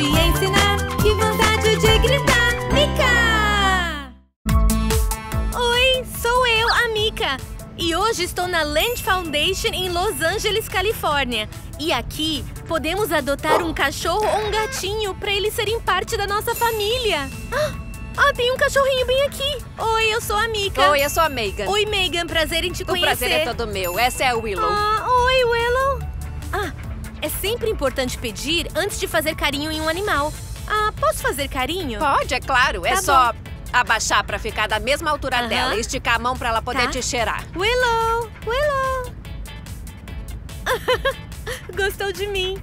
te ensinar. Que vontade de gritar, Mika! Oi, sou eu, a Mika. E hoje estou na Land Foundation em Los Angeles, Califórnia. E aqui podemos adotar um cachorro ou um gatinho para eles serem parte da nossa família. Ah, tem um cachorrinho bem aqui. Oi, eu sou a Mika. Oi, eu sou a Megan. Oi, Megan. Prazer em te o conhecer. prazer é todo meu. Essa é a Willow. Ah, oi, Willow. É sempre importante pedir antes de fazer carinho em um animal. Ah, posso fazer carinho? Pode, é claro. é Tá só abaixar pra ficar da mesma altura Aham. dela e esticar a mão pra ela poder Tá. te cheirar. Willow! Willow! Gostou de mim?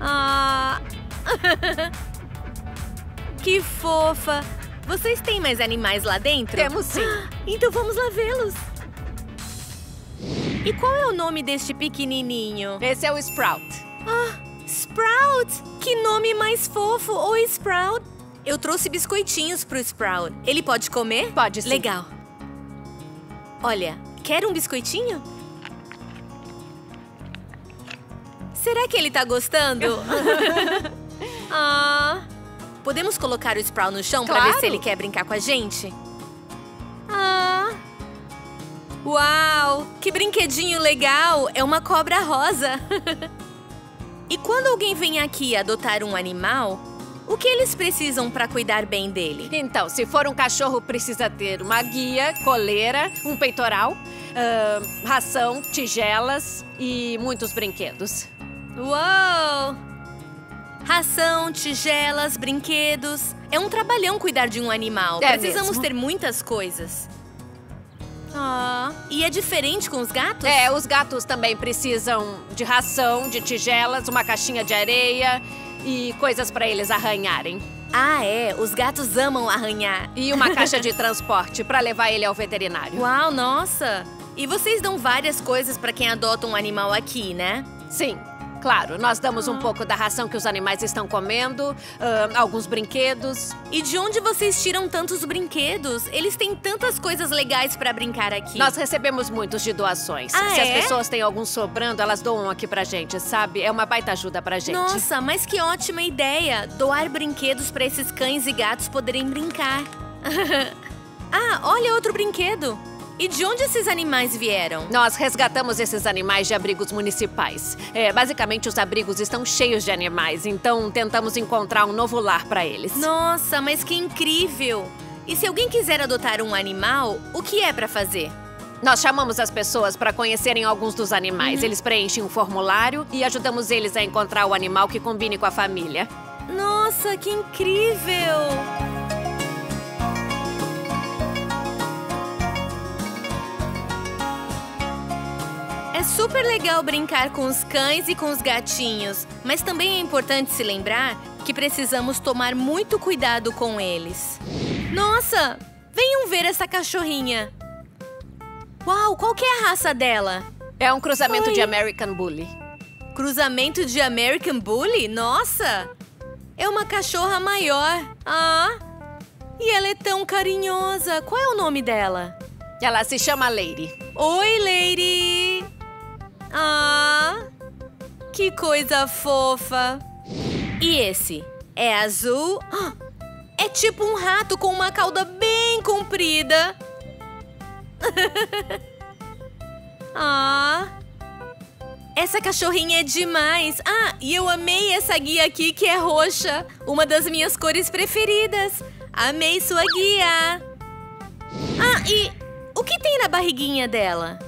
Ah! que fofa! Vocês têm mais animais lá dentro? Temos sim. Então vamos lá vê-los. E qual é o nome deste pequenininho? Esse é o Sprout. Ah, Sprout! Que nome mais fofo! Oi, Sprout! Eu trouxe biscoitinhos pro Sprout. Ele pode comer? Pode sim. Legal. Olha, quer um biscoitinho? Será que ele tá gostando? ah, podemos colocar o Sprout no chão pra ver Claro. se ele quer brincar com a gente? Ah! Uau! Que brinquedinho legal! É uma cobra rosa. e quando alguém vem aqui adotar um animal, o que eles precisam pra cuidar bem dele? Então, se for um cachorro, precisa ter uma guia, coleira, um peitoral, ah, ração, tigelas e muitos brinquedos. Uou! Ração, tigelas, brinquedos. É um trabalhão cuidar de um animal. É Precisamos mesmo. ter muitas coisas. Ah, e é diferente com os gatos? É, os gatos também precisam de ração, de tigelas, uma caixinha de areia e coisas pra eles arranharem. Ah, é. Os gatos amam arranhar. E uma caixa de transporte pra levar ele ao veterinário. Uau, nossa! E vocês dão várias coisas pra quem adota um animal aqui, né? Sim, claro. Nós damos um pouco da ração que os animais estão comendo, ah, alguns brinquedos. E de onde vocês tiram tantos brinquedos? Eles têm tantas coisas legais pra brincar aqui. Nós recebemos muitos de doações. Ah, Se as é? pessoas têm algum sobrando, elas doam aqui pra gente, sabe? É uma baita ajuda pra gente. Nossa, mas que ótima ideia! Doar brinquedos pra esses cães e gatos poderem brincar. ah, olha outro brinquedo! E de onde esses animais vieram? Nós resgatamos esses animais de abrigos municipais. É, basicamente, os abrigos estão cheios de animais, então tentamos encontrar um novo lar pra eles. Nossa, mas que incrível! E se alguém quiser adotar um animal, o que é pra fazer? Nós chamamos as pessoas para conhecerem alguns dos animais. Eles preenchem um formulário e ajudamos eles a encontrar o animal que combine com a família. Nossa, que incrível! É super legal brincar com os cães e com os gatinhos, mas também é importante se lembrar que precisamos tomar muito cuidado com eles. Nossa, venham ver essa cachorrinha. Uau, qual que é a raça dela? É um cruzamento Oi. de American Bully. Cruzamento de American Bully? Nossa! É uma cachorra maior. Ah! E ela é tão carinhosa. Qual é o nome dela? Ela se chama Lady. Oi, Lady! Ah! Que coisa fofa! E esse? É azul? Ah, É tipo um rato com uma cauda bem comprida. ah! Essa cachorrinha é demais! Ah, e eu amei essa guia aqui que é roxa, uma das minhas cores preferidas. Amei sua guia! Ah, e o que tem na barriguinha dela?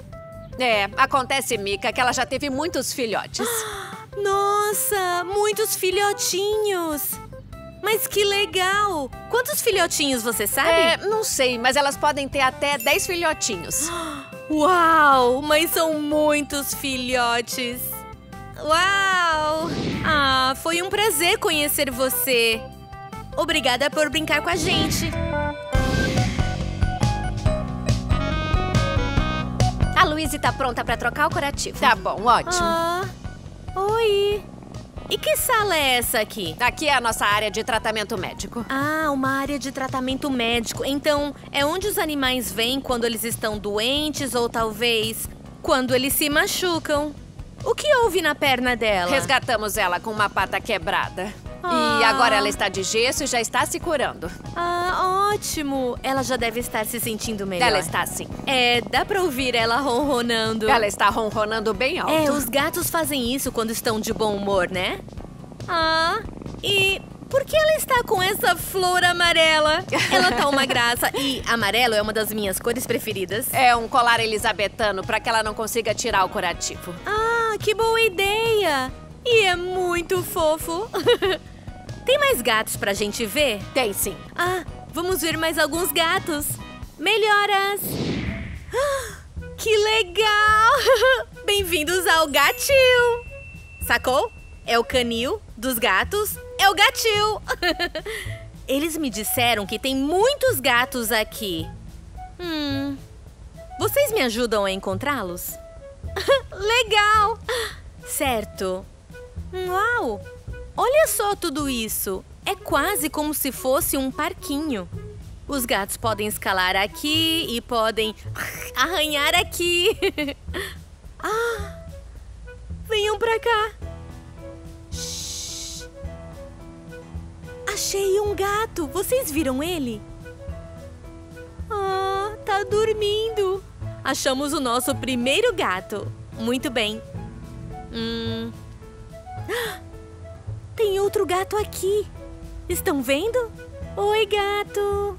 É, acontece, Mika, que ela já teve muitos filhotes. Nossa, muitos filhotinhos! Mas que legal! Quantos filhotinhos você sabe? É, não sei, mas elas podem ter até 10 filhotinhos. Uau! Mas são muitos filhotes! Uau! Ah, foi um prazer conhecer você. Obrigada por brincar com a gente. A Luíse tá pronta pra trocar o curativo. Tá bom, ótimo. Ah, oi. E que sala é essa aqui? Aqui é a nossa área de tratamento médico. Ah, uma área de tratamento médico. Então, é onde os animais vêm quando eles estão doentes ou talvez quando eles se machucam. O que houve na perna dela? Resgatamos ela com uma pata quebrada. E agora ela está de gesso e já está se curando. Ah, ótimo! Ela já deve estar se sentindo melhor. Ela está assim. É, dá pra ouvir ela ronronando. Ela está ronronando bem alto. É, os gatos fazem isso quando estão de bom humor, né? Ah, e por que ela está com essa flor amarela? Ela tá uma graça. E amarelo é uma das minhas cores preferidas. É um colar elisabetano para que ela não consiga tirar o curativo. Ah, que boa ideia! E é muito fofo. Tem mais gatos pra gente ver? Tem sim. Ah, vamos ver mais alguns gatos. Melhoras! Ah, que legal! Bem-vindos ao Gatil! Sacou? É o canil dos gatos, é o Gatil! Eles me disseram que tem muitos gatos aqui. Hum. Vocês me ajudam a encontrá-los? Legal! Certo. Uau! Olha só tudo isso! É quase como se fosse um parquinho. Os gatos podem escalar aqui e podem arranhar aqui. ah! Venham pra cá! Shhh. Achei um gato! Vocês viram ele? Ah, tá dormindo! Achamos o nosso primeiro gato. Muito bem. Hum. Tem outro gato aqui. Estão vendo? Oi, gato.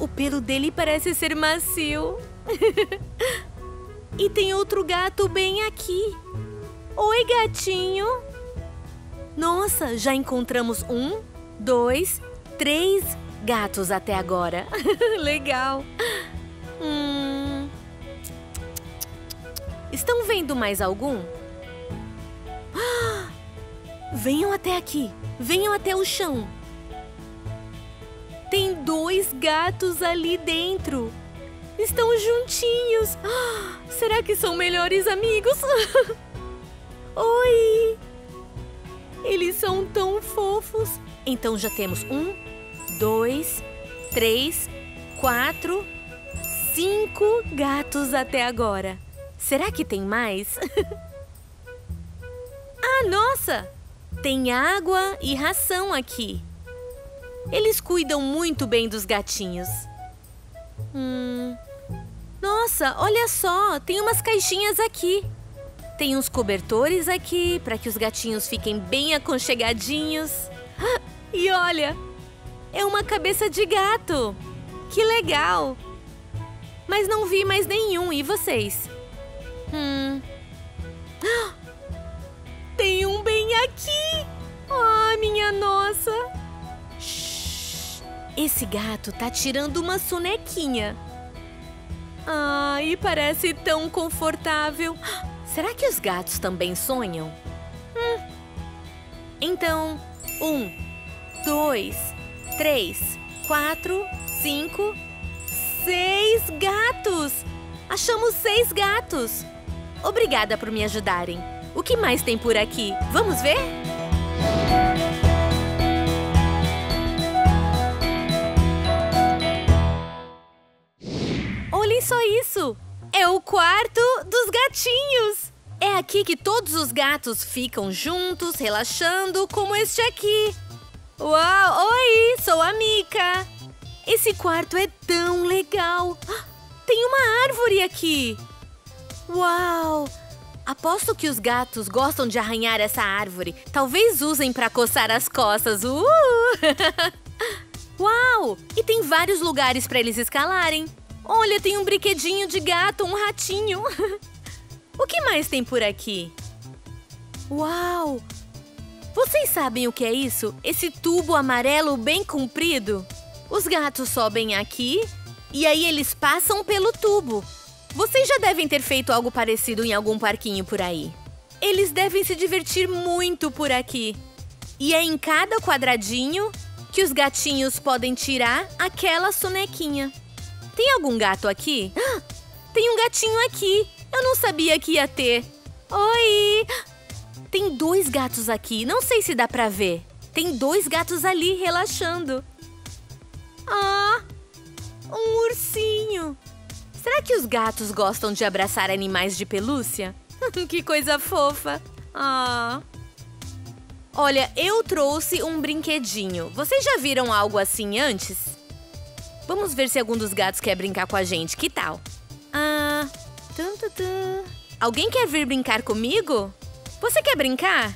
O pelo dele parece ser macio. e tem outro gato bem aqui. Oi, gatinho. Nossa, já encontramos um, dois, três gatos até agora. Legal. Hum... Estão vendo mais algum? Venham até aqui. Venham até o chão. Tem dois gatos ali dentro. Estão juntinhos. será que são melhores amigos? Oi! Eles são tão fofos. Então já temos um, dois, três, quatro, cinco gatos até agora. Será que tem mais? ah, nossa! Tem água e ração aqui. Eles cuidam muito bem dos gatinhos. Hum. Nossa, olha só, tem umas caixinhas aqui. Tem uns cobertores aqui para que os gatinhos fiquem bem aconchegadinhos. E olha, é uma cabeça de gato. Que legal! Mas não vi mais nenhum, e vocês? Hum. Um bem aqui! Ah, minha nossa! Shhh. Esse gato tá tirando uma sonequinha. Ah, e parece tão confortável. Será que os gatos também sonham? Hum. Então, um, dois, três, quatro, cinco, seis gatos! Achamos seis gatos! Obrigada por me ajudarem. O que mais tem por aqui? Vamos ver? Olhem só isso! É o quarto dos gatinhos! É aqui que todos os gatos ficam juntos, relaxando, como este aqui. Uau! Oi! Sou a Mika! Esse quarto é tão legal! Tem uma árvore aqui! Uau! Aposto que os gatos gostam de arranhar essa árvore. Talvez usem para coçar as costas. Uh! Uau! E tem vários lugares para eles escalarem. Olha, tem um brinquedinho de gato, um ratinho. o que mais tem por aqui? Uau! Vocês sabem o que é isso? Esse tubo amarelo bem comprido? Os gatos sobem aqui e aí eles passam pelo tubo. Vocês já devem ter feito algo parecido em algum parquinho por aí. Eles devem se divertir muito por aqui. E é em cada quadradinho que os gatinhos podem tirar aquela sonequinha. Tem algum gato aqui? tem um gatinho aqui. Eu não sabia que ia ter. Oi! Tem dois gatos aqui. Não sei se dá pra ver. Tem dois gatos ali relaxando. Ah! Um ursinho. Será que os gatos gostam de abraçar animais de pelúcia? que coisa fofa! Ah! Olha, eu trouxe um brinquedinho. Vocês já viram algo assim antes? Vamos ver se algum dos gatos quer brincar com a gente. Que tal? Ah... Tum, tum, tum. Alguém quer vir brincar comigo? Você quer brincar?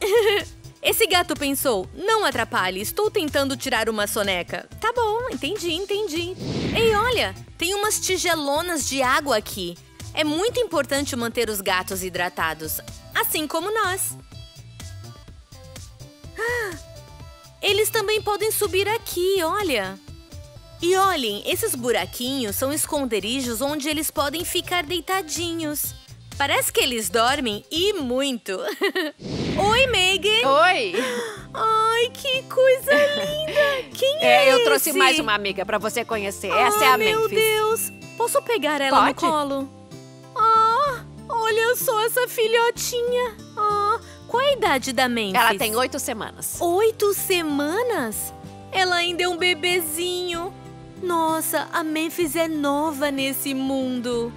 Esse gato pensou, não atrapalhe, estou tentando tirar uma soneca. Tá bom, entendi, entendi. Ei, olha, tem umas tigelonas de água aqui. É muito importante manter os gatos hidratados, assim como nós. Ah, eles também podem subir aqui, olha. E olhem, esses buraquinhos são esconderijos onde eles podem ficar deitadinhos. Parece que eles dormem e muito. Oi, Megan! Oi! Ai, que coisa linda! Quem é, É, eu esse? trouxe mais uma amiga pra você conhecer. Essa é Ah, a meu Memphis. Deus! Posso pegar ela no Pode. colo? Ah, olha só essa filhotinha. Ah, qual a idade da Memphis? Ela tem oito semanas. Oito semanas? Ela ainda é um bebezinho. Nossa, a Memphis é nova nesse mundo.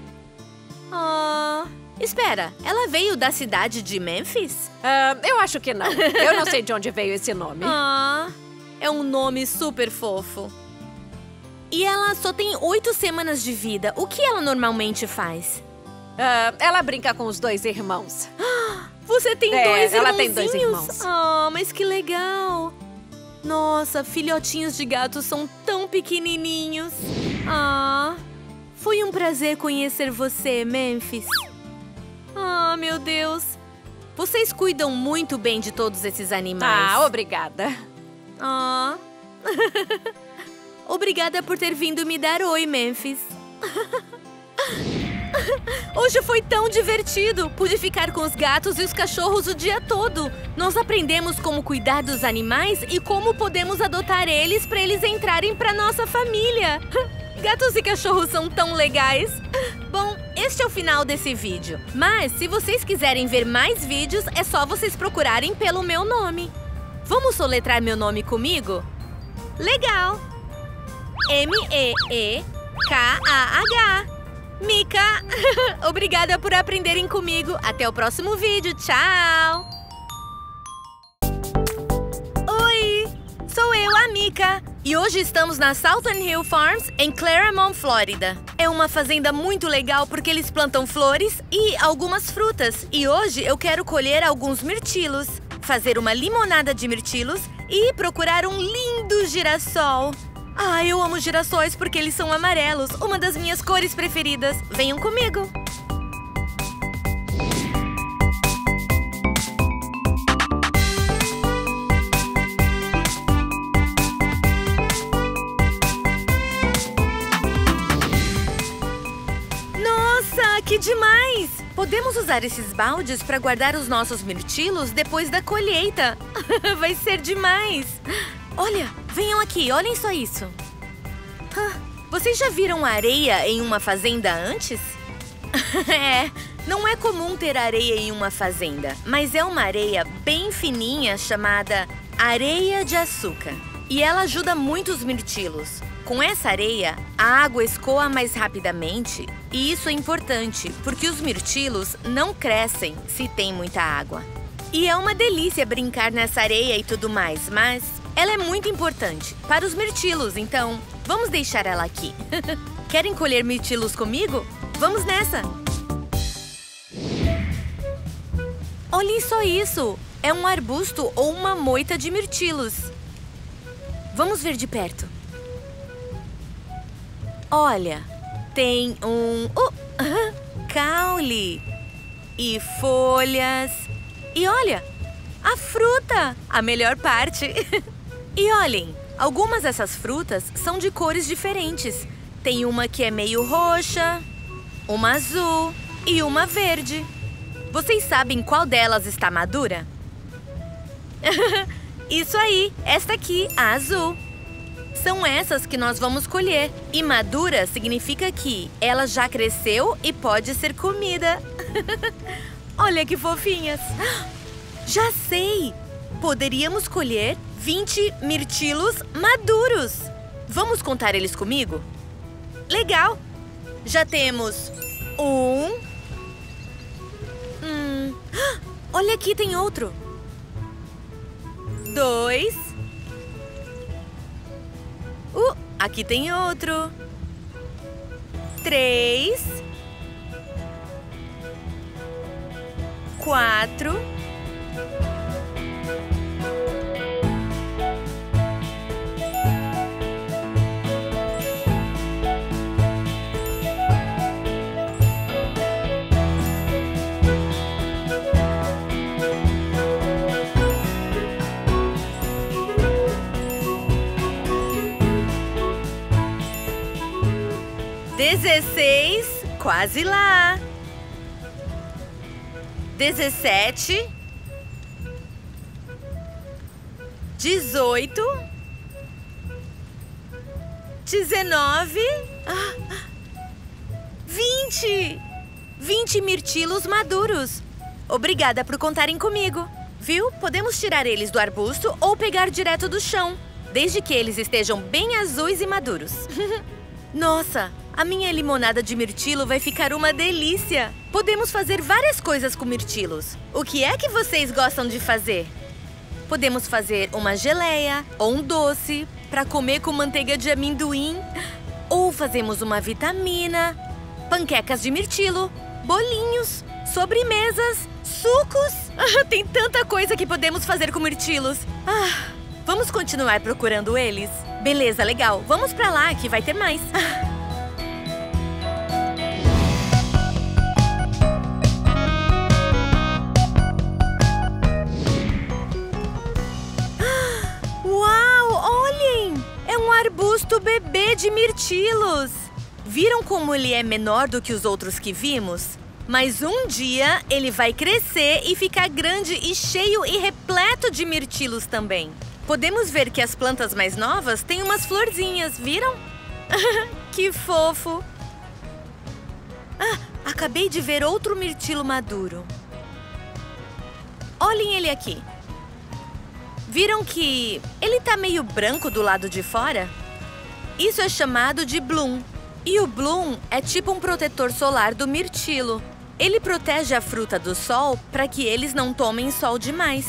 Ah, espera, ela veio da cidade de Memphis? Ah, eu acho que não. Eu não sei de onde veio esse nome. Ah, é um nome super fofo. E ela só tem oito semanas de vida. O que ela normalmente faz? Ah, ela brinca com os dois irmãos. Você tem É, dois ela tem dois irmãos. Ah, mas que legal. Nossa, filhotinhos de gato são tão pequenininhos. Ah, foi um prazer conhecer você, Memphis. Ah, meu Deus. Vocês cuidam muito bem de todos esses animais. Ah, obrigada. Ah. Obrigada por ter vindo me dar oi, Memphis. Hoje foi tão divertido! Pude ficar com os gatos e os cachorros o dia todo. Nós aprendemos como cuidar dos animais e como podemos adotar eles para eles entrarem para nossa família. Gatos e cachorros são tão legais. Bom, este é o final desse vídeo. Mas se vocês quiserem ver mais vídeos, é só vocês procurarem pelo meu nome. Vamos soletrar meu nome comigo? Legal! M-E-E-K-A-H. Mika! Obrigada por aprenderem comigo. Até o próximo vídeo. Tchau! Sou eu, a Mika. E hoje estamos na Southern Hill Farms, em Claremont, Flórida. É uma fazenda muito legal porque eles plantam flores e algumas frutas. E hoje eu quero colher alguns mirtilos, fazer uma limonada de mirtilos e procurar um lindo girassol. Ah, eu amo girassóis porque eles são amarelos, uma das minhas cores preferidas. Venham comigo! Podemos usar esses baldes para guardar os nossos mirtilos depois da colheita. Vai ser demais! Olha, venham aqui, olhem só isso. Vocês já viram areia em uma fazenda antes? é, não é comum ter areia em uma fazenda, mas é uma areia bem fininha chamada areia de açúcar. E ela ajuda muito os mirtilos. Com essa areia, a água escoa mais rapidamente e isso é importante porque os mirtilos não crescem se tem muita água. E é uma delícia brincar nessa areia e tudo mais, mas ela é muito importante para os mirtilos, então vamos deixar ela aqui. Querem colher mirtilos comigo? Vamos nessa! Olhem só isso! É um arbusto ou uma moita de mirtilos. Vamos ver de perto. Olha, tem um ah, caule e folhas. E olha, a fruta, a melhor parte. e olhem, algumas dessas frutas são de cores diferentes. Tem uma que é meio roxa, uma azul e uma verde. Vocês sabem qual delas está madura? Isso aí, esta aqui, a azul. São essas que nós vamos colher. E madura significa que ela já cresceu e pode ser comida. Olha que fofinhas! Já sei! Poderíamos colher 20 mirtilos maduros. Vamos contar eles comigo? Legal! Já temos um, olha aqui, tem outro. Dois. Uh, aqui tem outro. Três. Quatro. Dezesseis, quase lá. Dezessete. Dezoito. Dezenove. Ah, Vinte. Vinte mirtilos maduros. Obrigada por contarem comigo. Viu? Podemos tirar eles do arbusto ou pegar direto do chão, desde que eles estejam bem azuis e maduros. Nossa, a minha limonada de mirtilo vai ficar uma delícia! Podemos fazer várias coisas com mirtilos. O que é que vocês gostam de fazer? Podemos fazer uma geleia ou um doce para comer com manteiga de amendoim. Ou fazemos uma vitamina, panquecas de mirtilo, bolinhos, sobremesas, sucos. Tem tanta coisa que podemos fazer com mirtilos. Ah, vamos continuar procurando eles? Beleza, legal. Vamos pra lá que vai ter mais. Arbusto bebê de mirtilos. Viram como ele é menor do que os outros que vimos? Mas um dia ele vai crescer e ficar grande e cheio e repleto de mirtilos também. Podemos ver que as plantas mais novas têm umas florzinhas, viram? que fofo! Ah, acabei de ver outro mirtilo maduro. Olhem ele aqui. Viram que ele tá meio branco do lado de fora? Isso é chamado de bloom. E o bloom é tipo um protetor solar do mirtilo. Ele protege a fruta do sol para que eles não tomem sol demais.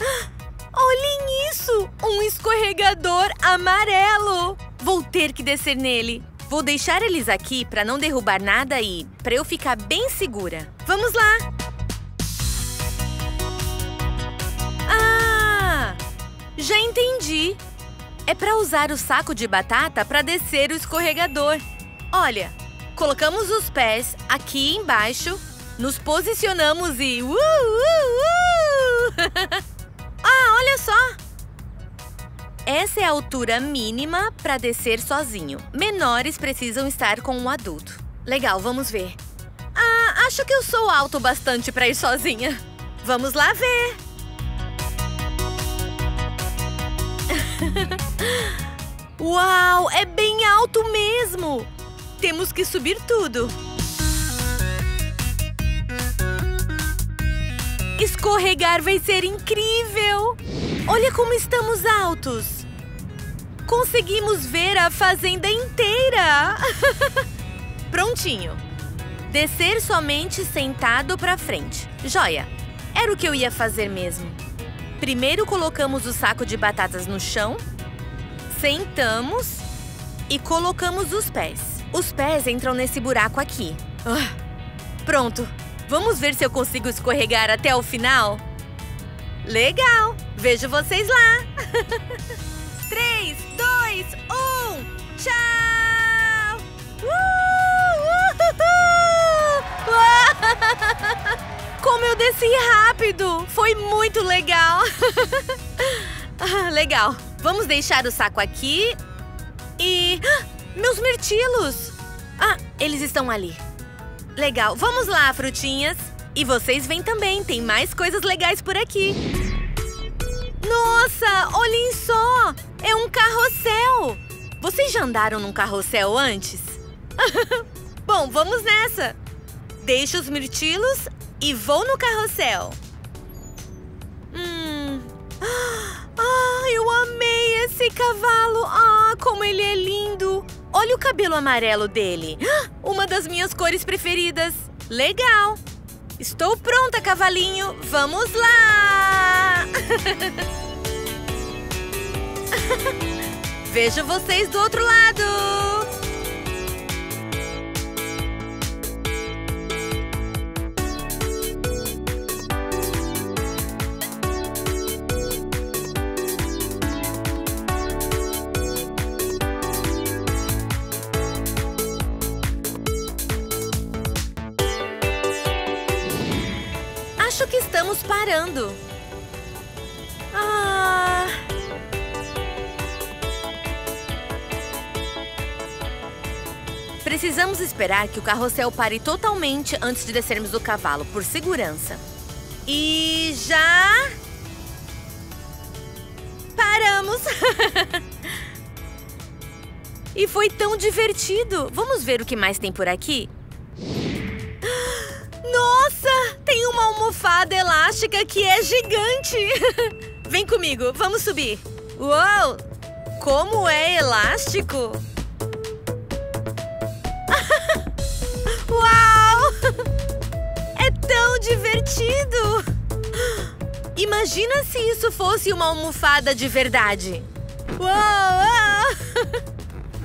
Ah, olhem isso! Um escorregador amarelo! Vou ter que descer nele. Vou deixar eles aqui para não derrubar nada e para eu ficar bem segura. Vamos lá! Ah! Já entendi. É para usar o saco de batata para descer o escorregador. Olha, colocamos os pés aqui embaixo, nos posicionamos e... Uh, uh, uh! ah, olha só! Essa é a altura mínima para descer sozinho. Menores precisam estar com um adulto. Legal, vamos ver. Ah, acho que eu sou alto bastante para ir sozinha. Vamos lá ver. Uau, é bem alto mesmo! Temos que subir tudo. Escorregar vai ser incrível! Olha como estamos altos! Conseguimos ver a fazenda inteira! Prontinho! Descer somente sentado para frente. Joia! Era o que eu ia fazer mesmo. Primeiro colocamos o saco de batatas no chão, sentamos e colocamos os pés. Os pés entram nesse buraco aqui. Ah, pronto! Vamos ver se eu consigo escorregar até o final? Legal! Vejo vocês lá! 3, 2, 1, tchau! Uh, Como eu desci rápido! Foi muito legal! ah, legal! Vamos deixar o saco aqui e... Ah, meus mirtilos! Ah, eles estão ali. Legal. Vamos lá, frutinhas. E vocês vêm também, tem mais coisas legais por aqui. Nossa, olhem só! É um carrossel! Vocês já andaram num carrossel antes? Bom, vamos nessa! Deixo os mirtilos e vou no carrossel. Hum. Ah, eu amei esse cavalo! Ah, como ele é lindo! Olha o cabelo amarelo dele! Uma das minhas cores preferidas! Legal! Estou pronta, cavalinho! Vamos lá! Vejo vocês do outro lado! Esperar que o carrossel pare totalmente antes de descermos do cavalo, por segurança. E já. Paramos! e foi tão divertido! Vamos ver o que mais tem por aqui? Nossa! Tem uma almofada elástica que é gigante! Vem comigo, vamos subir! Uou! Como é elástico! Divertido! Imagina se isso fosse uma almofada de verdade! Uau! uau.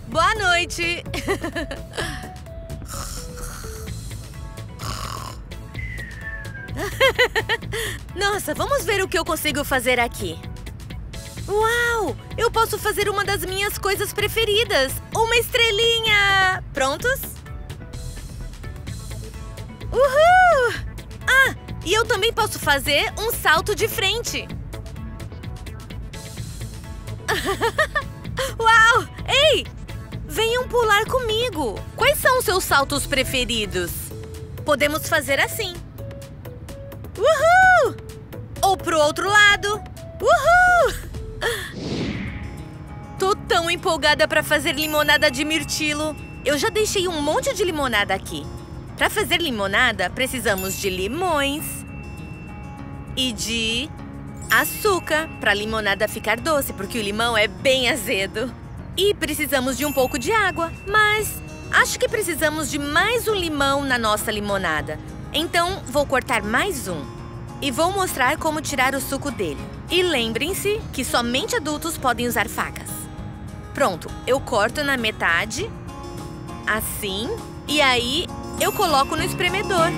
Boa noite! Nossa, vamos ver o que eu consigo fazer aqui. Uau! Eu posso fazer uma das minhas coisas preferidas! Uma estrelinha! Prontos? Uhul! Ah, e eu também posso fazer um salto de frente. Uau! Ei! Venham pular comigo! Quais são os seus saltos preferidos? Podemos fazer assim. Uhul! Ou pro outro lado. Uhul! Tô tão empolgada para fazer limonada de mirtilo. Eu já deixei um monte de limonada aqui. Para fazer limonada, precisamos de limões e de açúcar para a limonada ficar doce, porque o limão é bem azedo. E precisamos de um pouco de água, mas acho que precisamos de mais um limão na nossa limonada. Então, vou cortar mais um e vou mostrar como tirar o suco dele. E lembrem-se que somente adultos podem usar facas. Pronto, eu corto na metade, assim, e aí eu coloco no espremedor.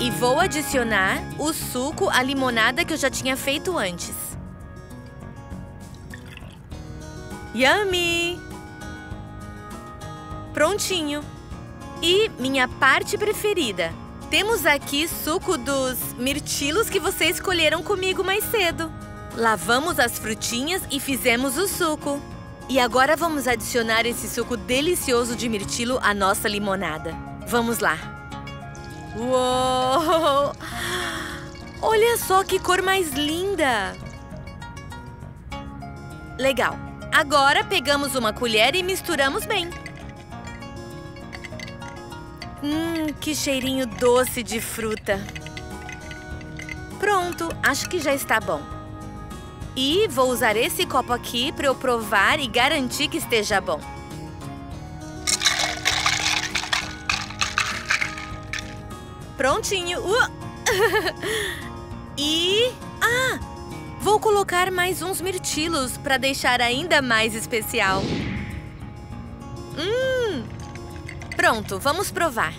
E vou adicionar o suco à limonada que eu já tinha feito antes. Yummy! Prontinho! E minha parte preferida. Temos aqui suco dos mirtilos que vocês escolheram comigo mais cedo. Lavamos as frutinhas e fizemos o suco. E agora vamos adicionar esse suco delicioso de mirtilo à nossa limonada. Vamos lá! Uou! Olha só que cor mais linda! Legal! Agora pegamos uma colher e misturamos bem. Hum, que cheirinho doce de fruta. Pronto, acho que já está bom. E vou usar esse copo aqui para eu provar e garantir que esteja bom. Prontinho. Uh! e... Ah! Vou colocar mais uns mirtilos para deixar ainda mais especial. Hum! Pronto, vamos provar.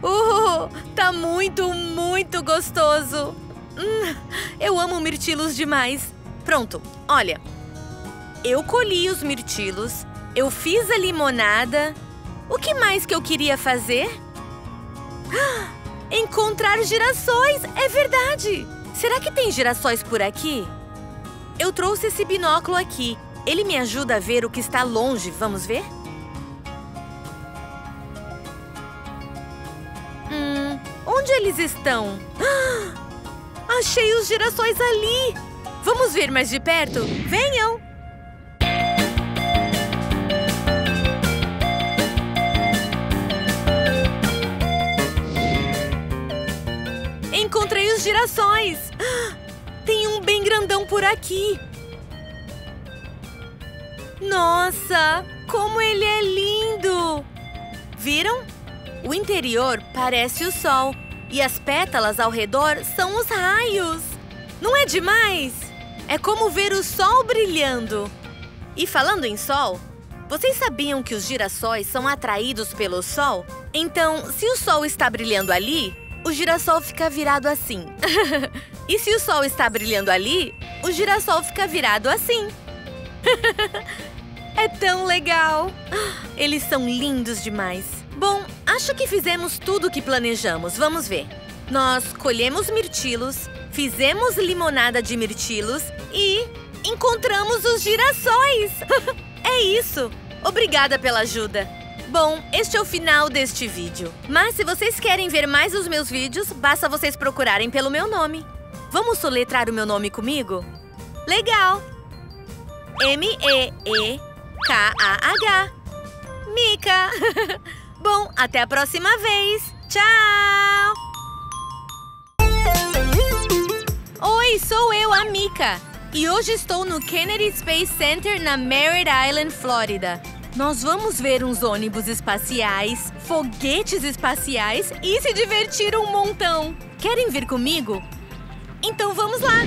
Uh! Tá muito, muito gostoso! Hum, eu amo mirtilos demais. Pronto, olha. Eu colhi os mirtilos, eu fiz a limonada. O que mais que eu queria fazer? Encontrar girassóis! É verdade! Será que tem girassóis por aqui? Eu trouxe esse binóculo aqui. Ele me ajuda a ver o que está longe. Vamos ver? Hum, onde eles estão? Ah, achei os girassóis ali! Vamos ver mais de perto? Venham! Encontrei os girassóis! Tem um bem grandão por aqui! Nossa! Como ele é lindo! Viram? O interior parece o sol e as pétalas ao redor são os raios. Não é demais? É como ver o sol brilhando. E falando em sol, vocês sabiam que os girassóis são atraídos pelo sol? Então, se o sol está brilhando ali, o girassol fica virado assim. e se o sol está brilhando ali, o girassol fica virado assim. é tão legal! Eles são lindos demais. Bom, acho que fizemos tudo o que planejamos. Vamos ver. Nós colhemos mirtilos, fizemos limonada de mirtilos e encontramos os girassóis. é isso. Obrigada pela ajuda. Bom, este é o final deste vídeo. Mas se vocês querem ver mais os meus vídeos, basta vocês procurarem pelo meu nome. Vamos soletrar o meu nome comigo? Legal! M-E-E-K-A-H Mica! Bom, até a próxima vez! Tchau! Oi, sou eu, a Mica. E hoje estou no Kennedy Space Center na Merritt Island, Flórida. Nós vamos ver uns ônibus espaciais, foguetes espaciais e se divertir um montão. Querem vir comigo? Então vamos lá!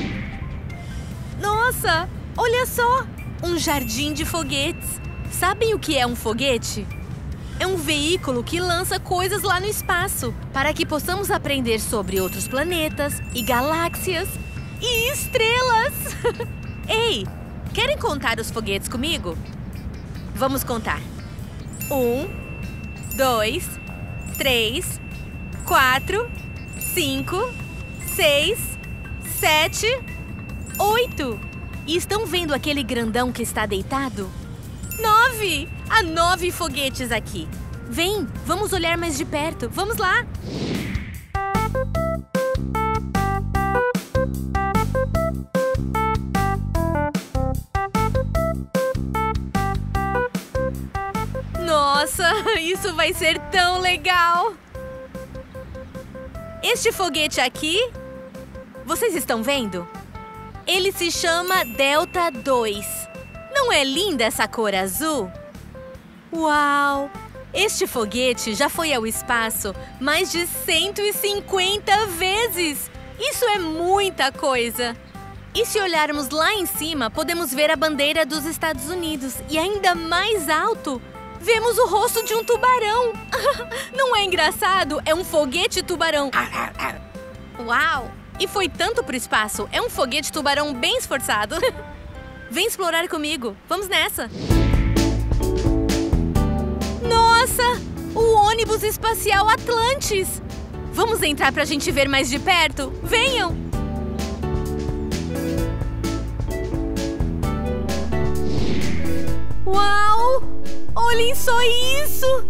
Nossa, olha só! Um jardim de foguetes. Sabem o que é um foguete? É um veículo que lança coisas lá no espaço para que possamos aprender sobre outros planetas e galáxias e estrelas. Ei, querem contar os foguetes comigo? Vamos contar. Um, dois, três, quatro, cinco, seis, sete, oito. E estão vendo aquele grandão que está deitado? Nove! Há nove foguetes aqui. Vem, vamos olhar mais de perto. Vamos lá! Nossa, isso vai ser tão legal! Este foguete aqui, vocês estão vendo? Ele se chama Delta 2. Não é linda essa cor azul? Uau! Este foguete já foi ao espaço mais de 150 vezes! Isso é muita coisa! E se olharmos lá em cima, podemos ver a bandeira dos Estados Unidos e ainda mais alto, Vemos o rosto de um tubarão. Não é engraçado? É um foguete tubarão. Uau! E foi tanto pro espaço. É um foguete tubarão bem esforçado. Vem explorar comigo. Vamos nessa. Nossa! O ônibus espacial Atlantis. Vamos entrar pra gente ver mais de perto? Venham! Uau! Olhem só isso!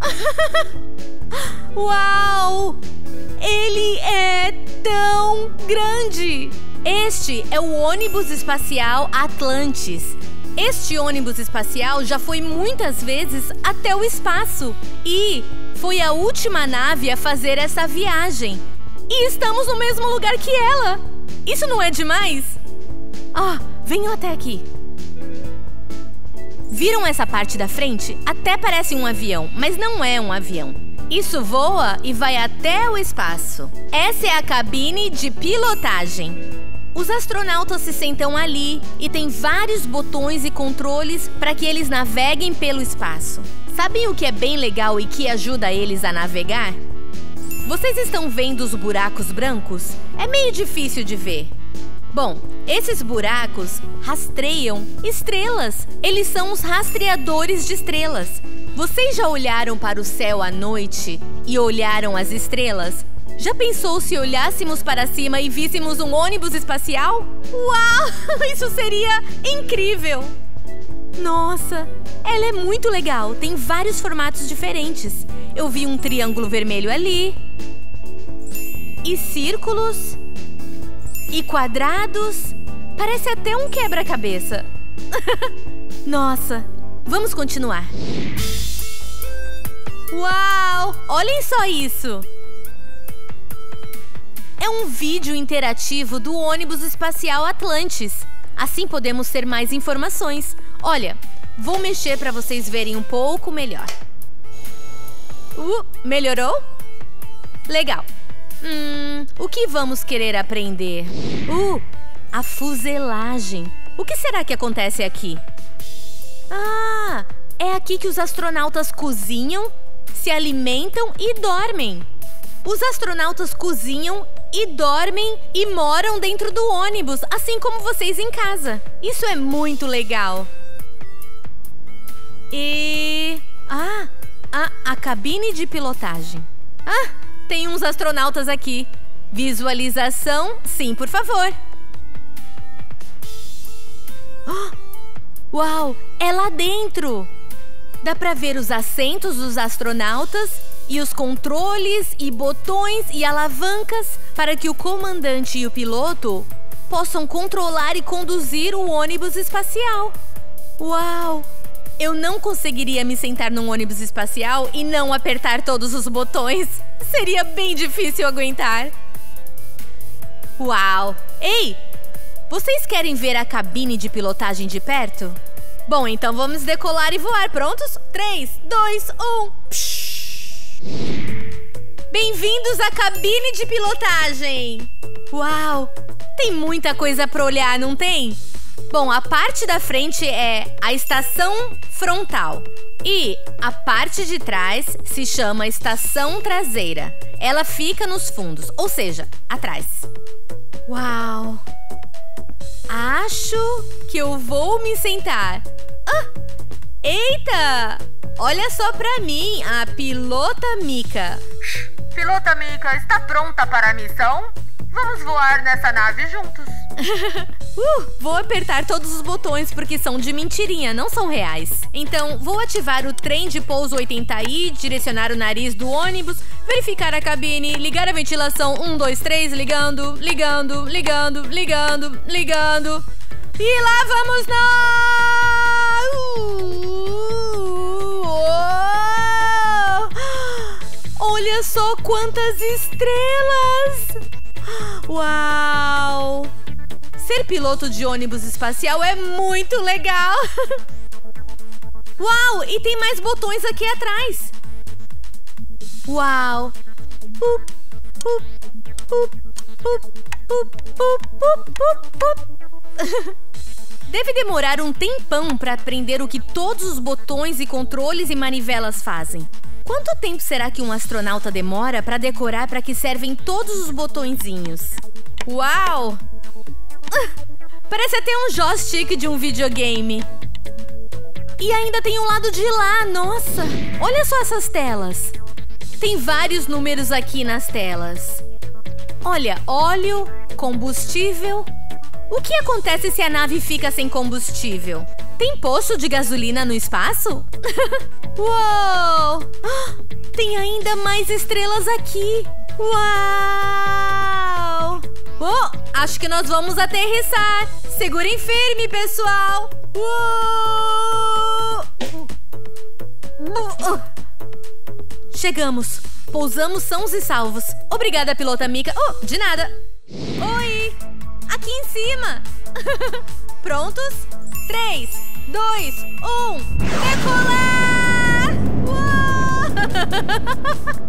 Uau! Ele é tão grande! Este é o ônibus espacial Atlantis. Este ônibus espacial já foi muitas vezes até o espaço e foi a última nave a fazer essa viagem. E estamos no mesmo lugar que ela! Isso não é demais? Ah, venham até aqui. Viram essa parte da frente? Até parece um avião, mas não é um avião. Isso voa e vai até o espaço. Essa é a cabine de pilotagem. Os astronautas se sentam ali e tem vários botões e controles para que eles naveguem pelo espaço. Sabem o que é bem legal e que ajuda eles a navegar? Vocês estão vendo os buracos brancos? É meio difícil de ver. Bom, esses buracos rastreiam estrelas. Eles são os rastreadores de estrelas. Vocês já olharam para o céu à noite e olharam as estrelas? Já pensou se olhássemos para cima e víssemos um ônibus espacial? Uau! Isso seria incrível! Nossa, ela é muito legal. Tem vários formatos diferentes. Eu vi um triângulo vermelho ali. E círculos e quadrados. Parece até um quebra-cabeça. Nossa, vamos continuar. Uau! Olhem só isso! um vídeo interativo do ônibus espacial Atlantis. Assim podemos ter mais informações. Olha, vou mexer para vocês verem um pouco melhor. Uh, melhorou? Legal. Hum, o que vamos querer aprender? Uh, a fuselagem. O que será que acontece aqui? Ah, é aqui que os astronautas cozinham, se alimentam e dormem. Os astronautas cozinham e dormem e moram dentro do ônibus, assim como vocês em casa. Isso é muito legal. E. Ah, a, a cabine de pilotagem. Ah, tem uns astronautas aqui. Visualização, sim, por favor. Oh, uau, é lá dentro! Dá para ver os assentos dos astronautas e os controles e botões e alavancas para que o comandante e o piloto possam controlar e conduzir o ônibus espacial. Uau! Eu não conseguiria me sentar num ônibus espacial e não apertar todos os botões. Seria bem difícil aguentar. Uau! Ei! Vocês querem ver a cabine de pilotagem de perto? Bom, então vamos decolar e voar. Prontos? 3, 2, 1. Bem-vindos à cabine de pilotagem! Uau! Tem muita coisa para olhar, não tem? Bom, a parte da frente é a estação frontal e a parte de trás se chama estação traseira. Ela fica nos fundos, ou seja, atrás. Uau! Acho que eu vou me sentar. Ah! Eita! Olha só pra mim, a pilota Mika. Pilota Mika, está pronta para a missão? Vamos voar nessa nave juntos. uh, vou apertar todos os botões porque são de mentirinha, não são reais. Então, vou ativar o trem de pouso 80i, direcionar o nariz do ônibus, verificar a cabine, ligar a ventilação 1, 2, 3, ligando, ligando, ligando, ligando, ligando. E lá vamos nós! Oh! Olha só quantas estrelas! Uau! Ser piloto de ônibus espacial é muito legal! Uau! E tem mais botões aqui atrás! Uau! Up, up, up, Deve demorar um tempão para aprender o que todos os botões e controles e manivelas fazem. Quanto tempo será que um astronauta demora para decorar para que servem todos os botõezinhos? Uau! Parece até um joystick de um videogame. E ainda tem um lado de lá, nossa! Olha só essas telas. Tem vários números aqui nas telas. Olha, óleo, combustível. O que acontece se a nave fica sem combustível? Tem poço de gasolina no espaço? Uou! Tem ainda mais estrelas aqui! Uau! Oh, acho que nós vamos aterrissar! Segurem firme, pessoal! Uou! Chegamos! Pousamos sãos e salvos. Obrigada, pilota Mika. Oh, de nada! Oi! Aqui em cima! Prontos? Três, dois, um, decolar!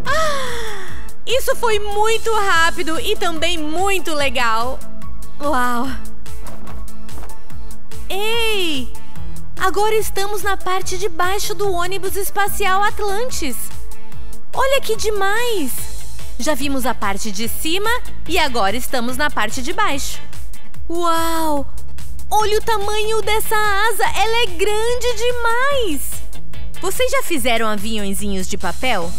Isso foi muito rápido e também muito legal. Uau! Ei! Agora estamos na parte de baixo do ônibus espacial Atlantis. Olha que demais! Já vimos a parte de cima e agora estamos na parte de baixo. Uau! Olha o tamanho dessa asa, ela é grande demais! Vocês já fizeram aviãozinhos de papel?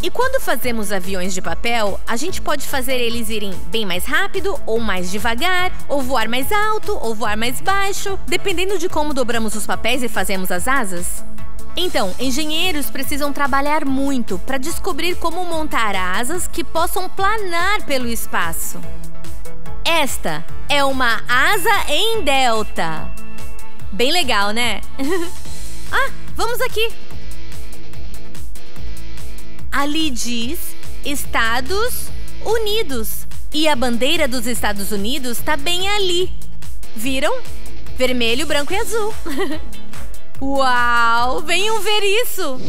E quando fazemos aviões de papel, a gente pode fazer eles irem bem mais rápido, ou mais devagar, ou voar mais alto, ou voar mais baixo, dependendo de como dobramos os papéis e fazemos as asas. Então, engenheiros precisam trabalhar muito para descobrir como montar asas que possam planar pelo espaço. Esta é uma asa em delta. Bem legal, né? ah, vamos aqui. Ali diz Estados Unidos. E a bandeira dos Estados Unidos tá bem ali. Viram? Vermelho, branco e azul. Uau! Venham ver isso!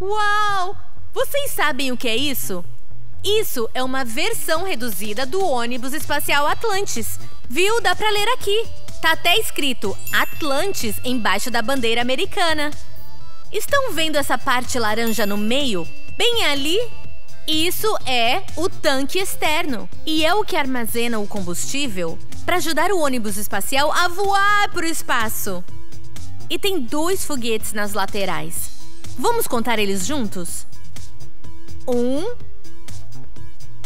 Uau! Vocês sabem o que é isso? Isso é uma versão reduzida do ônibus espacial Atlantis. Viu? Dá pra ler aqui. Tá até escrito Atlantis embaixo da bandeira americana. Estão vendo essa parte laranja no meio? Bem ali? Isso é o tanque externo e é o que armazena o combustível para ajudar o ônibus espacial a voar para o espaço. E tem dois foguetes nas laterais. Vamos contar eles juntos? Um,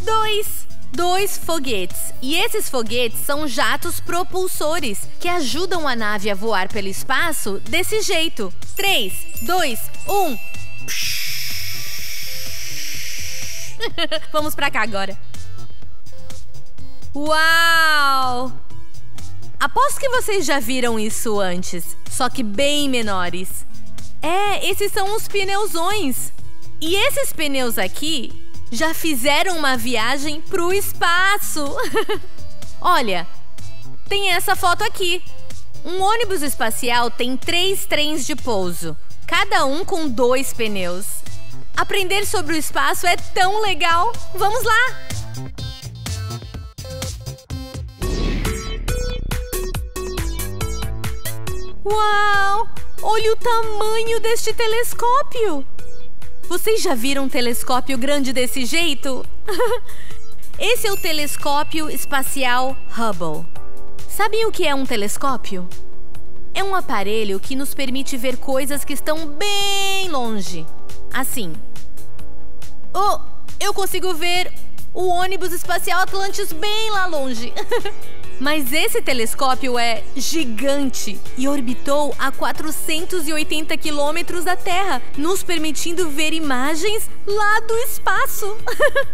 dois. Dois foguetes. E esses foguetes são jatos propulsores que ajudam a nave a voar pelo espaço desse jeito. Três, dois, um. Vamos pra cá agora. Uau! Aposto que vocês já viram isso antes, só que bem menores. É, esses são os pneuzões. E esses pneus aqui já fizeram uma viagem pro espaço. Olha, tem essa foto aqui. Um ônibus espacial tem três trens de pouso, cada um com dois pneus. Aprender sobre o espaço é tão legal! Vamos lá! Uau! Olha o tamanho deste telescópio! Vocês já viram um telescópio grande desse jeito? Esse é o telescópio espacial Hubble. Sabem o que é um telescópio? É um aparelho que nos permite ver coisas que estão bem longe. Assim. Oh, eu consigo ver o ônibus espacial Atlantis bem lá longe. Mas esse telescópio é gigante e orbitou a 480 quilômetros da Terra, nos permitindo ver imagens lá do espaço.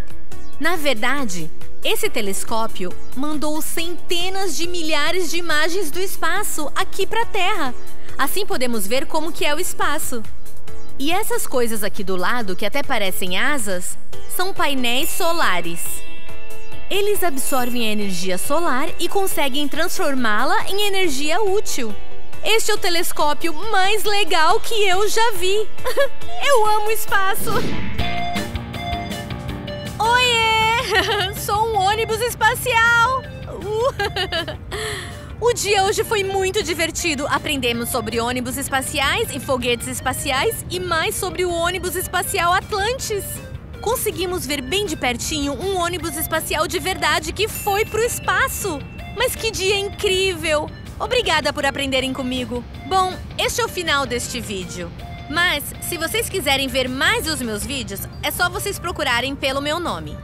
Na verdade, esse telescópio mandou centenas de milhares de imagens do espaço aqui para a Terra. Assim podemos ver como que é o espaço. E essas coisas aqui do lado, que até parecem asas, são painéis solares. Eles absorvem a energia solar e conseguem transformá-la em energia útil. Este é o telescópio mais legal que eu já vi. eu amo espaço. Oiê! Sou um ônibus espacial. O dia hoje foi muito divertido. Aprendemos sobre ônibus espaciais e foguetes espaciais e mais sobre o ônibus espacial Atlantis conseguimos ver bem de pertinho um ônibus espacial de verdade que foi pro espaço. Mas que dia incrível! Obrigada por aprenderem comigo. Bom, este é o final deste vídeo. Mas, se vocês quiserem ver mais os meus vídeos, é só vocês procurarem pelo meu nome.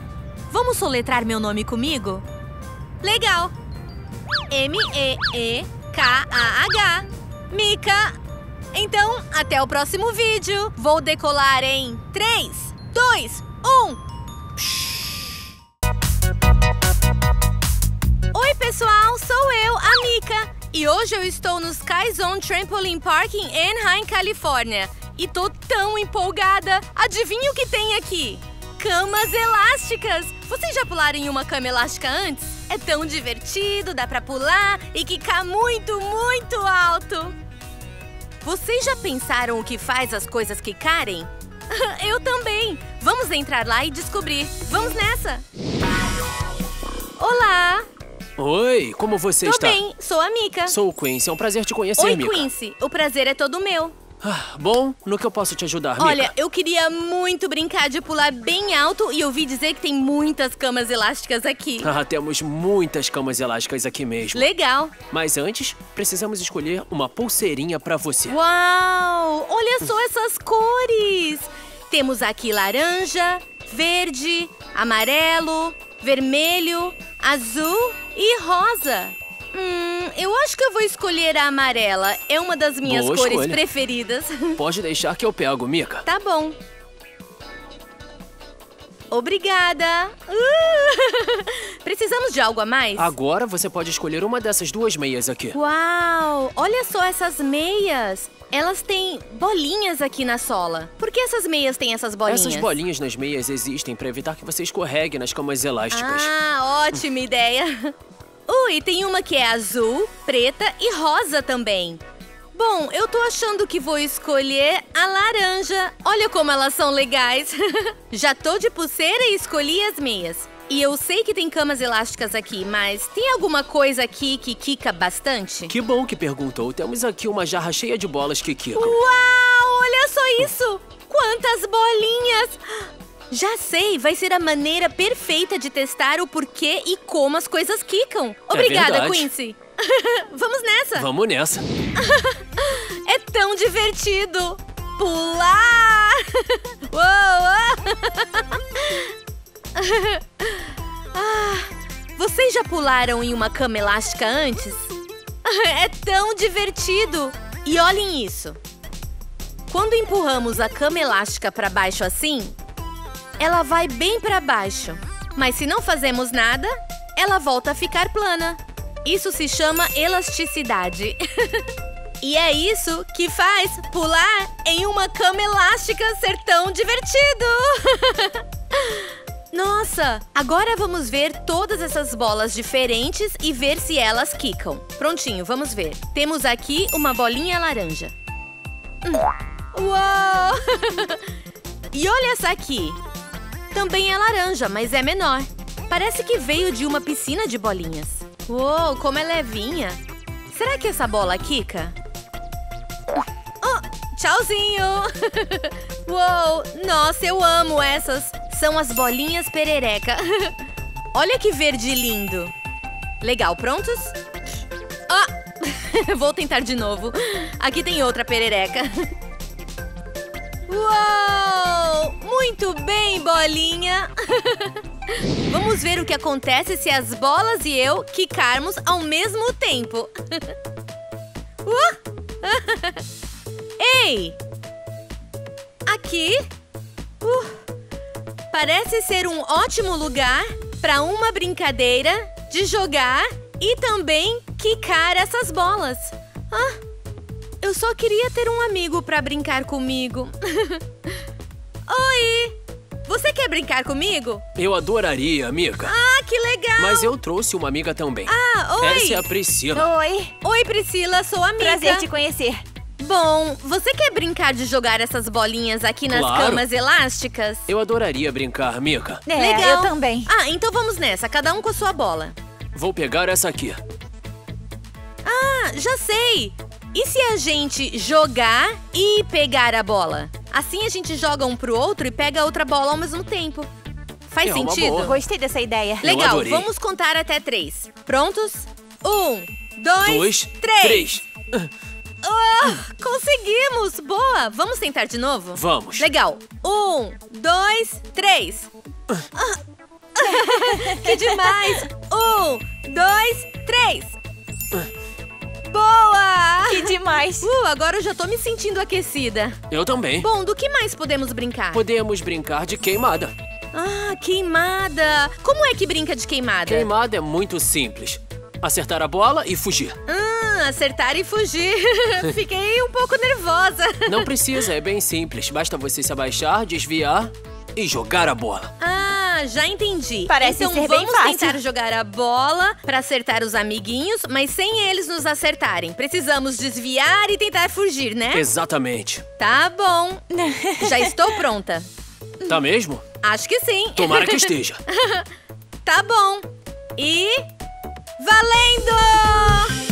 Vamos soletrar meu nome comigo? Legal! M-E-E-K-A-H Mika! Então, até o próximo vídeo! Vou decolar em 3, dois, um. Oi, pessoal, sou eu, a Mika. E hoje eu estou no Sky Zone Trampoline Park em Anaheim, Califórnia. E tô tão empolgada! Adivinha o que tem aqui? Camas elásticas! Vocês já pularam em uma cama elástica antes? É tão divertido, dá pra pular e quicar muito, muito alto! Vocês já pensaram o que faz as coisas quicarem? Eu também! Vamos entrar lá e descobrir. Vamos nessa! Olá! Oi, como você Tô está? bem, sou a Mika. Sou o Quincy, é um prazer te conhecer, Oi, Mika. Quincy. O prazer é todo meu. Ah, bom, no que eu posso te ajudar, Mika? Olha, eu queria muito brincar de pular bem alto e ouvi dizer que tem muitas camas elásticas aqui. Ah, temos muitas camas elásticas aqui mesmo. Legal. Mas antes, precisamos escolher uma pulseirinha pra você. Uau! Olha só essas cores! Temos aqui laranja, verde, amarelo, vermelho, azul e rosa. Hum, eu acho que eu vou escolher a amarela. É uma das minhas Boa cores escolha. preferidas. Pode deixar que eu pego, Mika. tá bom. Obrigada. Uh! Precisamos de algo a mais? Agora você pode escolher uma dessas duas meias aqui. Uau! Olha só essas meias! Elas têm bolinhas aqui na sola. Por que essas meias têm essas bolinhas? Essas bolinhas nas meias existem para evitar que você escorregue nas camas elásticas. Ah, ótima ideia! Ui, tem uma que é azul, preta e rosa também. Bom, eu tô achando que vou escolher a laranja. Olha como elas são legais. Já tô de pulseira e escolhi as meias. E eu sei que tem camas elásticas aqui, mas tem alguma coisa aqui que quica bastante? Que bom que perguntou. Temos aqui uma jarra cheia de bolas que quicam. Uau! Olha só isso! Quantas bolinhas! Já sei, vai ser a maneira perfeita de testar o porquê e como as coisas quicam. Obrigada, verdade. Quincy. Vamos nessa! Vamos nessa. É tão divertido! Pular! Uou! Ah, vocês já pularam em uma cama elástica antes? É tão divertido! E olhem isso! Quando empurramos a cama elástica para baixo assim, ela vai bem para baixo. Mas se não fazemos nada, ela volta a ficar plana. Isso se chama elasticidade. e é isso que faz pular em uma cama elástica ser tão divertido! Nossa! Agora vamos ver todas essas bolas diferentes e ver se elas quicam. Prontinho, vamos ver. Temos aqui uma bolinha laranja. Hum. Uau! e olha essa aqui. Também é laranja, mas é menor. Parece que veio de uma piscina de bolinhas. Uou, como é levinha. Será que essa bola quica? Oh, tchauzinho! Uou, nossa, eu amo essas. São as bolinhas perereca. Olha que verde lindo. Legal, prontos? Ah, vou tentar de novo. Aqui tem outra perereca. Uou! Muito bem, bolinha! Vamos ver o que acontece se as bolas e eu quicarmos ao mesmo tempo. Uh! Ei! Aqui? Uh, parece ser um ótimo lugar para uma brincadeira de jogar e também quicar essas bolas. Ah, eu só queria ter um amigo para brincar comigo. Oi! Você quer brincar comigo? Eu adoraria, amiga. Ah, que legal! Mas eu trouxe uma amiga também. Ah, oi! Essa é a Priscila. Oi, Oi, Priscila, sou amiga. prazer te conhecer. Bom, você quer brincar de jogar essas bolinhas aqui nas Claro. camas elásticas? Eu adoraria brincar, amiga. É, Legal. eu também. Ah, então vamos nessa, cada um com a sua bola. Vou pegar essa aqui. Ah, já sei! E se a gente jogar e pegar a bola? Assim a gente joga um pro outro e pega a outra bola ao mesmo tempo. Faz É sentido? Gostei dessa ideia. Legal, vamos contar até três. Prontos? Um, dois, Dois, três. três. Ah, conseguimos! Boa! Vamos tentar de novo? Vamos. Legal. Um, dois, três. Ah. que demais! Um, dois, três. Boa! Que demais. Uh, agora eu já tô me sentindo aquecida. Eu também. Bom, do que mais podemos brincar? Podemos brincar de queimada. Ah, queimada! Como é que brinca de queimada? Queimada é muito simples. Acertar a bola e fugir. Ah, acertar e fugir. Fiquei um pouco nervosa. Não precisa, é bem simples. Basta você se abaixar, desviar e jogar a bola. Ah, já entendi. Parece então ser bem vamos fácil. tentar jogar a bola pra acertar os amiguinhos, mas sem eles nos acertarem. Precisamos desviar e tentar fugir, né? Exatamente. Tá bom. Já estou pronta. Tá mesmo? Acho que sim. Tomara que esteja. Tá bom. E. Valendo!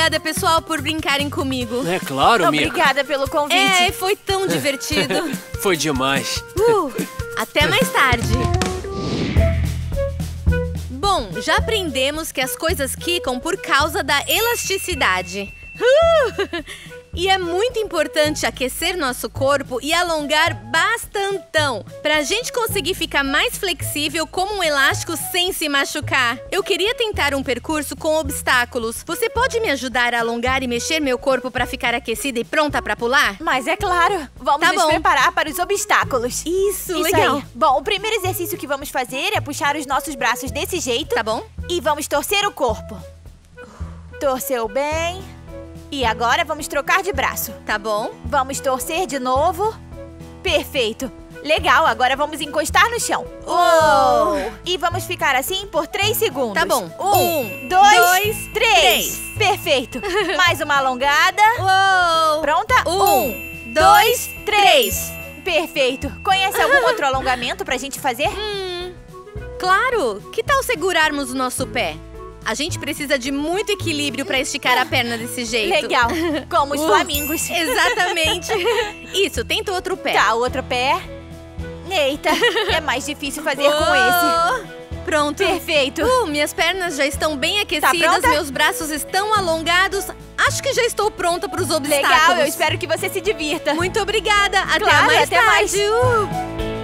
Obrigada, pessoal, por brincarem comigo. É claro, Mika. Obrigada pelo convite. É, foi tão divertido. Foi demais. Uh, até mais tarde. Bom, já aprendemos que as coisas quicam por causa da elasticidade. Uh! E é muito importante aquecer nosso corpo e alongar bastantão pra gente conseguir ficar mais flexível como um elástico sem se machucar. Eu queria tentar um percurso com obstáculos. Você pode me ajudar a alongar e mexer meu corpo pra ficar aquecida e pronta pra pular? Mas é claro, vamos Tá nos bom. preparar para os obstáculos. Isso, Isso legal. aí. Bom, o primeiro exercício que vamos fazer é puxar os nossos braços desse jeito Tá bom? e vamos torcer o corpo. Torceu bem. E agora vamos trocar de braço. Tá bom. Vamos torcer de novo. Perfeito. Legal, agora vamos encostar no chão. Uou! E vamos ficar assim por três segundos. Tá bom. Um, Um, dois, dois, três. três. Perfeito. Mais uma alongada. Uou! Pronta? Um, dois, três. Perfeito. Conhece algum outro alongamento pra gente fazer? Hum, claro! Que tal segurarmos o nosso pé? A gente precisa de muito equilíbrio pra esticar a perna desse jeito. Legal. Como os Uh, flamingos. Exatamente. Isso, tenta outro pé. Tá, o outro pé. Eita, é mais difícil fazer com esse. esse. Pronto. Perfeito. Uh, minhas pernas já estão bem aquecidas, pronta? meus braços estão alongados. Acho que já estou pronta para os obstáculos. Legal, eu espero que você se divirta. Muito obrigada. Até Claro, mais até tarde. mais. Uh.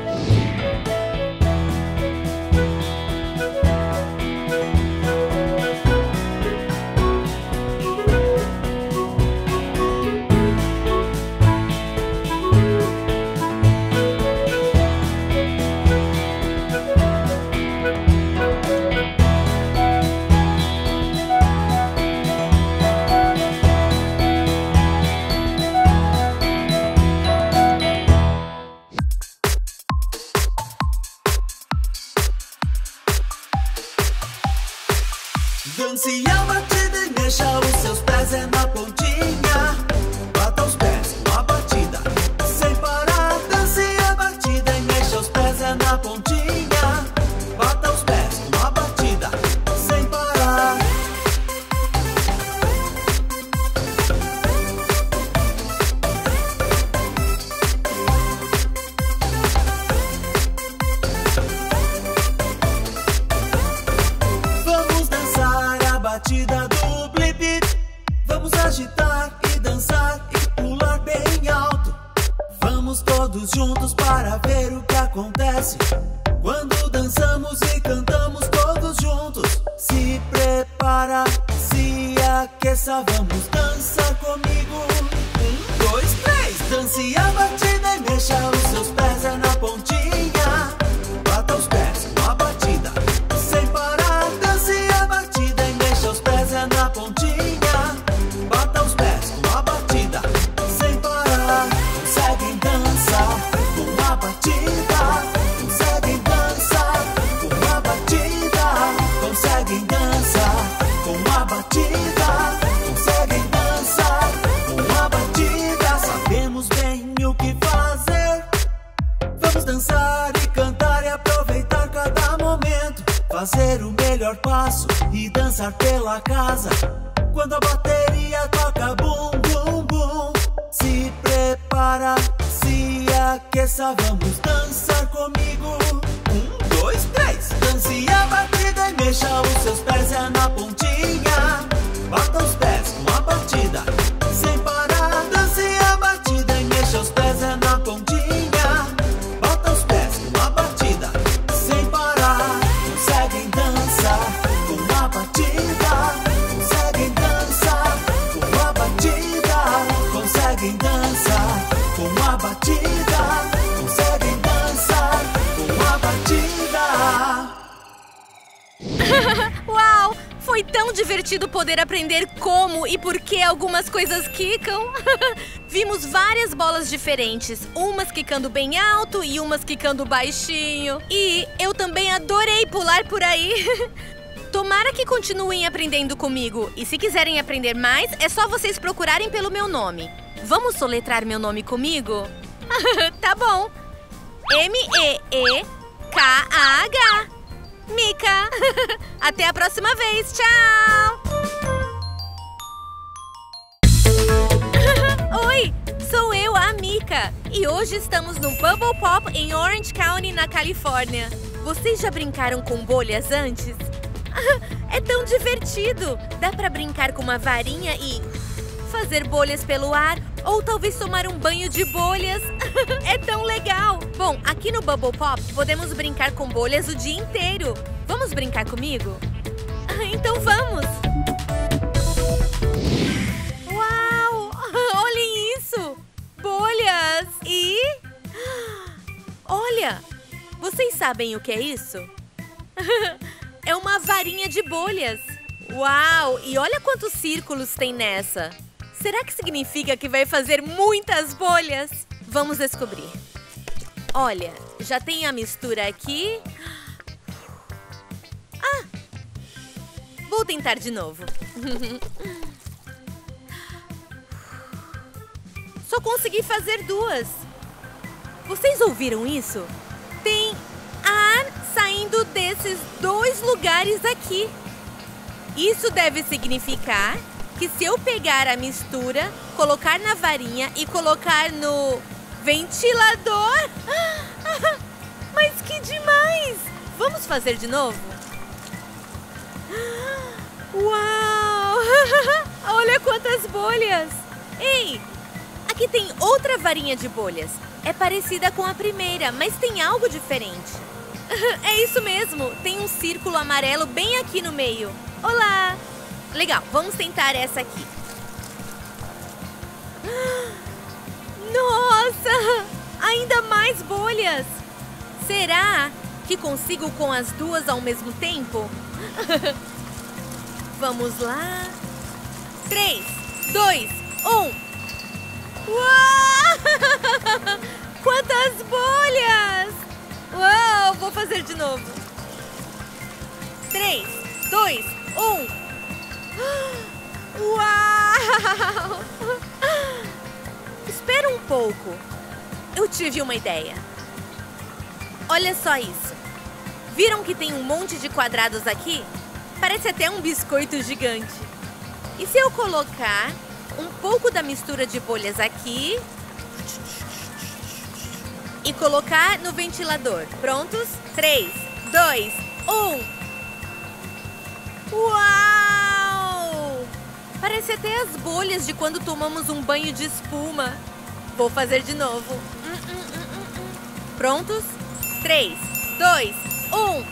Diferentes, umas quicando bem alto e umas quicando baixinho. E eu também adorei pular por aí. Tomara que continuem aprendendo comigo. E se quiserem aprender mais, é só vocês procurarem pelo meu nome. Vamos soletrar meu nome comigo? tá bom. M-E-E-K-A-H. Mika. Até a próxima vez. Tchau. Califórnia. Vocês já brincaram com bolhas antes? É tão divertido! Dá pra brincar com uma varinha e fazer bolhas pelo ar ou talvez tomar um banho de bolhas. é tão legal! Bom, aqui no Bubble Pop podemos brincar com bolhas o dia inteiro. Vamos brincar comigo? Sabem o que é isso? é uma varinha de bolhas! Uau! E olha quantos círculos tem nessa! Será que significa que vai fazer muitas bolhas? Vamos descobrir. Olha, já tem a mistura aqui. Ah! Vou tentar de novo. Só consegui fazer duas. Vocês ouviram isso? Saindo desses dois lugares aqui. Isso deve significar que se eu pegar a mistura, colocar na varinha e colocar no ventilador. Mas que demais! Vamos fazer de novo? Uau! Olha quantas bolhas! Ei, aqui tem outra varinha de bolhas. É parecida com a primeira, mas tem algo diferente. É isso mesmo, tem um círculo amarelo bem aqui no meio. Olá! Legal, vamos tentar essa aqui. Nossa! Ainda mais bolhas! Será que consigo com as duas ao mesmo tempo? Vamos lá. Três, dois, um. Uau! Quantas bolhas! Uau! Vou fazer de novo. Três, dois, um. Uau! Espera um pouco. Eu tive uma ideia. Olha só isso. Viram que tem um monte de quadrados aqui? Parece até um biscoito gigante. E se eu colocar um pouco da mistura de bolhas aqui e colocar no ventilador? Prontos? 3, 2, 1. Uau! Parece até as bolhas de quando tomamos um banho de espuma. Vou fazer de novo. Prontos? 3, 2, 1.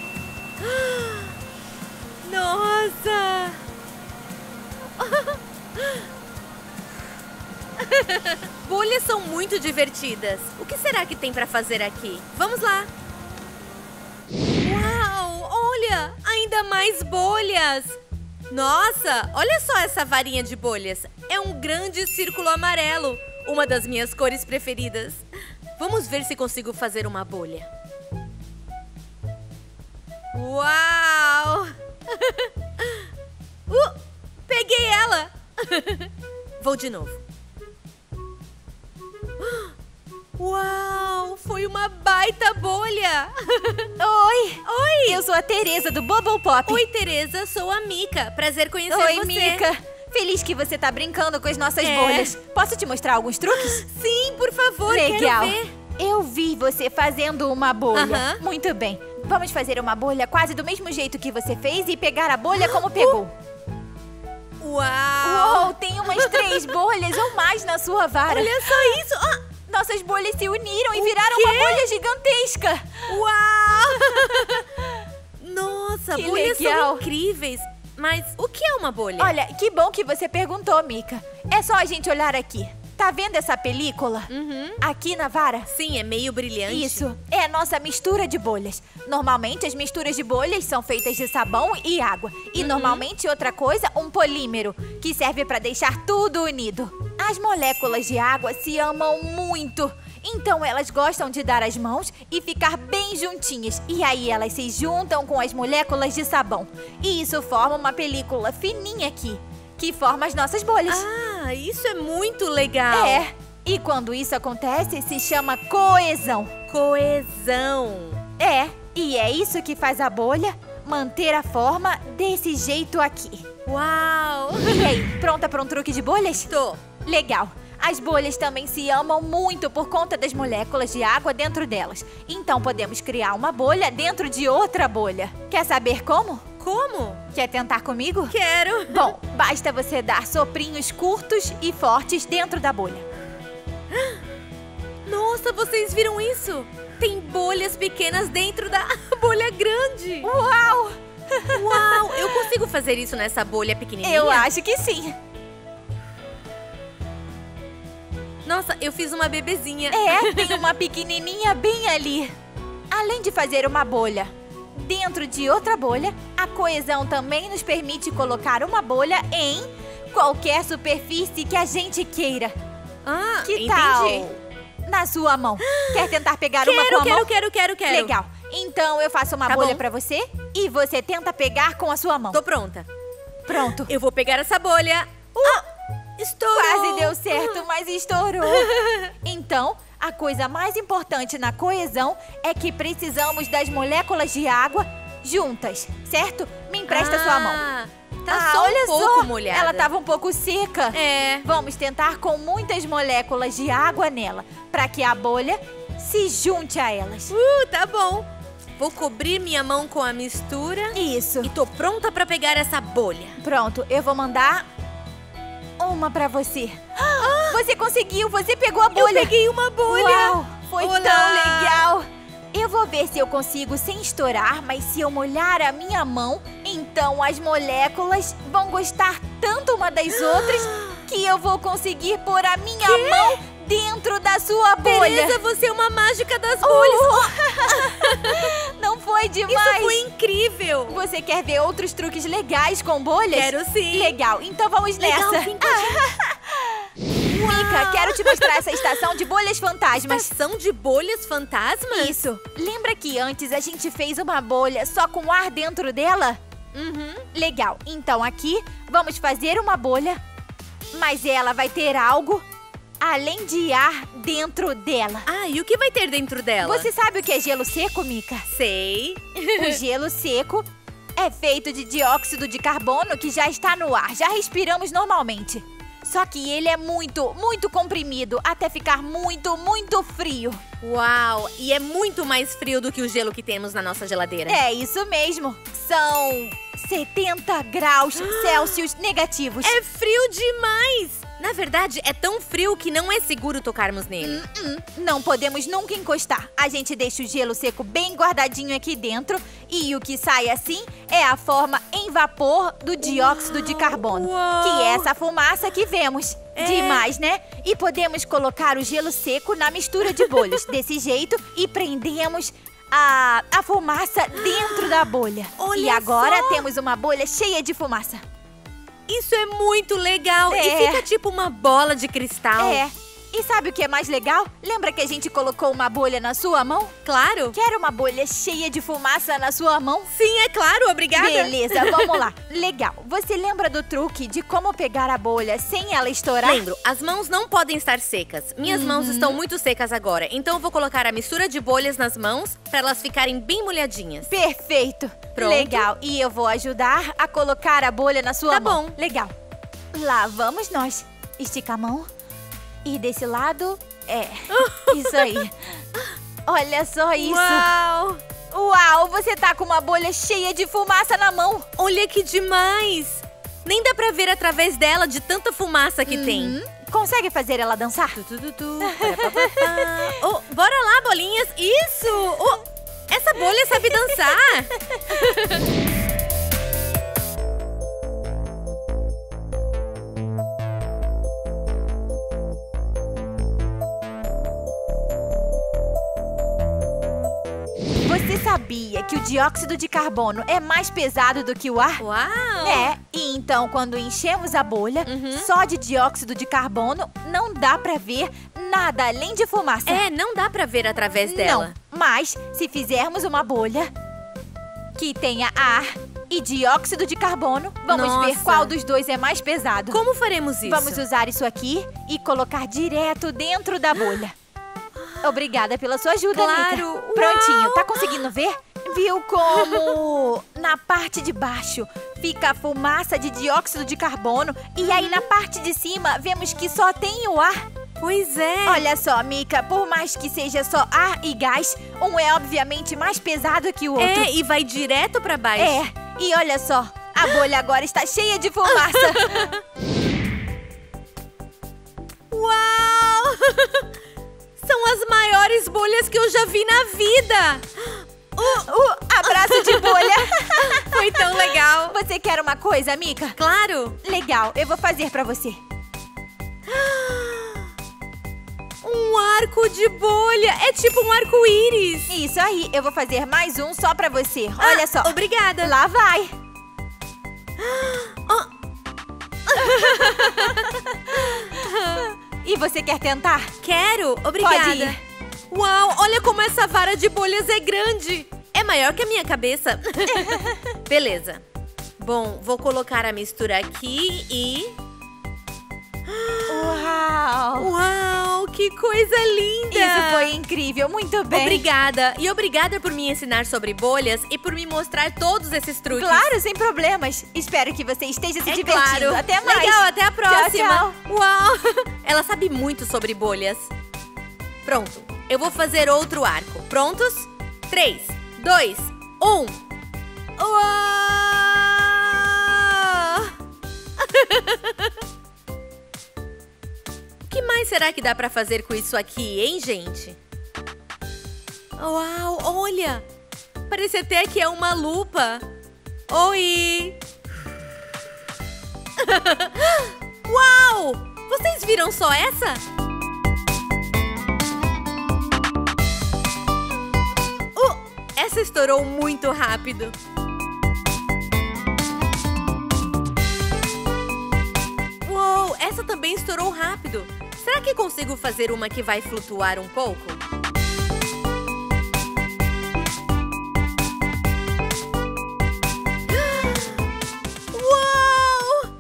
Nossa! Bolhas são muito divertidas. O que será que tem para fazer aqui? Vamos lá! Uau! Olha! Ainda mais bolhas! Nossa! Olha só essa varinha de bolhas. É um grande círculo amarelo. Uma das minhas cores preferidas. Vamos ver se consigo fazer uma bolha. Uau! uh, peguei ela! Vou de novo. Uau! Foi uma baita bolha! Oi! Oi! Eu sou a Tereza do Bubble Pop. Oi, Tereza. Sou a Mika. Prazer conhecer Oi, você. Mika. Feliz que você tá brincando com as nossas É. bolhas. Posso te mostrar alguns truques? Sim, por favor. Legal. Eu vi você fazendo uma bolha. Aham. Muito bem. Vamos fazer uma bolha quase do mesmo jeito que você fez e pegar a bolha como pegou. Uau! Uou, tem umas três bolhas ou mais na sua vara. Olha só isso! Ah, Nossas bolhas se uniram e O viraram quê? uma bolha gigantesca. uau! Nossa, Que bolhas legal. são incríveis. Mas o que é uma bolha? Olha, que bom que você perguntou, Mika. É só a gente olhar aqui. Tá vendo essa película? Uhum. Aqui na vara? Sim, é meio brilhante. Isso, é a nossa mistura de bolhas. Normalmente as misturas de bolhas são feitas de sabão e água. E Uhum. normalmente outra coisa, um polímero, que serve para deixar tudo unido. As moléculas de água se amam muito. Então elas gostam de dar as mãos e ficar bem juntinhas. E aí elas se juntam com as moléculas de sabão. E isso forma uma película fininha aqui, que forma as nossas bolhas. Ah, isso é muito legal. É. E quando isso acontece, se chama coesão. Coesão. É, e é isso que faz a bolha manter a forma desse jeito aqui. Uau! E aí, pronta para um truque de bolhas? Tô. Legal. As bolhas também se amam muito por conta das moléculas de água dentro delas. Então podemos criar uma bolha dentro de outra bolha. Quer saber como? Como? Quer tentar comigo? Quero. Bom, basta você dar soprinhos curtos e fortes dentro da bolha. Nossa, vocês viram isso? Tem bolhas pequenas dentro da bolha grande. Uau! Uau, eu consigo fazer isso nessa bolha pequenininha? Eu acho que sim. Nossa, eu fiz uma bebezinha. É, tem uma pequenininha bem ali. Além de fazer uma bolha dentro de outra bolha, a coesão também nos permite colocar uma bolha em qualquer superfície que a gente queira. Ah, Que entendi. tal? Na sua mão. Quer tentar pegar uma com Quero, a quero, mão? quero, quero, quero. Legal. Então eu faço uma Tá bolha pra você e você tenta pegar com a sua mão. Tô pronta. Pronto. Eu vou pegar essa bolha. Ah, estourou. Quase deu certo, mas estourou. Então, a coisa mais importante na coesão é que precisamos das moléculas de água juntas, certo? Me empresta sua mão. Ah, Tá Ah, só olha um pouco só, molhada. ela tava um pouco seca. É. Vamos tentar com muitas moléculas de água nela, para que a bolha se junte a elas. Uh, tá bom. Vou cobrir minha mão com a mistura. Isso. E tô pronta pra pegar essa bolha. Pronto, eu vou mandar uma pra você. Você conseguiu, você pegou a bolha. Eu peguei uma bolha. Uau, foi Olá. tão legal. Eu vou ver se eu consigo sem estourar, mas se eu molhar a minha mão, então as moléculas vão gostar tanto uma das outras que eu vou conseguir pôr a minha mão dentro da sua bolha. Tereza, você é uma mágica das bolhas. Uh! Não foi demais? Isso foi incrível. Você quer ver outros truques legais com bolhas? Quero sim. Legal, então vamos Legal, nessa. vem Mica, quero te mostrar essa estação de bolhas fantasmas. Estação de bolhas fantasmas? Isso. Lembra que antes a gente fez uma bolha só com ar dentro dela? Uhum. Legal. Então aqui vamos fazer uma bolha, mas ela vai ter algo além de ar dentro dela. Ah, e o que vai ter dentro dela? Você sabe o que é gelo seco, Mica? Sei. O gelo seco é feito de dióxido de carbono que já está no ar, já respiramos normalmente. Só que ele é muito, muito comprimido até ficar muito, muito frio. Uau, e é muito mais frio do que o gelo que temos na nossa geladeira. É isso mesmo. São 70 graus Celsius negativos. É frio demais! Na verdade, é tão frio que não é seguro tocarmos nele. Hum, não podemos nunca encostar. A gente deixa o gelo seco bem guardadinho aqui dentro e o que sai assim é a forma em vapor do dióxido de carbono, Uau. que é essa fumaça que vemos. É. Demais, né? E podemos colocar o gelo seco na mistura de bolhas desse jeito e prendemos a, a fumaça dentro da bolha. Olha e agora só. temos uma bolha cheia de fumaça. Isso é muito legal É. e fica tipo uma bola de cristal. É. E sabe o que é mais legal? Lembra que a gente colocou uma bolha na sua mão? Claro. Quer uma bolha cheia de fumaça na sua mão? Sim, é claro, obrigada. Beleza, vamos lá. Legal. Você lembra do truque de como pegar a bolha sem ela estourar? Lembro, as mãos não podem estar secas. Minhas mãos estão muito secas agora, então eu vou colocar a mistura de bolhas nas mãos para elas ficarem bem molhadinhas. Perfeito. Pronto. Legal. E eu vou ajudar a colocar a bolha na sua Tá mão. bom. Legal. Lá vamos nós. Estica a mão. E desse lado, é. Isso aí. Olha só isso. Uau! Uau, você tá com uma bolha cheia de fumaça na mão. Olha que demais! Nem dá pra ver através dela de tanta fumaça que tem. Hum, Consegue fazer ela dançar? Tu, tu, tu, tu. Oh, bora lá, bolinhas! Isso! Oh, essa bolha sabe dançar! Você sabia que o dióxido de carbono é mais pesado do que o ar? Uau! É, e então quando enchemos a bolha, Uhum. só de dióxido de carbono, não dá pra ver nada além de fumaça. É, não dá pra ver através dela. Não, mas se fizermos uma bolha que tenha ar e dióxido de carbono, vamos ver Nossa. qual dos dois é mais pesado. Como faremos isso? Vamos usar isso aqui e colocar direto dentro da bolha. Obrigada pela sua ajuda, Claro. Uau. Prontinho, tá conseguindo ver? Viu como na parte de baixo fica a fumaça de dióxido de carbono e aí na parte de cima vemos que só tem o ar? Pois é. Olha só, Mika, por mais que seja só ar e gás, um é obviamente mais pesado que o outro. É, e vai direto pra baixo. É, e olha só, a bolha agora está cheia de fumaça. Uau! São as maiores bolhas que eu já vi na vida. uh, abraço de bolha. Foi tão legal. Você quer uma coisa, Mika? Claro. Legal, eu vou fazer pra você. Um arco de bolha. É tipo um arco-íris. Isso aí, eu vou fazer mais um só pra você. Olha Ah, só. Obrigada. Lá vai. e você quer tentar? Quero. Obrigada. Pode ir. Uau, olha como essa vara de bolhas é grande. É maior que a minha cabeça. Beleza. Bom, vou colocar a mistura aqui e... Uau! Uau, que coisa linda! Isso foi incrível, muito bem. Obrigada. E obrigada por me ensinar sobre bolhas e por me mostrar todos esses truques. Claro, sem problemas. Espero que você esteja se É divertindo. claro. Até mais. Legal, até a próxima. Tchau, Uau! Ela sabe muito sobre bolhas. Pronto, eu vou fazer outro arco. Prontos? 3, 2, 1. Uau! Que mais será que dá pra fazer com isso aqui, hein, gente? Uau, olha! Parece até que é uma lupa. Oi! Uau! Vocês viram só essa? Uh, essa estourou muito rápido. Uou, essa também estourou rápido. Será que consigo fazer uma que vai flutuar um pouco? Uau!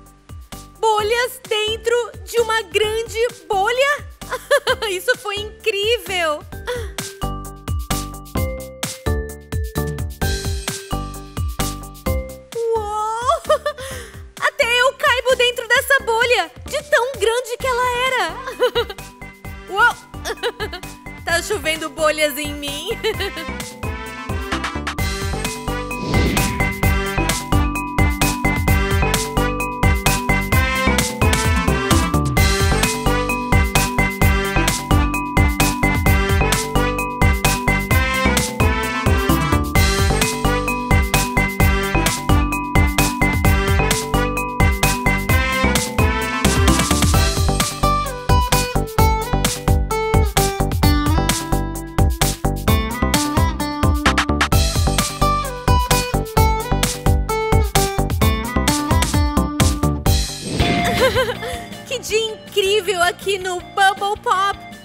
Bolhas dentro de uma grande bolha? Isso foi incrível! Dentro dessa bolha, de tão grande que ela era! Uau! Tá chovendo bolhas em mim!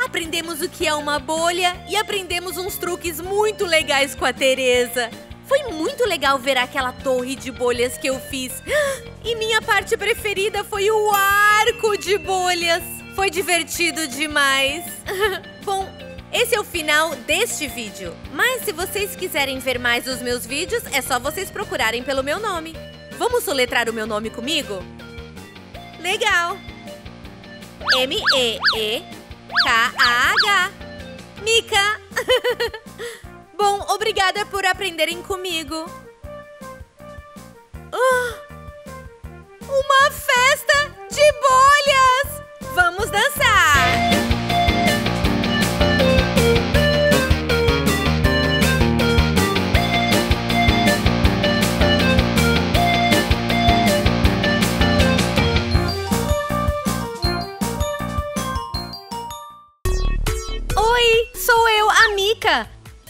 Aprendemos o que é uma bolha e aprendemos uns truques muito legais com a Teresa. Foi muito legal ver aquela torre de bolhas que eu fiz. E minha parte preferida foi o arco de bolhas. Foi divertido demais. Bom, esse é o final deste vídeo. Mas se vocês quiserem ver mais dos meus vídeos, é só vocês procurarem pelo meu nome. Vamos soletrar o meu nome comigo? Legal! M-E-E-K-A-H. Mika! Bom, obrigada por aprenderem comigo. Ah, uma festa de bolhas! Vamos dançar!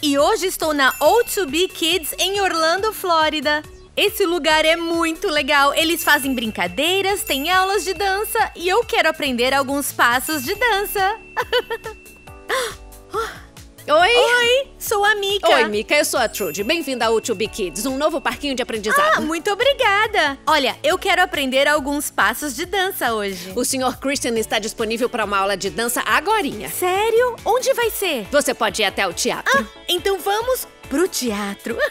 E hoje estou na O2B Kids em Orlando, Flórida. Esse lugar é muito legal. Eles fazem brincadeiras, têm aulas de dança e eu quero aprender alguns passos de dança. Oi! Oi, sou a Mika. Oi, Mika, eu sou a Trude. Bem-vinda ao YouTube Kids, um novo parquinho de aprendizado. Ah, muito obrigada. Olha, eu quero aprender alguns passos de dança hoje. O Sr. Christian está disponível para uma aula de dança agorinha. Sério? Onde vai ser? Você pode ir até o teatro. Ah, então vamos pro teatro.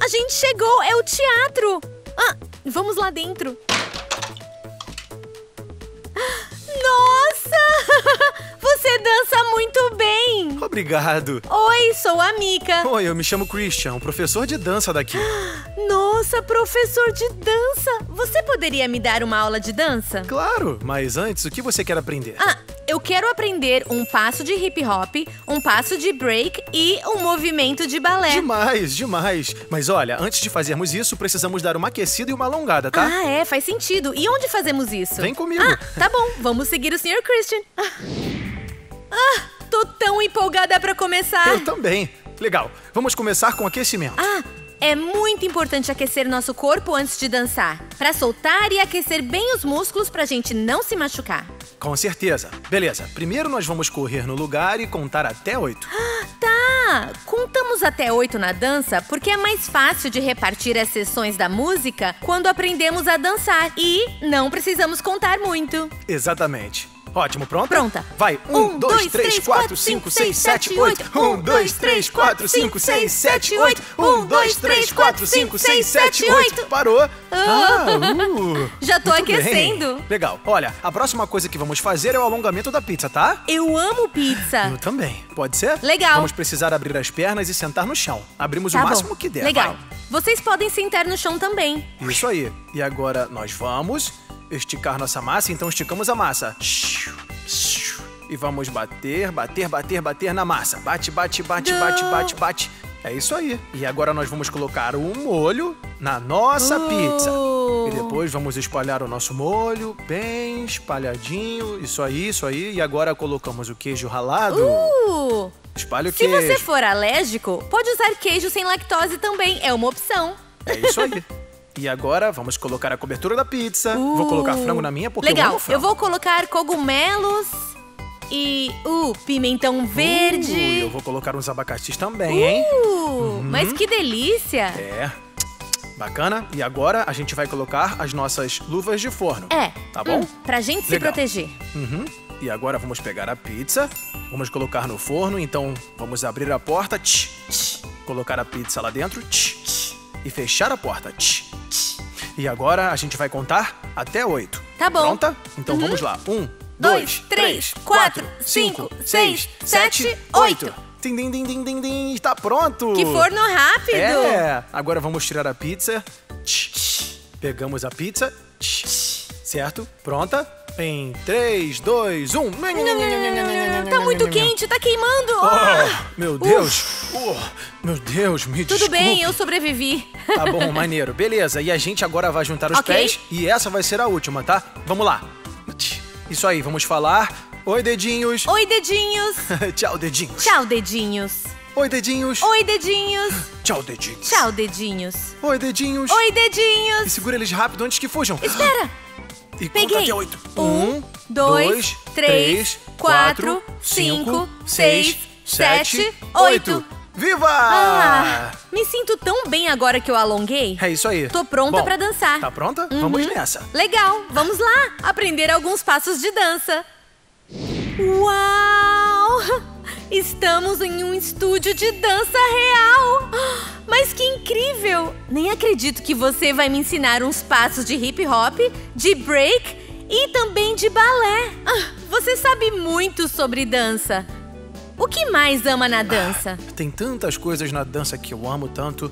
A gente chegou, é o teatro. Ah, vamos lá dentro. Obrigado. Oi, sou a Mika. Oi, eu me chamo Christian, professor de dança daqui. Nossa, professor de dança! Você poderia me dar uma aula de dança? Claro, mas antes, o que você quer aprender? Ah, eu quero aprender um passo de hip hop, um passo de break e um movimento de balé. Demais, demais. Mas olha, antes de fazermos isso, precisamos dar uma aquecida e uma alongada, tá? Ah, é, faz sentido. E onde fazemos isso? Vem comigo. Ah, tá bom, vamos seguir o Sr. Christian. Ah, tô tão empolgada pra começar. Eu também. Legal, vamos começar com aquecimento. Ah, é muito importante aquecer nosso corpo antes de dançar, para soltar e aquecer bem os músculos pra gente não se machucar. Com certeza. Beleza, primeiro nós vamos correr no lugar e contar até oito. Ah, tá! Contamos até oito na dança porque é mais fácil de repartir as sessões da música quando aprendemos a dançar e não precisamos contar muito. Exatamente. Ótimo, pronta? Pronta. Vai. Um, dois, três, quatro, cinco, seis, sete, oito. Um, dois, três, quatro, cinco, seis, sete, oito. Um, dois, três, quatro, cinco, seis, sete, oito. Parou. Ah, uh. Já tô Muito bem. aquecendo. Legal. Olha, a próxima coisa que vamos fazer é o alongamento da pizza, tá? Eu amo pizza. Eu também. Pode ser? Legal. Vamos precisar abrir as pernas e sentar no chão. Abrimos Tá o máximo bom. que der. Legal. vai. Vocês podem sentar no chão também. Isso aí. E agora nós vamos esticar nossa massa, então esticamos a massa. E vamos bater, bater, bater, bater na massa. Bate, bate, bate, bate, bate, bate. É isso aí. E agora nós vamos colocar o molho na nossa Uh. pizza. E depois vamos espalhar o nosso molho bem espalhadinho. Isso aí, isso aí. E agora colocamos o queijo ralado. Uh! Espalha o Se queijo. você for alérgico, pode usar queijo sem lactose também. É uma opção. É isso aí. E agora vamos colocar a cobertura da pizza. Vou colocar frango na minha porque eu Legal, amo frango. eu vou colocar cogumelos e, uh, pimentão verde. Uh, eu vou colocar uns abacaxis também, hein? Uh, Mas que delícia! É. Bacana. E agora a gente vai colocar as nossas luvas de forno. É. Tá bom? hum, pra gente se Legal. proteger. Uhum. E agora vamos pegar a pizza, vamos colocar no forno, então vamos abrir a porta, tch, tch, colocar a pizza lá dentro, tch, e fechar a porta. tch, tch. E agora a gente vai contar até oito. Tá bom. Pronta? Então vamos lá. Um, Dois, dois, três, quatro, quatro, cinco, cinco, seis, sete, oito. Tim, tim, tim, tim, tim, tim, está pronto! Que forno rápido! É! Agora vamos tirar a pizza. Tch. Pegamos a pizza. Certo? Pronta? Em 3, 2, 1. Tá muito quente, tá queimando! Ah, Oh, meu Deus! Oh, meu Deus, me Tudo desculpe. bem, eu sobrevivi. Tá bom, maneiro. Beleza, e a gente agora vai juntar os Ok. pés e essa vai ser a última, tá? Vamos lá. Isso aí, vamos falar. Oi, dedinhos. Oi, dedinhos! Tchau, dedinhos. Tchau, dedinhos! Oi, dedinhos. Oi, dedinhos! Tchau, dedinhos. Tchau, dedinhos! Oi, dedinhos. Oi, E dedinhos! segura eles rápido antes que fujam. Espera! E Peguei. conta até oito. Um, dois, três, quatro, cinco, seis, sete, oito. Viva! Ah, me sinto tão bem agora que eu alonguei. É isso aí. Tô pronta pra dançar. Tá pronta? Uhum. Vamos nessa. Legal, vamos lá aprender alguns passos de dança. Uau! Estamos em um estúdio de dança real! Mas que incrível! Nem acredito que você vai me ensinar uns passos de hip hop, de break e também de balé. Ah, Você sabe muito sobre dança. O que mais ama na dança? Tem tantas coisas na dança que eu amo tanto,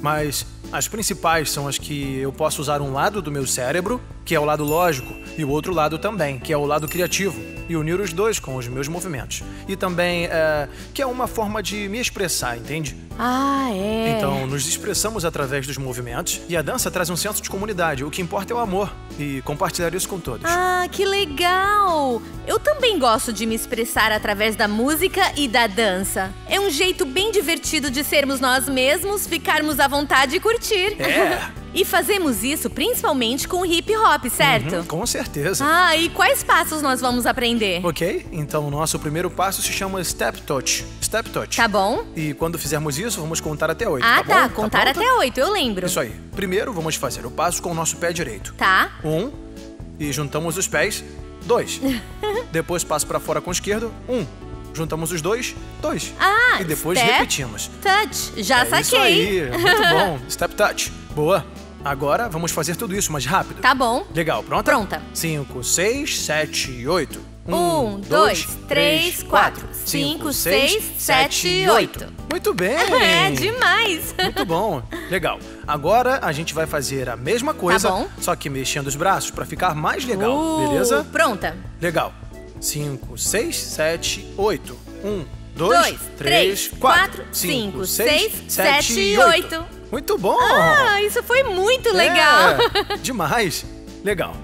mas as principais são as que eu posso usar um lado do meu cérebro, que é o lado lógico, e o outro lado também, que é o lado criativo, e unir os dois com os meus movimentos. E também, é, que é uma forma de me expressar, entende? Ah, é. Então, nos expressamos através dos movimentos, e a dança traz um senso de comunidade. O que importa é o amor, e compartilhar isso com todos. Ah, que legal! Eu também gosto de me expressar através da música e da dança. É um jeito bem divertido de sermos nós mesmos, ficarmos à vontade e curtir. É. e fazemos isso principalmente com hip hop, certo? Uhum, com certeza. Ah, e quais passos nós vamos aprender? Ok? Então, o nosso primeiro passo se chama Step Touch. Step Touch. Tá bom? E quando fizermos isso, vamos contar até oito. Ah, tá, tá. bom? Contar pronta? até oito, eu lembro. Isso aí. Primeiro, vamos fazer o passo com o nosso pé direito. Tá. Um. E juntamos os pés. Dois. depois passo pra fora com o esquerdo. Um. Juntamos os dois. Dois. Ah, E depois step, repetimos. Touch. Já é isso saquei. aí. Muito bom. Step Touch. Boa. Agora vamos fazer tudo isso mais rápido. Tá bom. Legal, pronta? Pronta. Cinco, seis, sete e oito. Um, dois, três, quatro, cinco, seis, sete, oito. Muito bem! É demais! Muito bom. Legal. Agora a gente vai fazer a mesma coisa, Tá bom. só que mexendo os braços pra ficar mais legal, Uh, beleza? Pronta. Legal. 5, 6, 7, 8. 1, 2, Dois, 3, três, 4, quatro, 5, cinco, 6, seis, 7 sete e e 8. oito. Muito bom! Ah, isso foi muito legal. É, demais. Legal.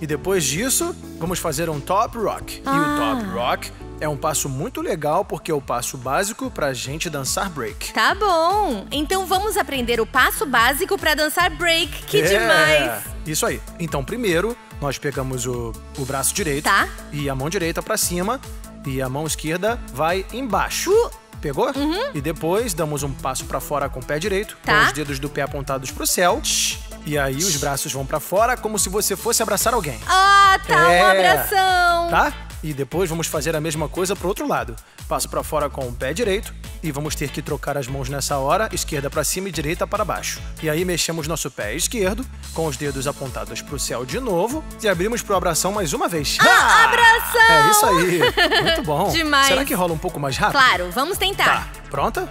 E depois disso, vamos fazer um top rock. E Ah. o top rock é um passo muito legal porque é o passo básico pra gente dançar break. Tá bom. Então vamos aprender o passo básico pra dançar break. Que É, demais. Isso aí. Então, primeiro, nós pegamos o, o braço direito Tá. e a mão direita pra cima e a mão esquerda vai embaixo. Uh. Pegou? E depois damos um passo pra fora com o pé direito, Tá. com os dedos do pé apontados pro céu. E aí os braços vão pra fora como se você fosse abraçar alguém. Ah, tá. É. Um abração. Tá? E depois vamos fazer a mesma coisa pro outro lado. Passo pra fora com o pé direito e vamos ter que trocar as mãos nessa hora, esquerda pra cima e direita para baixo. E aí mexemos nosso pé esquerdo com os dedos apontados pro céu de novo e abrimos pro abração mais uma vez. Ah, abração! É isso aí. Muito bom. Demais. Será que rola um pouco mais rápido? Claro, vamos tentar. Tá. Pronta?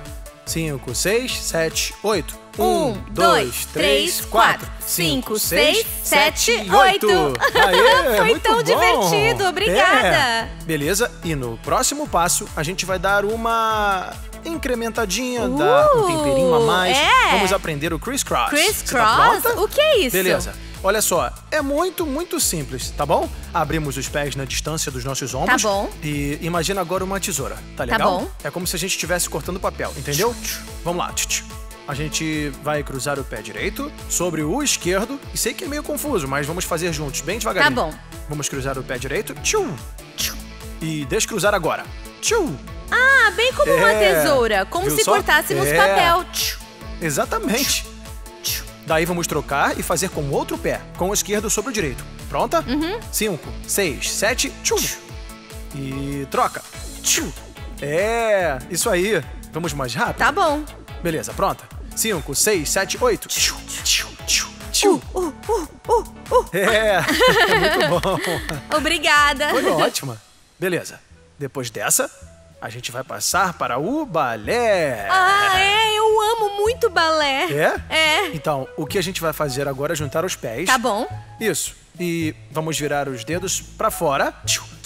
5, 6, 7, 8. Um, dois, três, quatro, cinco, seis, sete, oito. Aê, Foi tão bom. divertido, obrigada. É. Beleza? E no próximo passo, a gente vai dar uma incrementadinha, dar um temperinho a mais. é. Vamos aprender o crisscross. Criss Você tá o que é isso? Beleza. Olha só, é muito, muito simples, tá bom? Abrimos os pés na distância dos nossos ombros. Tá bom. E imagina agora uma tesoura, tá legal? bom. É como se a gente estivesse cortando papel, entendeu? Vamos lá. A gente vai cruzar o pé direito sobre o esquerdo. E sei que é meio confuso, mas vamos fazer juntos, bem devagarinho. Tá bom. Vamos cruzar o pé direito. Tchum, tchum. E descruzar agora. Tchum. Ah, bem como uma É. tesoura, como Viu se só? cortássemos É. papel. Tchiu. Exatamente. Daí vamos trocar e fazer com o outro pé, com o esquerdo sobre o direito. Pronta? Uhum. 5, 6, 7, tchum. E troca. Tchum. É, isso aí. Vamos mais rápido? Tá bom. Beleza, pronta? 5, 6, 7, 8. Tchum, tchum, tchum, tchum. É, muito bom. Obrigada. Foi ótima. Beleza. Depois dessa, a gente vai passar para o balé. Ah, é, eu amo muito balé. É? É. Então, o que a gente vai fazer agora é juntar os pés. Tá bom. Isso. E vamos virar os dedos pra fora.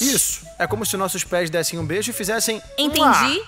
Isso. É como se nossos pés dessem um beijo e fizessem. Entendi. Mua.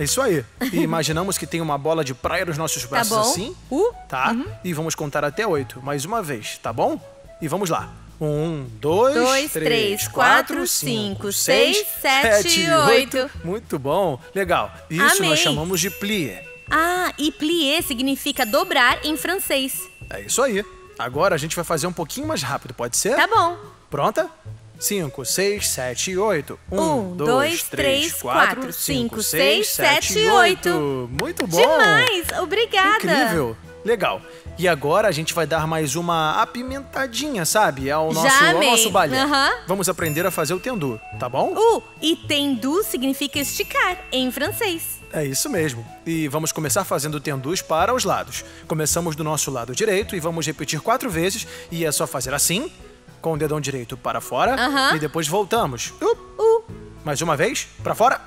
Isso aí. E imaginamos que tem uma bola de praia nos nossos braços bom. assim. Uh, Tá? E vamos contar até oito. Mais uma vez, tá bom? E vamos lá. Um, dois, Dois, três, quatro, cinco, seis, sete e oito. Muito bom. Legal. Isso Amei. nós chamamos de plié. Ah, e plié significa dobrar em francês. É isso aí. Agora a gente vai fazer um pouquinho mais rápido, pode ser? Tá bom. Pronta? 5, 6, 7 e 8. Um, dois, três, quatro, cinco, seis, sete e oito. Muito bom! Demais, obrigada. Incrível! Legal. E agora a gente vai dar mais uma apimentadinha, sabe? Ao nosso, Já ao amei. nosso balé. Aham. Vamos aprender a fazer o tendu, tá bom? Uh, e tendu significa esticar em francês. É isso mesmo. E vamos começar fazendo tendus para os lados. Começamos do nosso lado direito e vamos repetir quatro vezes. E é só fazer assim, com o dedão direito para fora. Aham. E depois voltamos. Up. Uh, Mais uma vez, para fora.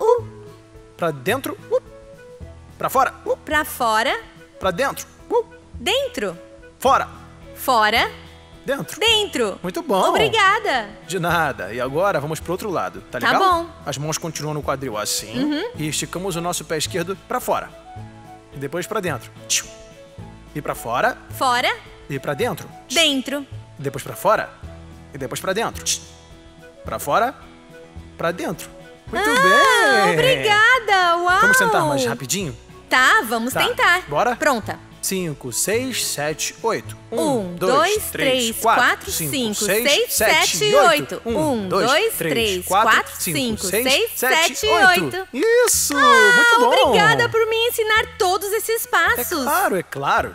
uh, Para dentro. Uh. Para fora. Uh. pra fora, Para dentro. Dentro, Fora. fora, Dentro. dentro. Muito bom. Obrigada. De nada. E agora vamos pro outro lado, tá Tá legal? bom. Uhum. As mãos continuam no quadril assim. E esticamos o nosso pé esquerdo para fora. E depois para dentro. E para fora. Fora, E para dentro. dentro. Depois para fora. E depois para dentro. Para fora. Para dentro. Muito Ah, bem. obrigada. Uau. Vamos tentar mais rapidinho? Tá, vamos Tá. tentar. Bora? Pronta. 5, 6, 7, 8. Um, dois, três, quatro, cinco, seis, sete e oito. Um, dois, três, quatro, cinco, seis, sete e oito. Isso! Ah, muito bom! obrigada por me ensinar todos esses É passos. claro, é claro.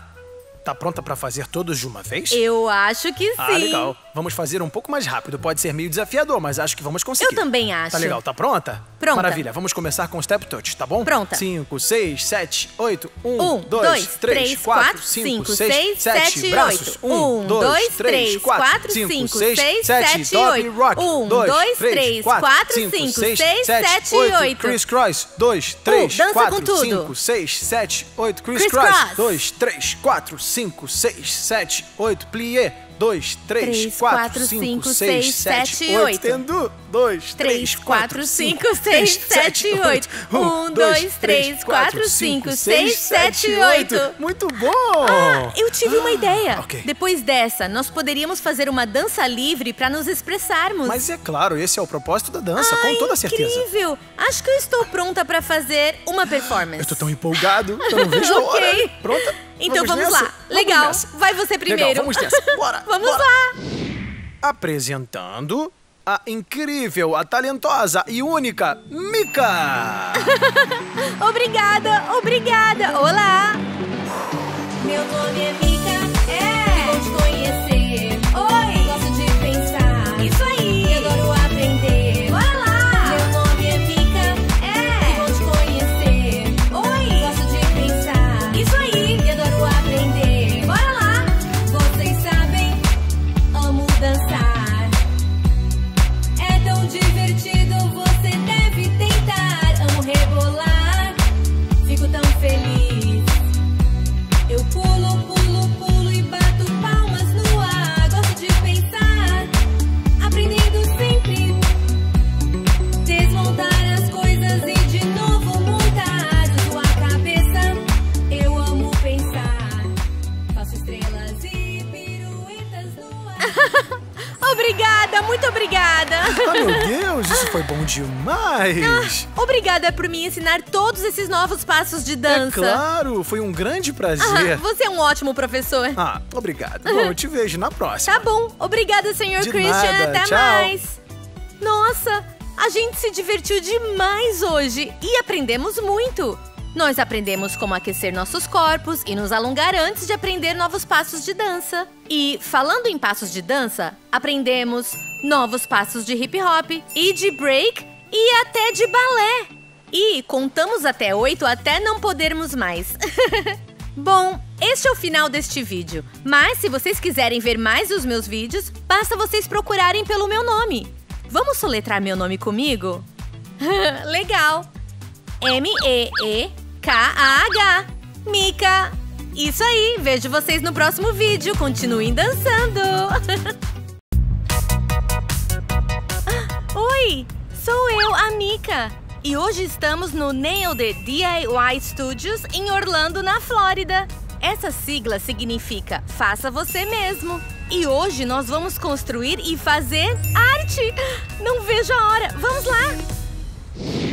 Tá pronta pra fazer todos de uma vez? Eu acho que sim. Ah, legal. Vamos fazer um pouco mais rápido. Pode ser meio desafiador, mas acho que vamos conseguir. Eu também acho. Tá legal, tá pronta? Pronta. Maravilha, vamos começar com o Step Touch, tá bom? Pronta. 5, 6, 7, 8, 1, Um, 2, dois, 3, três, 4, quatro, 5, cinco, 6, seis, 7, sete, braços. oito. 1, Um, 2, dois, 3, três, 4, quatro, 5, cinco, 6, seis, 7, sete, Top oito. Rock. Um, 2, dois, 3, três, 4, quatro, 5, cinco, 6, seis, 7, sete, 8. oito. Criss Cross. 2, 3, dança 4, com tudo. 5, 6, 7, 8. Criss cross. 2, 3, 4, 5, 6, 7, 8. Plié. 2, 3, Três, 4, quatro, 5, cinco, 6, seis, 7, sete, 8. oito. Tendu. 2, 3, 4, 5, 6, 7, 8. 1, 2, 3, 4, 5, 6, 7, 8. Muito bom! Ah, eu tive uma ideia. ok. Depois dessa, nós poderíamos fazer uma dança livre para nos expressarmos. Mas é claro, esse é o propósito da dança, Ai, com toda certeza. incrível! Acho que eu estou pronta para fazer uma performance. Eu tô tão empolgado, eu não vejo a hora. Ok. Pronta? Então vamos, nessa? lá. Legal. nessa. Vai você primeiro. Legal, vamos nessa. Bora. vamos bora. lá. Apresentando a incrível, a talentosa e única Mika! Obrigada, obrigada. Olá. Meu nome é Mika, Obrigada, muito obrigada. Ah, meu Deus, isso foi bom demais! Obrigada por me ensinar todos esses novos passos de É dança. claro, foi um grande Ah, prazer. você é um ótimo professor. Ah, obrigado. Bom, eu te vejo na próxima. Tá bom. Obrigada, senhor De Christian. nada, Até tchau. mais. Nossa, a gente se divertiu demais hoje e aprendemos muito. Nós aprendemos como aquecer nossos corpos e nos alongar antes de aprender novos passos de dança. E, falando em passos de dança, aprendemos novos passos de hip hop e de break e até de balé. E contamos até oito até não podermos mais. Bom, este é o final deste vídeo. Mas se vocês quiserem ver mais dos meus vídeos, basta vocês procurarem pelo meu nome. Vamos soletrar meu nome comigo? Legal! M-E-E-K-A-H. Mika. Isso aí, vejo vocês no próximo vídeo. Continuem dançando. Oi, sou eu, a Mika. E hoje estamos no Nailed It DIY Studios em Orlando, na Flórida. Essa sigla significa Faça Você Mesmo. E hoje nós vamos construir e fazer arte. Não vejo a hora. Vamos lá.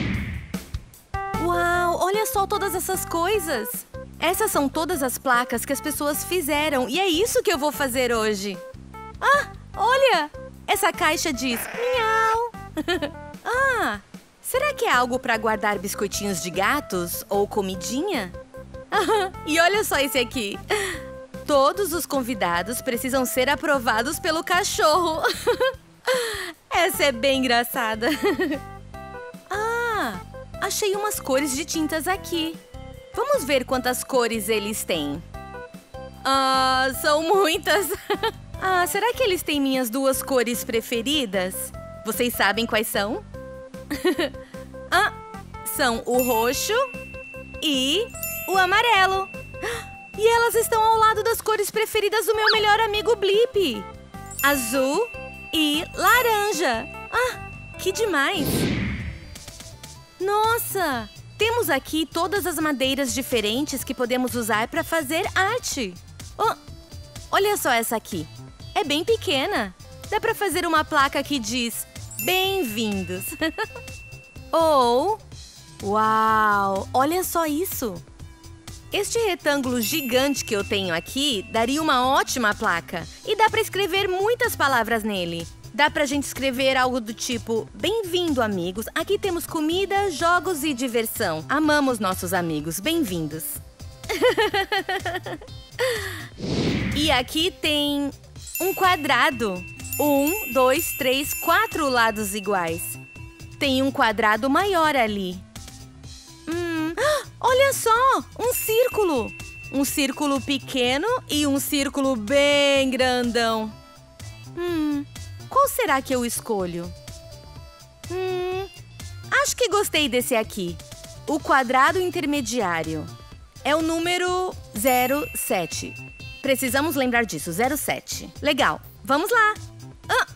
Uau, olha só todas essas coisas. Essas são todas as placas que as pessoas fizeram e é isso que eu vou fazer hoje. Ah, olha! Essa caixa diz miau. ah, será que é algo para guardar biscoitinhos de gatos ou comidinha? e olha só esse aqui. Todos os convidados precisam ser aprovados pelo cachorro. Essa é bem engraçada. ah, achei umas cores de tintas aqui. Vamos ver quantas cores eles têm. Ah, são muitas. ah, será que eles têm minhas duas cores preferidas? Vocês sabem quais são? ah, são o roxo e o amarelo. E elas estão ao lado das cores preferidas do meu melhor amigo Blip. Azul e laranja. Ah, que demais! Nossa! Temos aqui todas as madeiras diferentes que podemos usar para fazer arte. Oh, olha só essa aqui. É bem pequena. Dá para fazer uma placa que diz Bem-vindos. Ou, uau, olha só isso. Este retângulo gigante que eu tenho aqui daria uma ótima placa. E dá para escrever muitas palavras nele. Dá pra gente escrever algo do tipo: Bem-vindo, amigos. Aqui temos comida, jogos e diversão. Amamos nossos amigos. Bem-vindos. e aqui tem um quadrado. Um, dois, três, quatro lados iguais. Tem um quadrado maior ali. Hum, olha só! Um círculo! Um círculo pequeno e um círculo bem grandão. Hum, qual será que eu escolho? Hum, acho que gostei desse aqui. O quadrado intermediário. É o número 07. Precisamos lembrar disso, 07. Legal, vamos lá. Ah,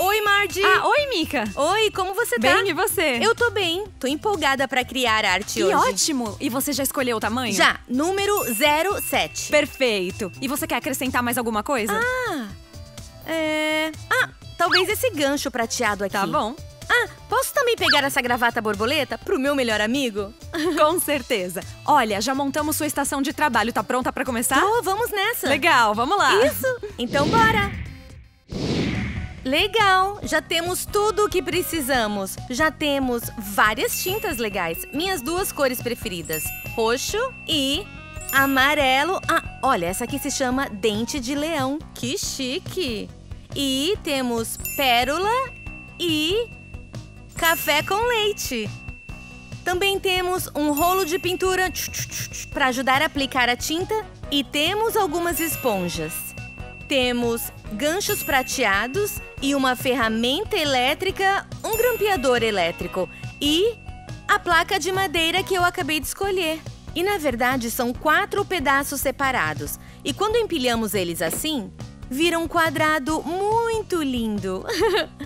oi, Mardi. Ah, oi, Mika. Oi, como você tá? Bem, e você? Eu tô bem. Tô empolgada pra criar arte Que hoje. ótimo! E você já escolheu o tamanho? Já, número 07. Perfeito. E você quer acrescentar mais alguma coisa? Ah, é... Ah, talvez esse gancho prateado aqui. Tá bom. Ah, posso também pegar essa gravata borboleta pro meu melhor amigo? Com certeza. Olha, já montamos sua estação de trabalho. Tá pronta pra começar? Oh, vamos nessa. Legal, vamos lá. Isso. Então bora. Legal, já temos tudo o que precisamos. Já temos várias tintas legais. Minhas duas cores preferidas: roxo e amarelo. Ah, olha, essa aqui se chama Dente de Leão. Que chique! E temos pérola e café com leite. Também temos um rolo de pintura para ajudar a aplicar a tinta e temos algumas esponjas. Temos ganchos prateados e uma ferramenta elétrica, um grampeador elétrico e a placa de madeira que eu acabei de escolher. E na verdade são quatro pedaços separados. E quando empilhamos eles assim, vira um quadrado muito lindo.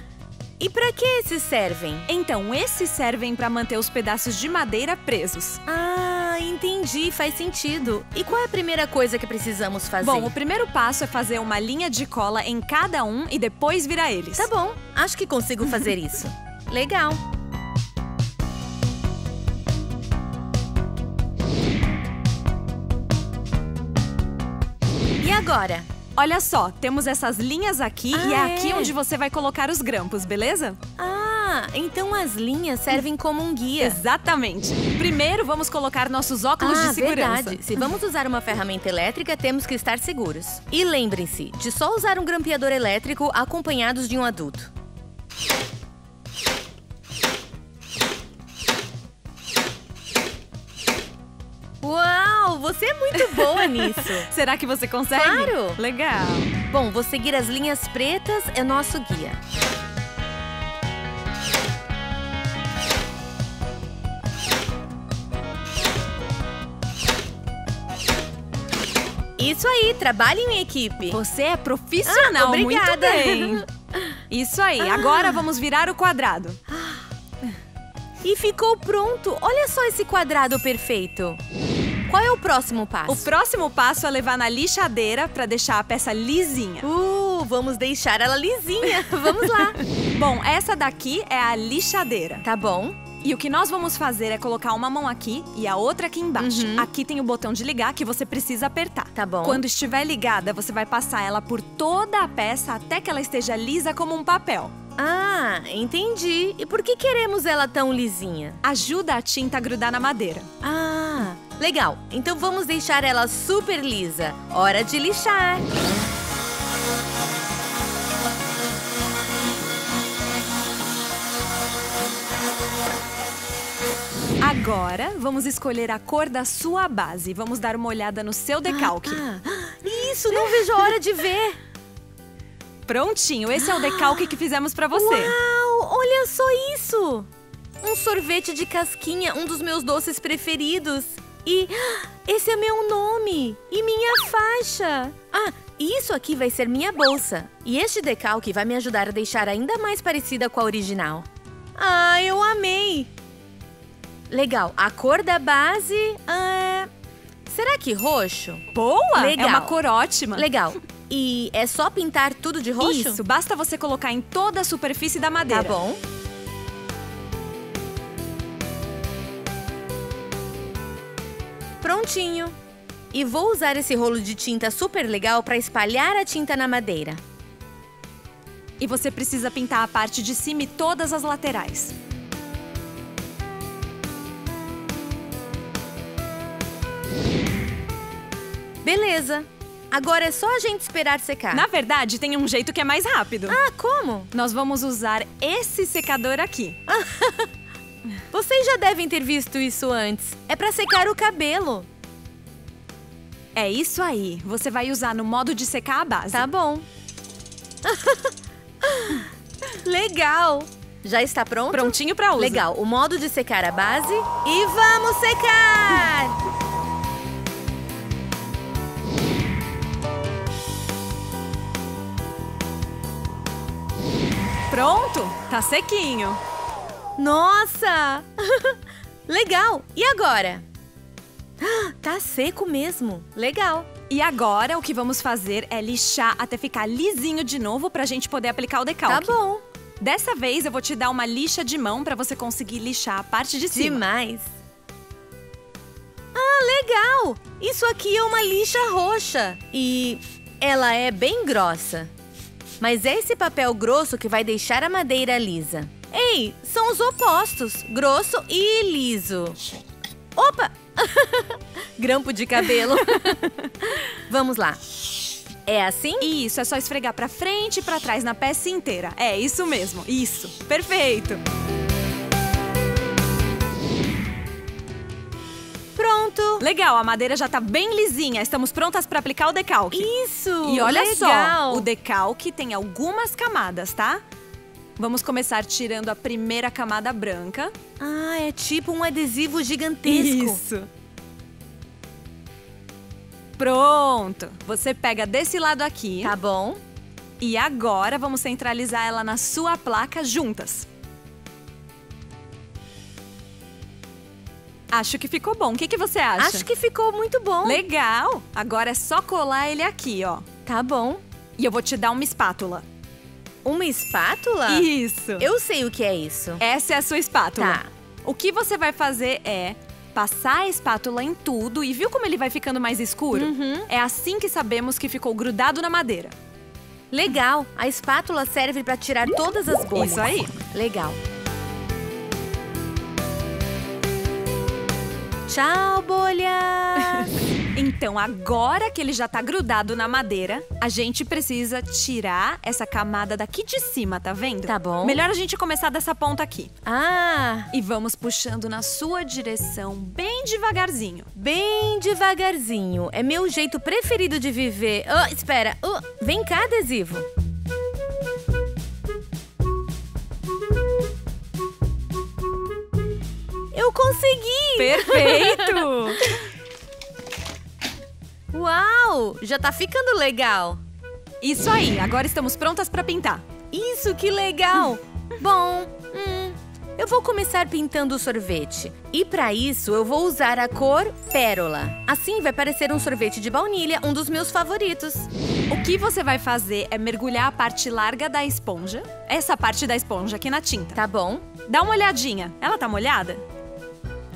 e para que esses servem? Então, esses servem pra manter os pedaços de madeira presos. Ah, entendi, faz sentido. E qual é a primeira coisa que precisamos fazer? Bom, o primeiro passo é fazer uma linha de cola em cada um e depois virar eles. Tá bom, acho que consigo fazer isso. Legal. E agora? Olha só, temos essas linhas aqui e é Ah, aqui é? onde você vai colocar os grampos, beleza? Ah, então as linhas servem como um guia. Exatamente. Primeiro, vamos colocar nossos óculos ah, de segurança. verdade. Se vamos usar uma ferramenta elétrica, temos que estar seguros. E lembrem-se de só usar um grampeador elétrico acompanhados de um adulto. Você é muito boa nisso. Será que você consegue? Claro. Legal. Bom, vou seguir as linhas pretas, é nosso guia. Isso aí, trabalhe em equipe. Você é profissional, Ah, obrigada. muito bem. Isso aí, agora vamos virar o quadrado. E ficou pronto. Olha só esse quadrado perfeito. Qual é o próximo passo? O próximo passo é levar na lixadeira para deixar a peça lisinha. Uh, vamos deixar ela lisinha. vamos lá. Bom, essa daqui é a lixadeira. Tá bom. E o que nós vamos fazer é colocar uma mão aqui e a outra aqui embaixo. Aqui tem o botão de ligar que você precisa apertar. Tá bom. Quando estiver ligada, você vai passar ela por toda a peça até que ela esteja lisa como um papel. Ah, entendi. E por que queremos ela tão lisinha? Ajuda a tinta a grudar na madeira. Ah, legal. Então vamos deixar ela super lisa. Hora de lixar. Agora, vamos escolher a cor da sua base. Vamos dar uma olhada no seu decalque. Ah, isso, não vejo a hora de ver. Prontinho, esse é o decalque que fizemos pra você. Uau, olha só isso! Um sorvete de casquinha, um dos meus doces preferidos. E ah, esse é meu nome e minha faixa. Ah, e isso aqui vai ser minha bolsa. E este decalque vai me ajudar a deixar ainda mais parecida com a original. Ah, eu amei! Legal, a cor da base é... Será que roxo? Boa! Legal. É uma cor ótima. Legal. E é só pintar tudo de roxo? Isso, basta você colocar em toda a superfície da madeira. Tá bom. Prontinho. E vou usar esse rolo de tinta super legal para espalhar a tinta na madeira. E você precisa pintar a parte de cima e todas as laterais. Beleza. Agora é só a gente esperar secar. Na verdade, tem um jeito que é mais rápido. Ah, como? Nós vamos usar esse secador aqui. Vocês já devem ter visto isso antes. É pra secar o cabelo. É isso aí. Você vai usar no modo de secar a base. Tá bom. Legal. Já está pronto? Prontinho pra uso. Legal. O modo de secar a base. E vamos secar! Pronto? Tá sequinho. Nossa! Legal. E agora? Ah, Tá seco mesmo. Legal. E agora, o que vamos fazer é lixar até ficar lisinho de novo pra gente poder aplicar o decalque. Tá bom. Dessa vez, eu vou te dar uma lixa de mão pra você conseguir lixar a parte de cima. Demais. Ah, legal! Isso aqui é uma lixa roxa. E ela é bem grossa. Mas é esse papel grosso que vai deixar a madeira lisa. Ei, são os opostos: grosso e liso. Opa! Grampo de cabelo. Vamos lá. É assim? Isso, é só esfregar pra frente e pra trás na peça inteira. É, isso mesmo. Isso. Perfeito. Pronto. Legal, a madeira já tá bem lisinha. Estamos prontas pra aplicar o decalque. Isso! E olha legal. só, o decalque tem algumas camadas, tá? Vamos começar tirando a primeira camada branca. Ah, é tipo um adesivo gigantesco. Isso. Pronto. Você pega desse lado aqui. Tá bom. E agora vamos centralizar ela na sua placa juntas. Acho que ficou bom. O que, que você acha? Acho que ficou muito bom. Legal! Agora é só colar ele aqui, ó. Tá bom. E eu vou te dar uma espátula. Uma espátula? Isso! Eu sei o que é isso. Essa é a sua espátula. Tá. O que você vai fazer é passar a espátula em tudo e viu como ele vai ficando mais escuro? Uhum. É assim que sabemos que ficou grudado na madeira. Legal. A espátula serve pra tirar todas as bolhas. Isso aí. Legal. Tchau, bolha! Então, agora que ele já tá grudado na madeira, a gente precisa tirar essa camada daqui de cima, tá vendo? Tá bom. Melhor a gente começar dessa ponta aqui. ah, E vamos puxando na sua direção bem devagarzinho. bem devagarzinho. É meu jeito preferido de viver. Ah, espera. Ah, vem cá, adesivo. Eu consegui! Perfeito! Uau! Já tá ficando legal. Isso aí, agora estamos prontas pra pintar. Isso, que legal! Bom, hum, eu vou começar pintando o sorvete. E pra isso, eu vou usar a cor pérola. Assim vai parecer um sorvete de baunilha, um dos meus favoritos. O que você vai fazer é mergulhar a parte larga da esponja, essa parte da esponja aqui na tinta. Tá bom? Dá uma olhadinha. Ela tá molhada?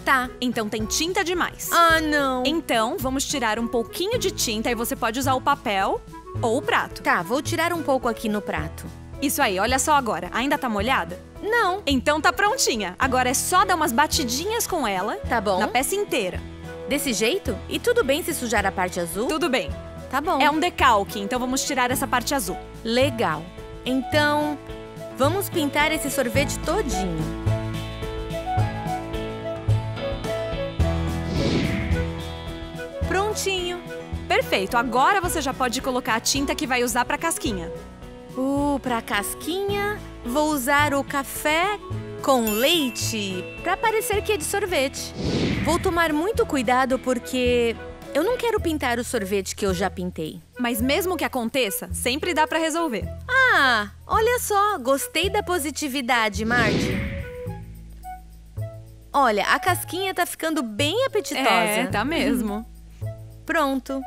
Tá. Então tem tinta demais. Ah, não. Então, vamos tirar um pouquinho de tinta e você pode usar o papel ou o prato. Tá, vou tirar um pouco aqui no prato. Isso aí, olha só agora. Ainda tá molhada? Não. Então tá prontinha. Agora é só dar umas batidinhas com ela Tá bom. na peça inteira. Desse jeito? E tudo bem se sujar a parte azul? Tudo bem. Tá bom. É um decalque, então vamos tirar essa parte azul. Legal. Então, vamos pintar esse sorvete todinho. Prontinho. Perfeito. Agora você já pode colocar a tinta que vai usar pra casquinha. Uh, pra casquinha, vou usar o café com leite pra parecer que é de sorvete. Vou tomar muito cuidado porque eu não quero pintar o sorvete que eu já pintei. Mas mesmo que aconteça, sempre dá pra resolver. Ah, olha só, gostei da positividade, Marge. Olha, a casquinha tá ficando bem apetitosa. É, tá mesmo. Pronto.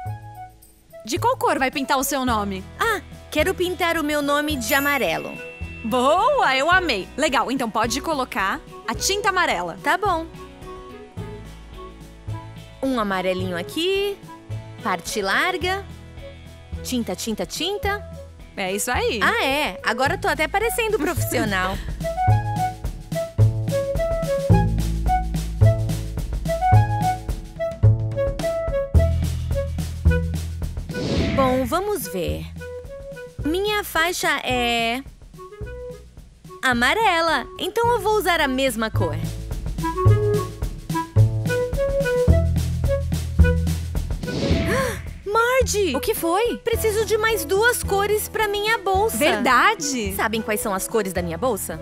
De qual cor vai pintar o seu nome? Ah, quero pintar o meu nome de amarelo. Boa, eu amei. Legal, então pode colocar a tinta amarela. Tá bom. Um amarelinho aqui, parte larga, tinta, tinta, tinta. É isso aí. Ah, é. Agora tô até parecendo profissional. ver. Minha faixa é. amarela. Então eu vou usar a mesma cor. Ah, Marge! O que foi? Preciso de mais duas cores pra minha bolsa. Verdade? Sabem quais são as cores da minha bolsa?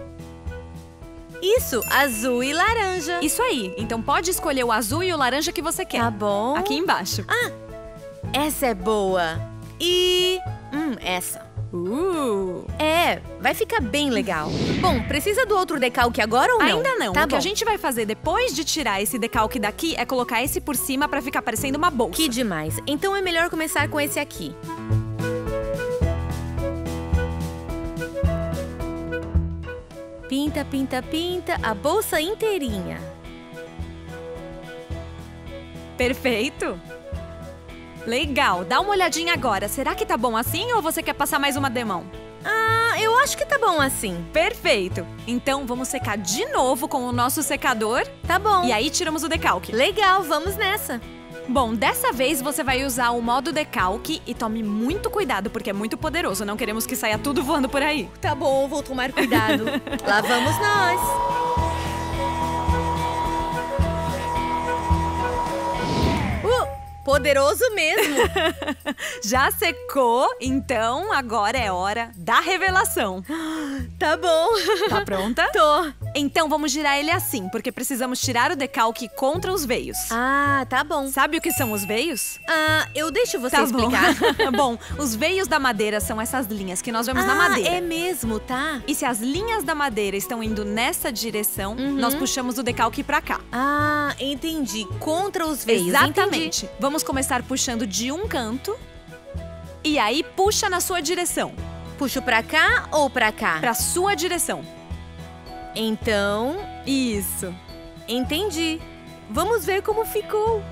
Isso, azul e laranja. Isso aí. Então pode escolher o azul e o laranja que você quer. Tá bom. Aqui embaixo. Essa é boa. E. Hum, essa. Uh! É, vai ficar bem legal. Bom, precisa do outro decalque agora ou não? Ainda não. Tá o que bom. a gente vai fazer depois de tirar esse decalque daqui é colocar esse por cima pra ficar parecendo uma bolsa. Que demais. Então é melhor começar com esse aqui. Pinta, pinta, pinta a bolsa inteirinha. Perfeito. Legal. Dá uma olhadinha agora. Será que tá bom assim ou você quer passar mais uma demão? Ah, eu acho que tá bom assim. Perfeito. Então vamos secar de novo com o nosso secador Tá bom. e aí tiramos o decalque. Legal, vamos nessa. Bom, dessa vez você vai usar o modo decalque e tome muito cuidado porque é muito poderoso. Não queremos que saia tudo voando por aí. Tá bom, vou tomar cuidado. Lá vamos nós. Poderoso mesmo. Já secou, então agora é hora da revelação. Tá bom. Tá pronta? Tô. Então vamos girar ele assim, porque precisamos tirar o decalque contra os veios. Ah, tá bom. Sabe o que são os veios? Ah, eu deixo você Tá explicar. bom. bom, os veios da madeira são essas linhas que nós vemos na ah, madeira. é mesmo, tá? E se as linhas da madeira estão indo nessa direção, Uhum. nós puxamos o decalque pra cá. Ah, entendi. Contra os veios. Exatamente. Vamos começar puxando de um canto e aí puxa na sua direção. Puxo pra cá ou pra cá? pra sua direção. Então, Isso. entendi. Vamos ver como ficou.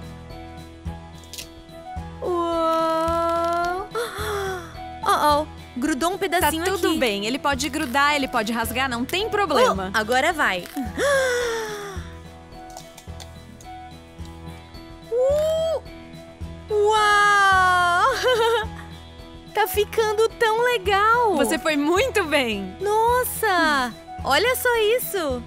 Uou. Oh, oh. Grudou um Tá pedacinho tudo aqui. bem. Ele pode grudar, ele pode rasgar, não tem problema. Oh, agora vai. Uh! Uau! tá ficando tão legal! Você foi muito bem. Nossa! Olha só isso!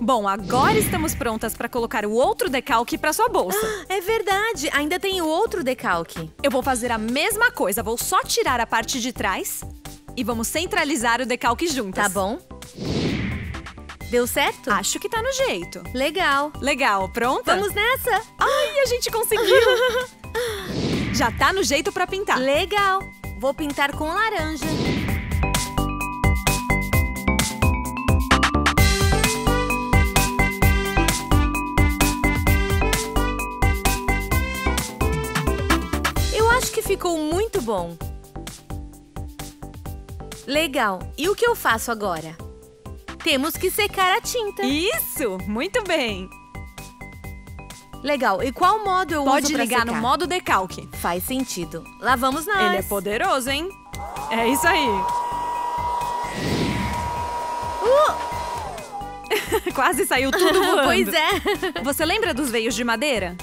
Bom, agora estamos prontas para colocar o outro decalque para sua bolsa. É verdade, ainda tem o outro decalque. Eu vou fazer a mesma coisa, vou só tirar a parte de trás e vamos centralizar o decalque juntas. Tá bom? Deu certo? Acho que tá no jeito. Legal. Legal, pronta? Vamos nessa? Ai, a gente conseguiu! Já tá no jeito pra pintar. Legal. Vou pintar com laranja. Eu acho que ficou muito bom. Legal. E o que eu faço agora? Temos que secar a tinta. Isso! Muito bem! Legal. E qual modo eu Pode uso pra ligar no secar? modo decalque. Faz sentido. Lá vamos nós. Ele é poderoso, hein? É isso aí. Quase saiu tudo voando. Uh! pois é. Você lembra dos veios de madeira?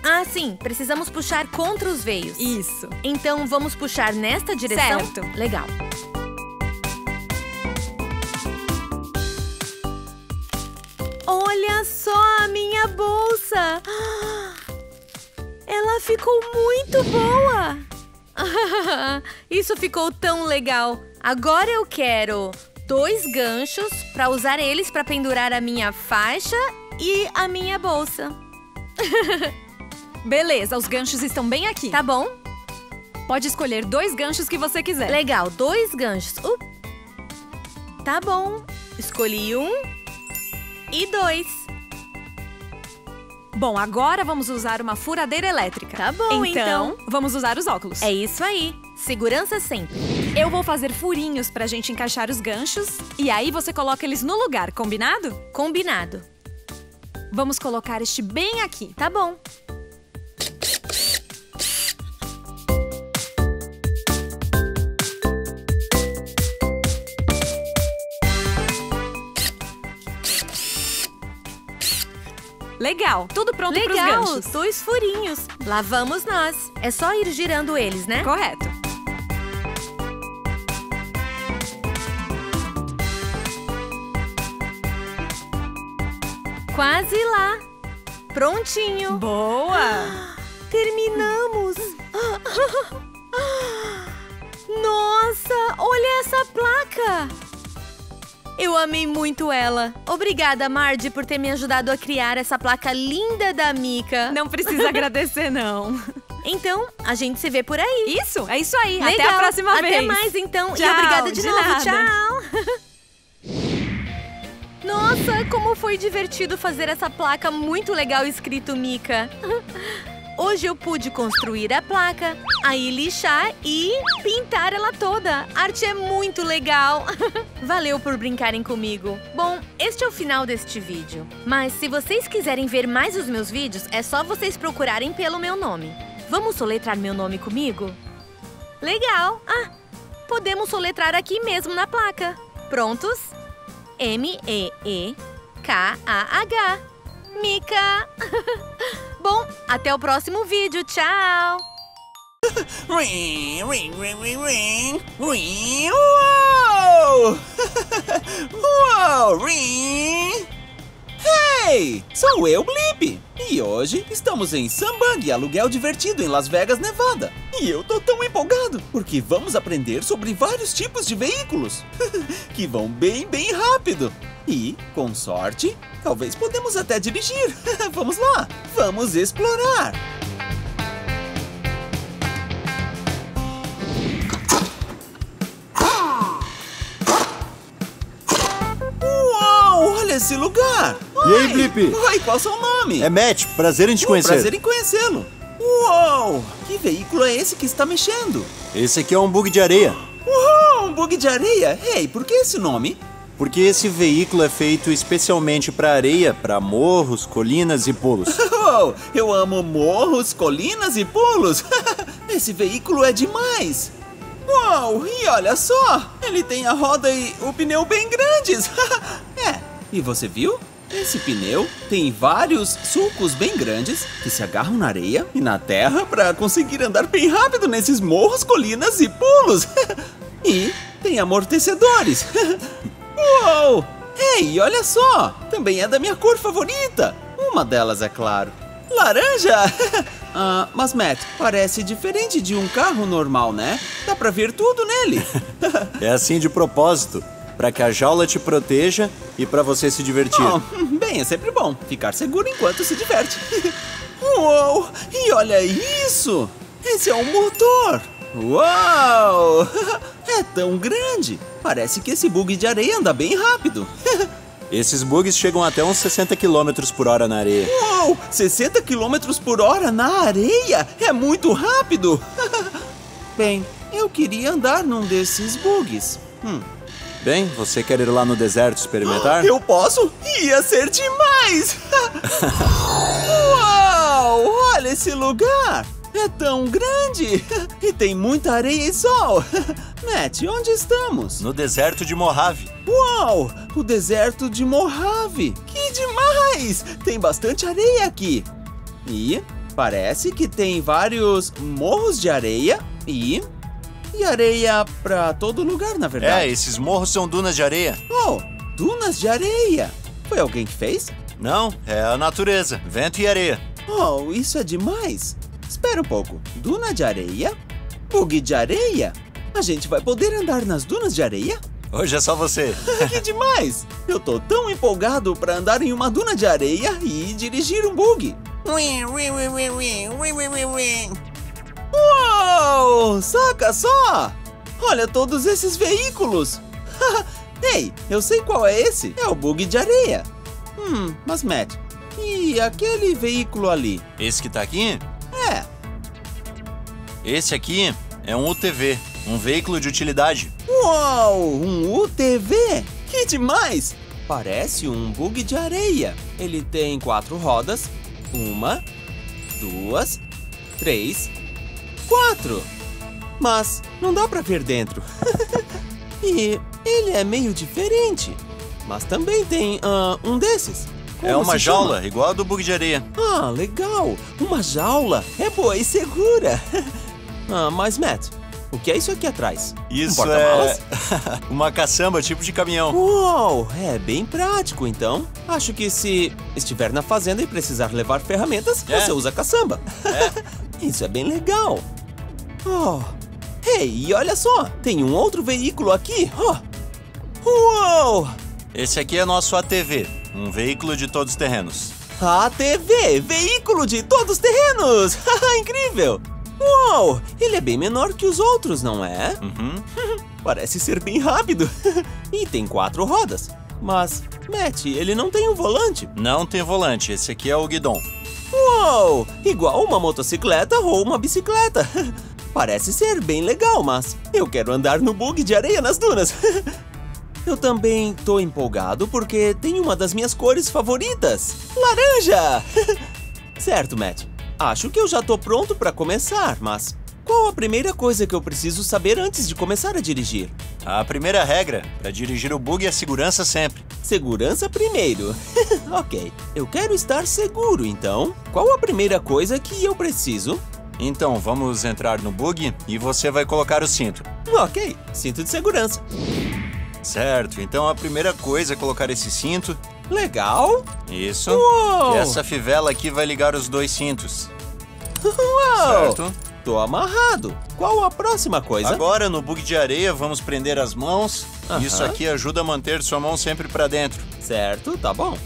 Ah, sim. Precisamos puxar contra os veios. Isso. Então vamos puxar nesta direção? Certo. Legal. Olha só a minha bolsa! Ela ficou muito boa! Isso ficou tão legal! Agora eu quero dois ganchos para usar eles para pendurar a minha faixa e a minha bolsa. Beleza, os ganchos estão bem aqui. Tá bom? Pode escolher dois ganchos que você quiser. Legal, dois ganchos. Uh. Tá bom. Escolhi um e dois. Bom, agora vamos usar uma furadeira elétrica. Tá bom, então. vamos usar os óculos. É isso aí. Segurança sempre. Eu vou fazer furinhos pra gente encaixar os ganchos e aí você coloca eles no lugar, combinado? Combinado. Vamos colocar este bem aqui. Tá bom. Legal, tudo pronto pros Legal, ganchos. dois furinhos. Lá vamos nós. É só ir girando eles, né? Correto. Quase lá. Prontinho. Boa! Terminamos. Nossa, olha essa placa. Eu amei muito ela. Obrigada, Marge, por ter me ajudado a criar essa placa linda da Mica. Não precisa agradecer, não. Então, a gente se vê por aí. Isso, é isso aí. Até Legal. a próxima Até vez. mais, então. e Tchau, obrigada de, de novo. nada. Tchau. Nossa, como foi divertido fazer essa placa muito legal escrito Mica. Hoje eu pude construir a placa, aí lixar e pintar ela toda. Arte é muito legal. Valeu por brincarem comigo. Bom, este é o final deste vídeo. Mas se vocês quiserem ver mais os meus vídeos, é só vocês procurarem pelo meu nome. Vamos soletrar meu nome comigo? Legal! Ah, podemos soletrar aqui mesmo na placa. Prontos? M-E-E-K-A-H. Mica! Bom, até o próximo vídeo. Tchau! Ring, ring, ring, ring, ring, ring. Uou! Uou, ring! Hey, sou eu, Blip. E hoje estamos em Sambang, aluguel divertido em Las Vegas, Nevada. E eu tô tão empolgado, porque vamos aprender sobre vários tipos de veículos que vão bem, bem rápido. E, com sorte, talvez podemos até dirigir. vamos lá, vamos explorar. Esse lugar! E aí, Oi! Blip? Oi, qual é o seu nome? É Matt, prazer em te Uh, conhecer. Prazer em conhecê-lo. Uau! Que veículo é esse que está mexendo? Esse aqui é um bug de areia. Uau, um bug de areia? Ei, por que esse nome? Porque esse veículo é feito especialmente para areia, para morros, colinas e pulos. Uau, eu amo morros, colinas e pulos. esse veículo é demais. Uau, e olha só, ele tem a roda e o pneu bem grandes. é, e você viu? Esse pneu tem vários sulcos bem grandes que se agarram na areia e na terra para conseguir andar bem rápido nesses morros, colinas e pulos. e tem amortecedores. Uou! Ei, olha só! Também é da minha cor favorita! Uma delas, é claro. Laranja! ah, mas Matt, parece diferente de um carro normal, né? Dá pra ver tudo nele. É assim de propósito, para que a jaula te proteja e para você se divertir. Bom, bem, é sempre bom ficar seguro enquanto se diverte. Uou! E olha isso! Esse é um motor! Uau! É tão grande! Parece que esse bug de areia anda bem rápido. Esses bugs chegam até uns 60 km por hora na areia. Uou! 60 km por hora na areia? É muito rápido! Bem, eu queria andar num desses bugs. Hum. Bem, você quer ir lá no deserto experimentar? Eu posso? Ia ser demais! Uau! Olha esse lugar! É tão grande! E tem muita areia e sol! Matt, onde estamos? No deserto de Mojave. Uau! O deserto de Mojave! Que demais! Tem bastante areia aqui! E parece que tem vários morros de areia e. E areia pra todo lugar, na É, verdade. esses morros são dunas de areia. Oh, dunas de areia! Foi alguém que fez? Não, é a natureza, vento e areia. Oh, isso é demais! Espera um pouco. Duna de areia? Bug de areia? A gente vai poder andar nas dunas de areia? Hoje é só você. que demais! Eu tô tão empolgado pra andar em uma duna de areia e dirigir um bug. Uou! Saca só! Olha todos esses veículos! Ei, eu sei qual é esse. É o bug de areia. Hum, mas Matt, e aquele veículo ali? Esse que tá aqui? É. Esse aqui é um UTV, um veículo de utilidade. Uau! Um UTV? Que demais! Parece um bug de areia. Ele tem quatro rodas. Uma, duas, três, quatro. Mas não dá pra ver dentro. e ele é meio diferente. Mas também tem ah, um desses, É Como uma se jaula, chama? igual a do bug de areia. Ah, legal. Uma jaula. É boa e segura. ah, mas, Matt, o que é isso aqui atrás? um Isso porta-malas? é uma caçamba tipo de caminhão. Uau, é bem prático, então. Acho que se estiver na fazenda e precisar levar ferramentas, É. você usa caçamba. Isso é bem legal. Oh, ei, e olha só, tem um outro veículo aqui. Oh. Uau! Esse aqui é nosso ATV, um veículo de todos os terrenos. ATV, veículo de todos os terrenos! Haha, Incrível! Uau! Ele é bem menor que os outros, não é? Uhum. Parece ser bem rápido. e tem quatro rodas. Mas, Matt, ele não tem um volante. Não tem volante, esse aqui é o guidão. Uau! Igual uma motocicleta ou uma bicicleta. Parece ser bem legal, mas eu quero andar no bug de areia nas dunas. Eu também tô empolgado porque tem uma das minhas cores favoritas: laranja! certo, Matt. Acho que eu já tô pronto pra começar, mas qual a primeira coisa que eu preciso saber antes de começar a dirigir? A primeira regra para dirigir o bug é segurança sempre. Segurança primeiro. ok. Eu quero estar seguro, então. Qual a primeira coisa que eu preciso? Então, vamos entrar no bug e você vai colocar o cinto. Ok, cinto de segurança. Certo, então a primeira coisa é colocar esse cinto. Legal. Isso. Uou! E essa fivela aqui vai ligar os dois cintos. Uau! Certo? Tô amarrado. Qual a próxima coisa? Agora, no bug de areia, vamos prender as mãos. Aham. Isso aqui ajuda a manter sua mão sempre para dentro. Certo, tá bom.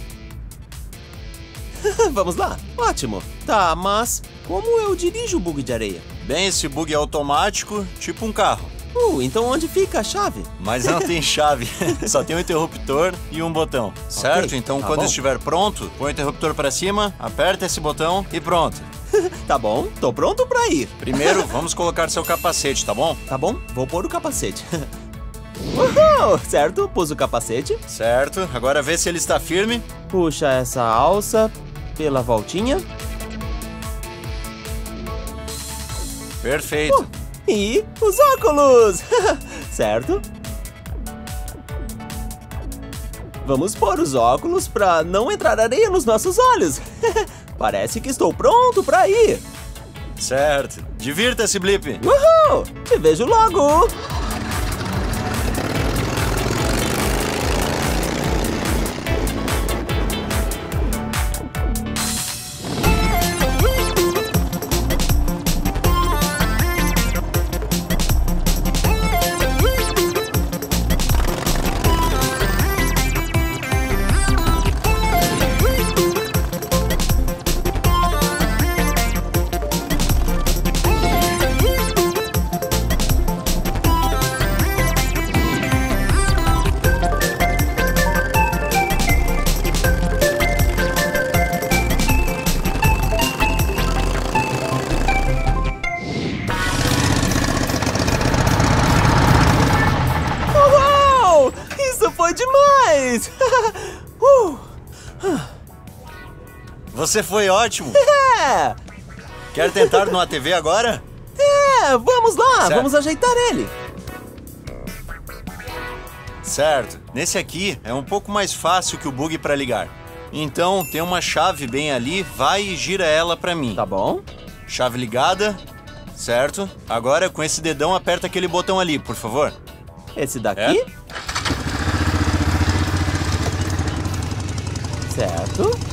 Vamos lá. Ótimo. Tá, mas como eu dirijo o bug de areia? Bem, esse bug é automático, tipo um carro. Uh, então onde fica a chave? Mas não tem chave, só tem um interruptor e um botão. Certo? Então, tá quando bom. estiver pronto, põe o interruptor para cima, aperta esse botão e pronto. Tá bom, tô pronto pra ir. Primeiro, vamos colocar seu capacete, tá bom? Tá bom, vou pôr o capacete. Uhul! Certo, pus o capacete. Certo, agora vê se ele está firme. Puxa essa alça pela voltinha. Perfeito. E os óculos! certo? Vamos pôr os óculos pra não entrar areia nos nossos olhos. Parece que estou pronto pra ir. Certo. Divirta-se, Blip. Uhul! Te vejo logo! Você foi ótimo. é! Quer tentar no ATV agora? É, vamos lá, Certo. vamos ajeitar ele. Certo. Nesse aqui é um pouco mais fácil que o bug para ligar. Então, tem uma chave bem ali, vai e gira ela para mim. Tá bom? Chave ligada. Certo. Agora, com esse dedão, aperta aquele botão ali, por favor. Esse daqui. É? Certo.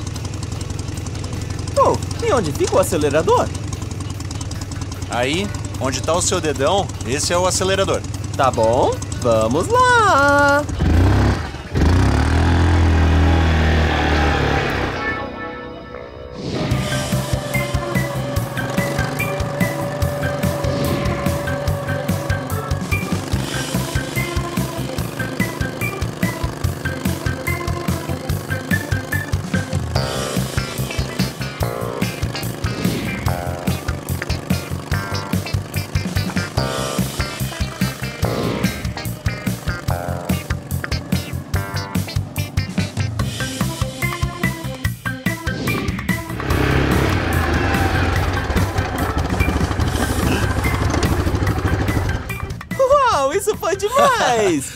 Oh, e onde fica o acelerador? Aí, onde tá o seu dedão, esse é o acelerador. Tá bom, vamos lá!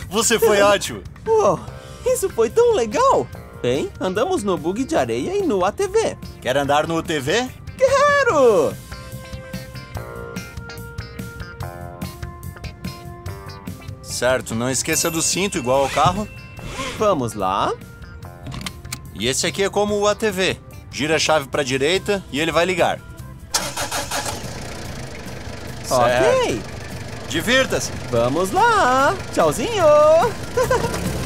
Você foi ótimo. Uau, isso foi tão legal! Bem, andamos no bug de areia e no ATV. Quer andar no UTV? Quero! Certo, não esqueça do cinto igual ao carro. Vamos lá. E esse aqui é como o ATV. Gira a chave para direita e ele vai ligar. Ok. Divirta-se. Vamos lá. Tchauzinho.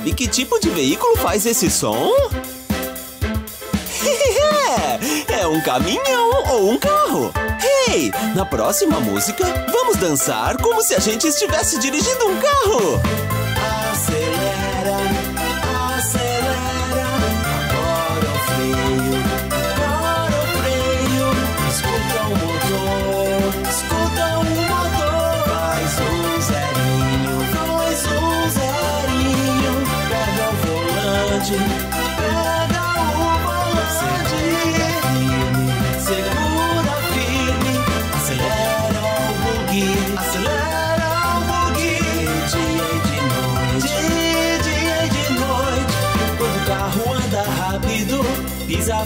Sabe que tipo de veículo faz esse som? É um caminhão ou um carro. Hey, na próxima música, vamos dançar como se a gente estivesse dirigindo um carro.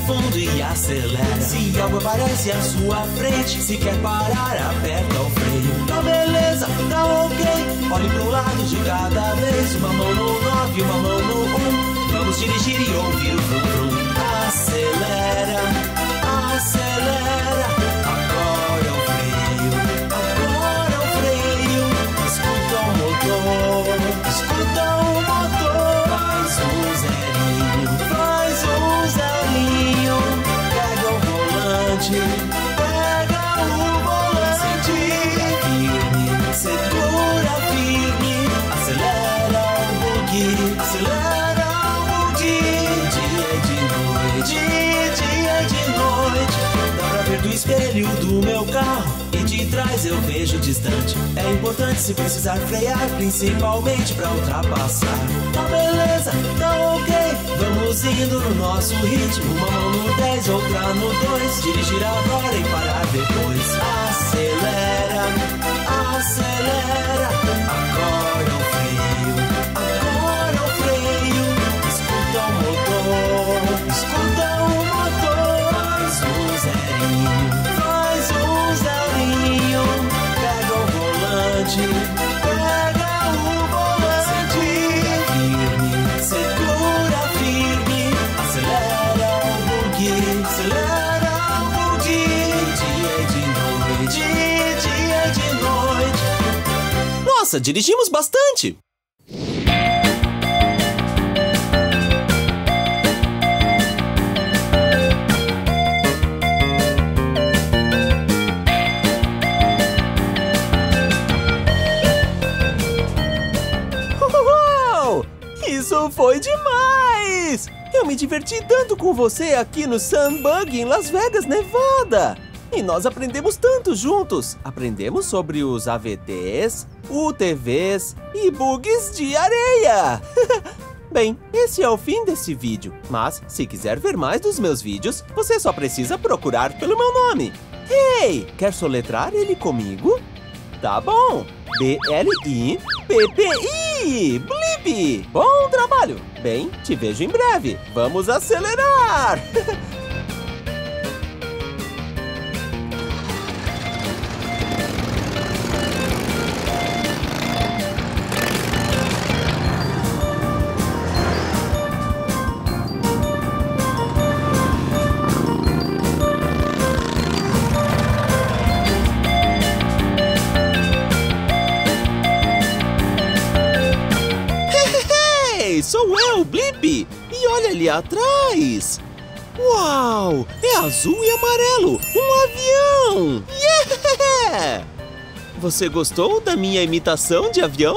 Fundo e acelera. Se algo aparece à sua frente, se quer parar, aperta o freio. Tá beleza, tá ok. Olhe pro lado de cada vez. Uma mão no 9, uma mão no 1. Um. Vamos dirigir e ouvir o vrum. Acelera, acelera. Agora trás eu vejo distante. É importante se precisar frear, principalmente pra ultrapassar. Tá beleza, tá ok. Vamos indo no nosso ritmo. Uma mão no 10, outra no 2. Dirigir agora e parar depois. Acelera, acelera. Agora pega o volante. Firme, segura firme. Acelera o buggy, acelera o buggy. Dia de noite, dia de noite. Nossa, dirigimos bastante! Foi demais! Eu me diverti tanto com você aqui no Sunbug em Las Vegas, Nevada! E nós aprendemos tanto juntos! Aprendemos sobre os AVTs, UTVs e bugs de areia! Bem, esse é o fim desse vídeo, mas se quiser ver mais dos meus vídeos, você só precisa procurar pelo meu nome. Hey, quer soletrar ele comigo? Tá bom. B-L-I-P-P-I. Blip. Bom trabalho. Bem, te vejo em breve. Vamos acelerar. atrás! Uau! É azul e amarelo! Um avião! Yeah! você gostou da minha imitação de avião?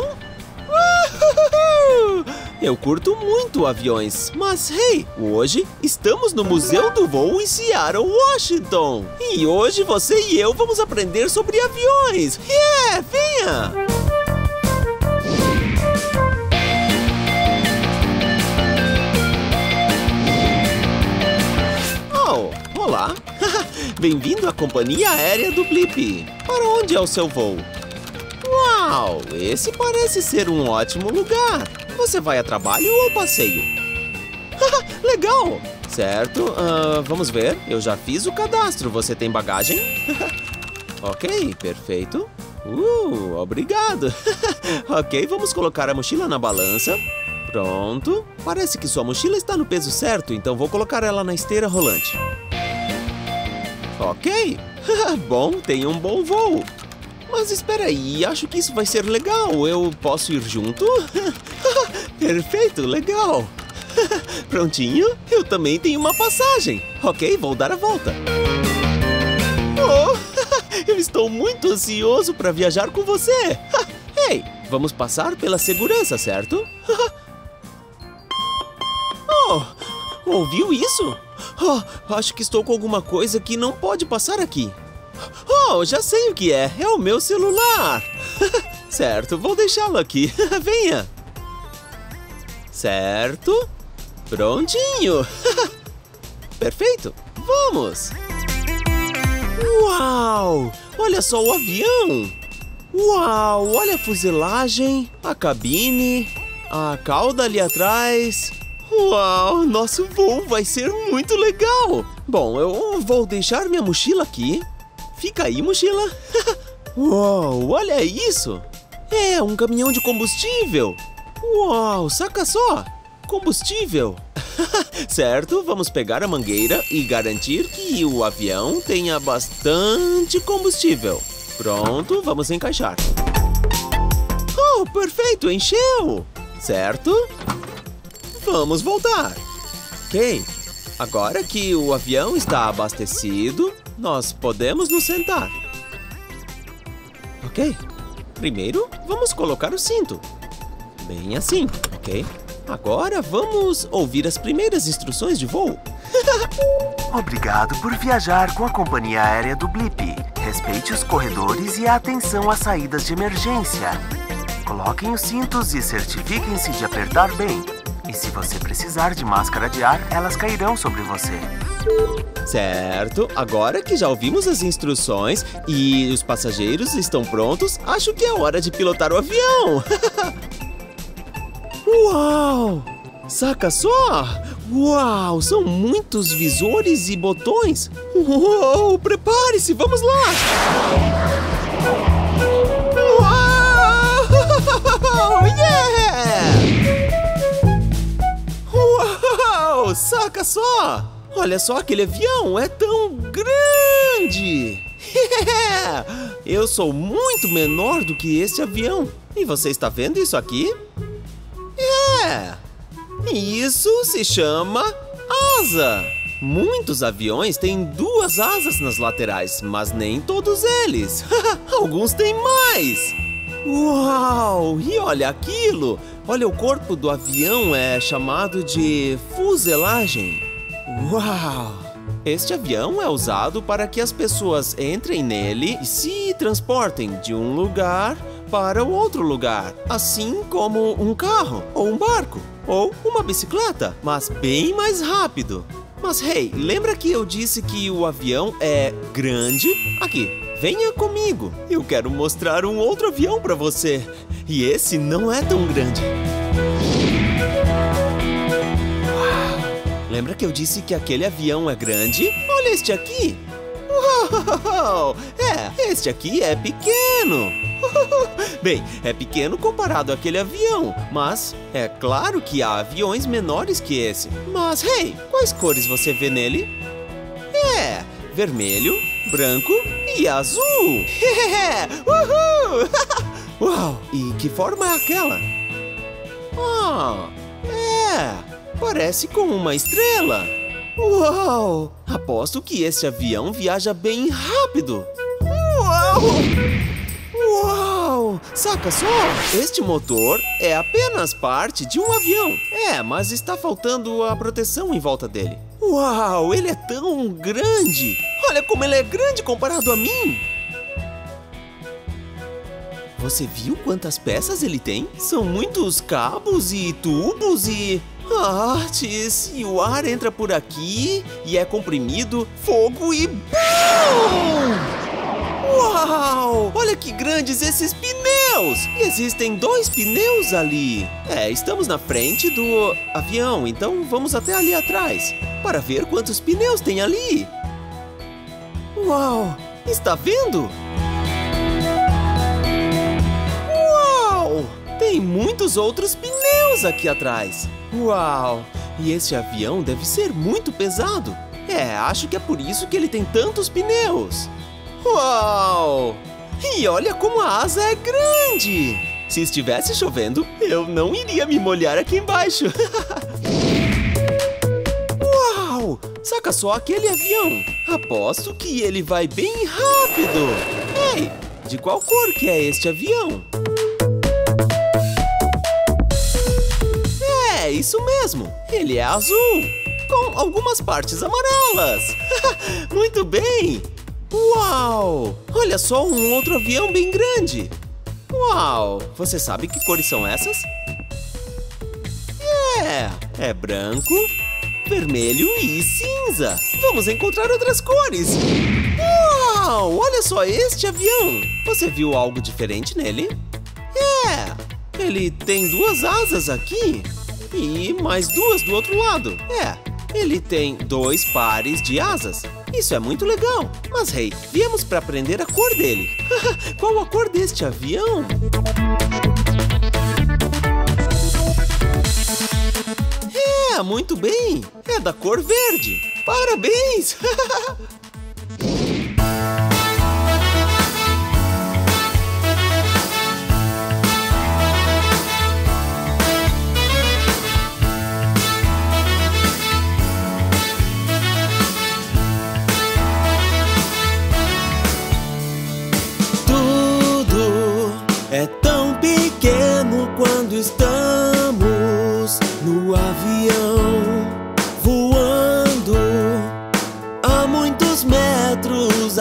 Uhuhu! Eu curto muito aviões, mas hey, hoje estamos no Museu do Voo em Seattle, Washington. E hoje você e eu vamos aprender sobre aviões. Yeah, venha! Olá! Bem-vindo à companhia aérea do Blip. Para onde é o seu voo? Uau, esse parece ser um ótimo lugar. Você vai a trabalho ou passeio? Legal! Certo, ah, vamos ver. Eu já fiz o cadastro. Você tem bagagem? ok, perfeito. Uh, obrigado. ok, vamos colocar a mochila na balança. Pronto. Parece que sua mochila está no peso certo, então vou colocar ela na esteira rolante. Ok. bom, tenha um bom voo. Mas espera aí, acho que isso vai ser legal. Eu posso ir junto? Perfeito, legal. Prontinho? Eu também tenho uma passagem. Ok, vou dar a volta. Oh, eu estou muito ansioso para viajar com você. Ei, vamos passar pela segurança, certo? Oh, ouviu isso? Oh, acho que estou com alguma coisa que não pode passar aqui. Oh, já sei o que é. É o meu celular. certo, vou deixá-lo aqui. Venha. Certo. Prontinho. Perfeito. Vamos. Uau! Olha só o avião. Uau! Olha a fuselagem, a cabine, a cauda ali atrás. Uau! Nosso voo vai ser muito legal! Bom, eu vou deixar minha mochila aqui. Fica aí, mochila. Uau! Olha isso! É um caminhão de combustível. Uau! Saca só! Combustível. certo, vamos pegar a mangueira e garantir que o avião tenha bastante combustível. Pronto, vamos encaixar. Oh, perfeito, encheu! Certo? Vamos voltar. Ok, agora que o avião está abastecido, nós podemos nos sentar. Ok, primeiro vamos colocar o cinto. Bem assim, ok? Agora vamos ouvir as primeiras instruções de voo. Obrigado por viajar com a companhia aérea do Blip. Respeite os corredores e atenção às saídas de emergência. Coloquem os cintos e certifiquem-se de apertar bem. E se você precisar de máscara de ar, elas cairão sobre você. Certo, agora que já ouvimos as instruções e os passageiros estão prontos, acho que é hora de pilotar o avião. Uau! Saca só! Uau! São muitos visores e botões! Uau! Prepare-se, vamos lá! Saca só! Olha só aquele avião, é tão grande! Eu sou muito menor do que esse avião. E você está vendo isso aqui? É! Isso se chama asa! Muitos aviões têm duas asas nas laterais, mas nem todos eles. Alguns têm mais! Uau! E olha aquilo! Olha, o corpo do avião é chamado de fuselagem. Uau! Este avião é usado para que as pessoas entrem nele e se transportem de um lugar para o outro lugar, assim como um carro, ou um barco, ou uma bicicleta, mas bem mais rápido. Mas hey, lembra que eu disse que o avião é grande? Aqui, venha comigo. Eu quero mostrar um outro avião para você. E esse não é tão grande. Lembra que eu disse que aquele avião é grande? Olha este aqui. Uau! É, este aqui é pequeno. Bem, é pequeno comparado àquele avião, mas é claro que há aviões menores que esse. Mas, hey, quais cores você vê nele? É, vermelho, branco e azul. Uhul! Uau, e que forma é aquela? Ah, é, parece com uma estrela. Uau! Aposto que esse avião viaja bem rápido. Uau! Uau! Saca só! Este motor é apenas parte de um avião. É, mas está faltando a proteção em volta dele. Uau! Ele é tão grande! Olha como ele é grande comparado a mim! Você viu quantas peças ele tem? São muitos cabos e tubos e artes. E o ar entra por aqui e é comprimido, fogo e BUM! Uau! Olha que grandes esses pneus! E existem dois pneus ali. É, estamos na frente do avião, então vamos até ali atrás para ver quantos pneus tem ali. Uau! Está vendo? Uau! Tem muitos outros pneus aqui atrás. Uau! E esse avião deve ser muito pesado. É, acho que é por isso que ele tem tantos pneus. Uau! E olha como a asa é grande! Se estivesse chovendo, eu não iria me molhar aqui embaixo. Uau! Saca só aquele avião. Aposto que ele vai bem rápido. Ei, de qual cor que é este avião? É, isso mesmo. Ele é azul, com algumas partes amarelas. Muito bem! Uau! Olha só um outro avião bem grande. Uau! Você sabe que cores são essas? É, é branco, vermelho e cinza. Vamos encontrar outras cores. Uau! Olha só este avião. Você viu algo diferente nele? É, ele tem duas asas aqui e mais duas do outro lado. É, ele tem dois pares de asas. Isso é muito legal. Mas, Rei, hey, viemos para aprender a cor dele. Qual a cor deste avião? É, muito bem. É da cor verde. Parabéns!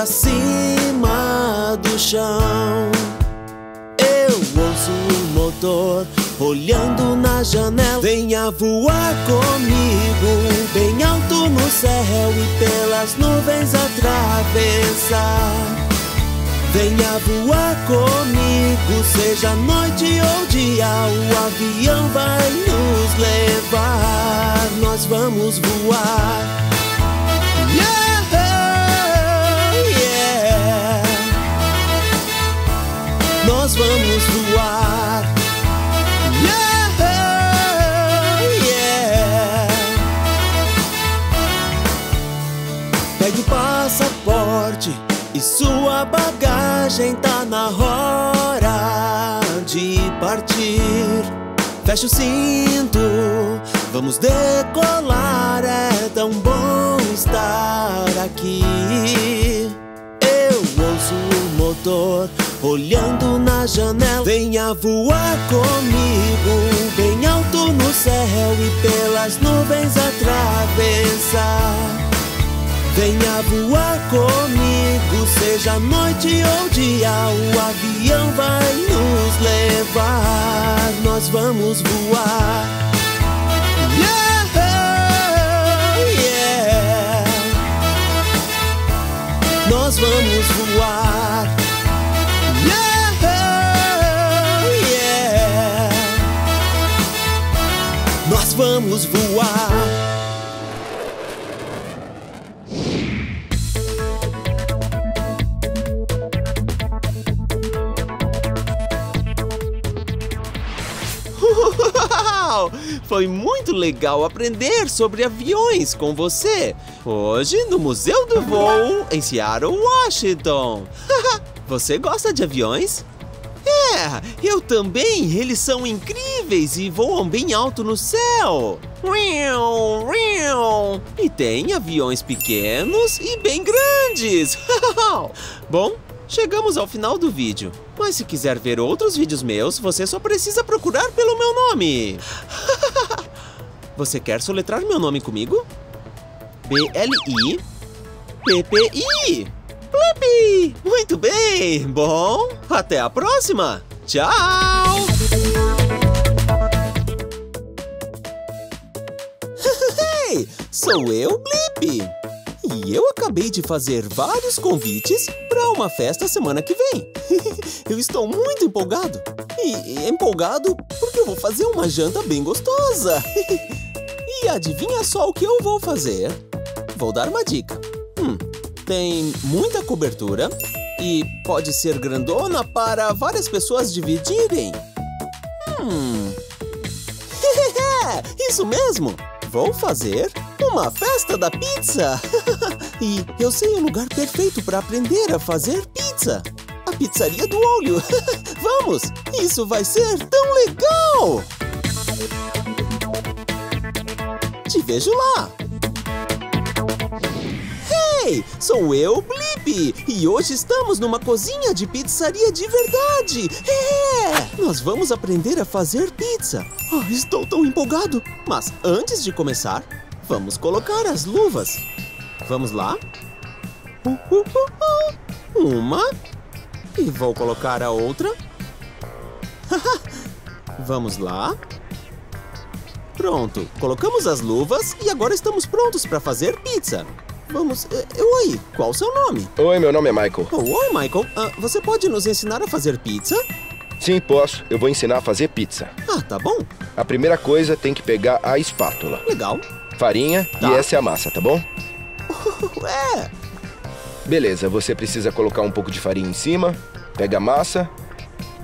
acima do chão. Eu ouço o motor olhando na janela. Venha voar comigo, bem alto no céu e pelas nuvens atravessar. Venha voar comigo, seja noite ou dia, o avião vai nos levar. Nós vamos voar. Vamos voar. Yeah, yeah. Pegue o passaporte e sua bagagem tá na hora de partir. Fecha o cinto, vamos decolar. É tão bom estar aqui. Eu ouço o motor olhando na janela. Venha voar comigo, bem alto no céu e pelas nuvens atravessar. Venha voar comigo, seja noite ou dia, o avião vai nos levar. Nós vamos voar. Nós vamos voar. Vamos voar. Foi muito legal aprender sobre aviões com você. Hoje no Museu do Voo em Seattle, Washington. você gosta de aviões? É, eu também. Eles são incríveis e voam bem alto no céu. E tem aviões pequenos e bem grandes. Bom, chegamos ao final do vídeo. Mas se quiser ver outros vídeos meus, você só precisa procurar pelo meu nome. você quer soletrar meu nome comigo? B-L-I Muito bem! Bom, até a próxima! Tchau! Hey, sou eu, Blip! E eu acabei de fazer vários convites para uma festa semana que vem. eu estou muito empolgado. E empolgado porque eu vou fazer uma janta bem gostosa. e adivinha só o que eu vou fazer? Vou dar uma dica. Tem muita cobertura e pode ser grandona para várias pessoas dividirem. Hum. Isso mesmo! Vou fazer uma festa da pizza! e eu sei o lugar perfeito para aprender a fazer pizza! A pizzaria do olho! Vamos! Isso vai ser tão legal! Te vejo lá! Sou eu, Blip! E hoje estamos numa cozinha de pizzaria de verdade! É! Nós vamos aprender a fazer pizza! Oh, estou tão empolgado! Mas antes de começar, vamos colocar as luvas. Vamos lá? Uh, uh, uh. Uma. E vou colocar a outra. vamos lá. Pronto, colocamos as luvas e agora estamos prontos para fazer pizza. Vamos. eh, oi, qual o seu nome? Oi, meu nome é Michael. Oh, oi, Michael. Ah, você pode nos ensinar a fazer pizza? Sim, posso. Eu vou ensinar a fazer pizza. Ah, tá bom. A primeira coisa tem que pegar a espátula. Legal. Farinha Tá. e essa é a massa, tá bom? Ué, Beleza, você precisa colocar um pouco de farinha em cima, pega a massa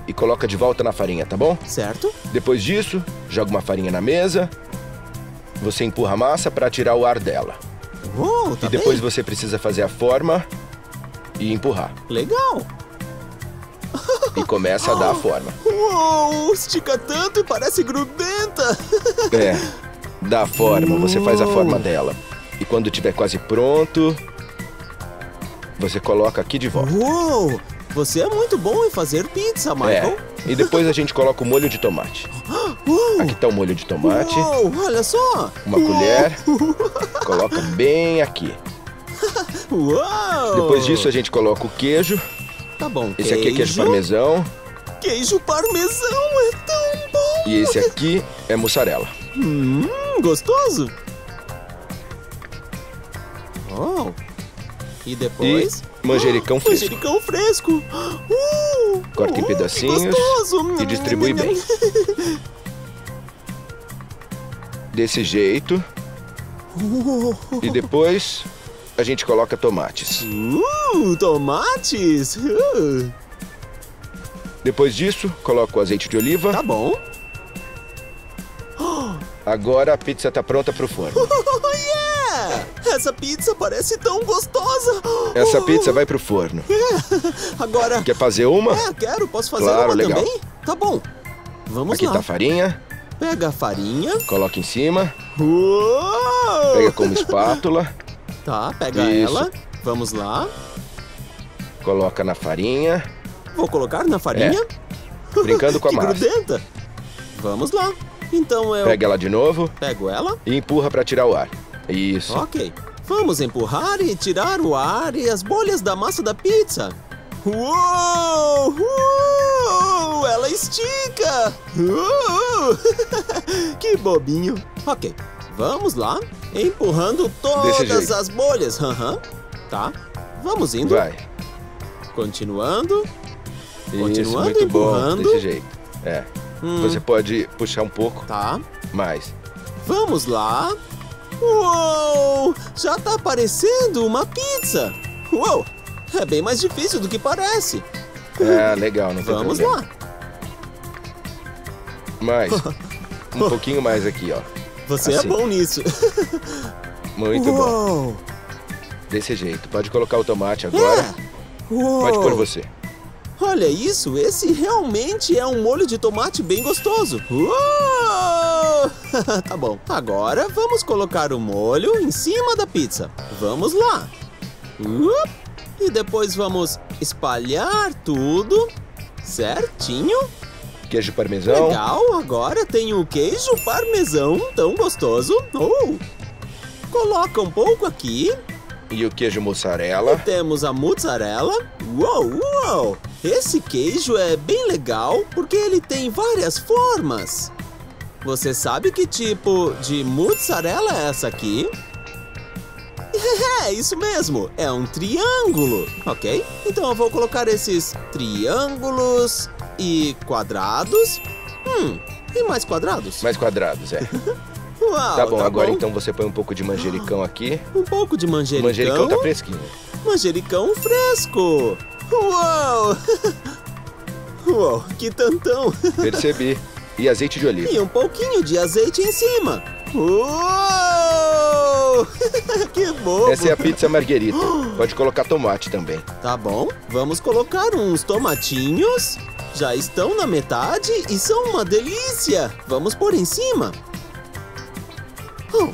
e coloca de volta na farinha, tá bom? certo? Depois disso, joga uma farinha na mesa. Você empurra a massa para tirar o ar dela. Oh, tá e depois bem. você precisa fazer a forma e empurrar. Legal. E começa a dar a forma. Uou, estica tanto e parece grudenta. É, dá a forma, você faz a forma dela. E quando tiver quase pronto, você coloca aqui de volta. Uou, você é muito bom em fazer pizza, Michael. É. E depois a gente coloca o molho de tomate. Uou, Aqui tá o molho de tomate, uou, olha só. uma colher, coloca bem aqui. Uau. Depois disso a gente coloca o queijo. Tá bom, Esse aqui é queijo parmesão Queijo parmesão é tão bom. e esse aqui é mussarela. Hum, gostoso. Oh. E depois? E manjericão fresco. Manjericão fresco. Uh, Corta em oh, pedacinhos e distribui bem. Desse jeito. E depois a gente coloca tomates. Uh, tomates. Uh, Depois disso, coloca o azeite de oliva. tá bom. Agora a pizza tá pronta pro forno. Oh, yeah! Essa pizza parece tão gostosa. Essa Oh, pizza vai pro forno. Agora. Quer fazer uma? É, quero. Posso fazer Claro, uma legal. também? Tá bom. Vamos Aqui lá. tá a farinha. Pega a farinha. Coloca em cima. Uou! Pega com uma espátula. Tá, pega Isso. ela. Vamos lá. Coloca na farinha. Vou colocar na farinha. Brincando com a que massa. grudenta. Vamos lá. Então eu Pega ela de novo pego ela. e empurra pra tirar o ar. Isso. Ok. Vamos empurrar e tirar o ar e as bolhas da massa da pizza. Uou! Uou! Ela estica! Uou! que bobinho. Ok, vamos lá. Empurrando todas as bolhas. Aham. Tá. Vamos indo. Vai. Continuando. Isso, Continuando muito bom. empurrando. Desse jeito. É. Hum. Você pode puxar um pouco Tá. mais. Vamos lá. Uou! Já tá parecendo uma pizza. Uou! É bem mais difícil do que parece. É, legal, não tem Vamos problema. lá. Mais. Um pouquinho mais aqui, ó. Você Assim. é bom nisso. Muito bom. Uou! Desse jeito. Pode colocar o tomate agora. É. Pode pôr você. Olha isso, esse realmente é um molho de tomate bem gostoso. Uou! tá bom. Agora vamos colocar o molho em cima da pizza. Vamos lá. Up! E depois vamos espalhar tudo certinho. Queijo parmesão. Legal, agora tem o queijo parmesão tão gostoso. Oh. Coloca um pouco aqui. E o queijo mussarela. Temos a mozzarella. Uou, uou! Esse queijo é bem legal porque ele tem várias formas. Você sabe que tipo de mozzarella é essa aqui? É, isso mesmo, é um triângulo, ok? Então eu vou colocar esses triângulos e quadrados. Hum, e mais quadrados? Mais quadrados, é. Uau, tá bom, tá agora bom. então você põe um pouco de manjericão aqui. Um pouco de manjericão. O manjericão tá fresquinho. Manjericão fresco! Uau! Uau, que tantão! Percebi. E azeite de oliva. E um pouquinho de azeite em cima. Uou! que bobo! Essa é a pizza marguerita. Pode colocar tomate também. Tá bom, vamos colocar uns tomatinhos. Já estão na metade e são uma delícia. Vamos pôr em cima. Oh,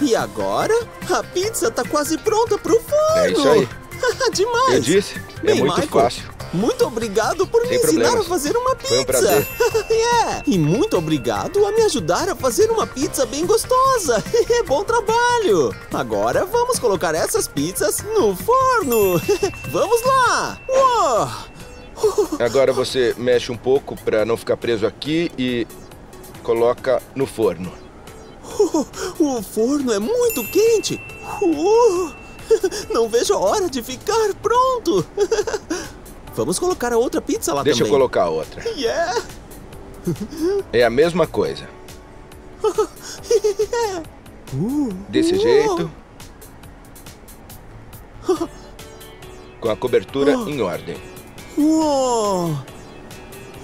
e agora a pizza tá quase pronta pro forno. É isso aí. Demais. Eu disse, é Bem, muito Michael, Fácil. Muito obrigado por Sem me ensinar problemas. a fazer uma pizza. Foi um prazer. é. E muito obrigado a me ajudar a fazer uma pizza bem gostosa. Bom trabalho. Agora vamos colocar essas pizzas no forno. vamos lá. Uou! Agora você mexe um pouco para não ficar preso aqui e coloca no forno. O forno é muito quente. Uh, não vejo a hora de ficar pronto. Vamos colocar a outra pizza lá Deixa eu também. colocar a outra. Yeah. É a mesma coisa. Desse Uou. jeito. Com a cobertura em ordem. Uou!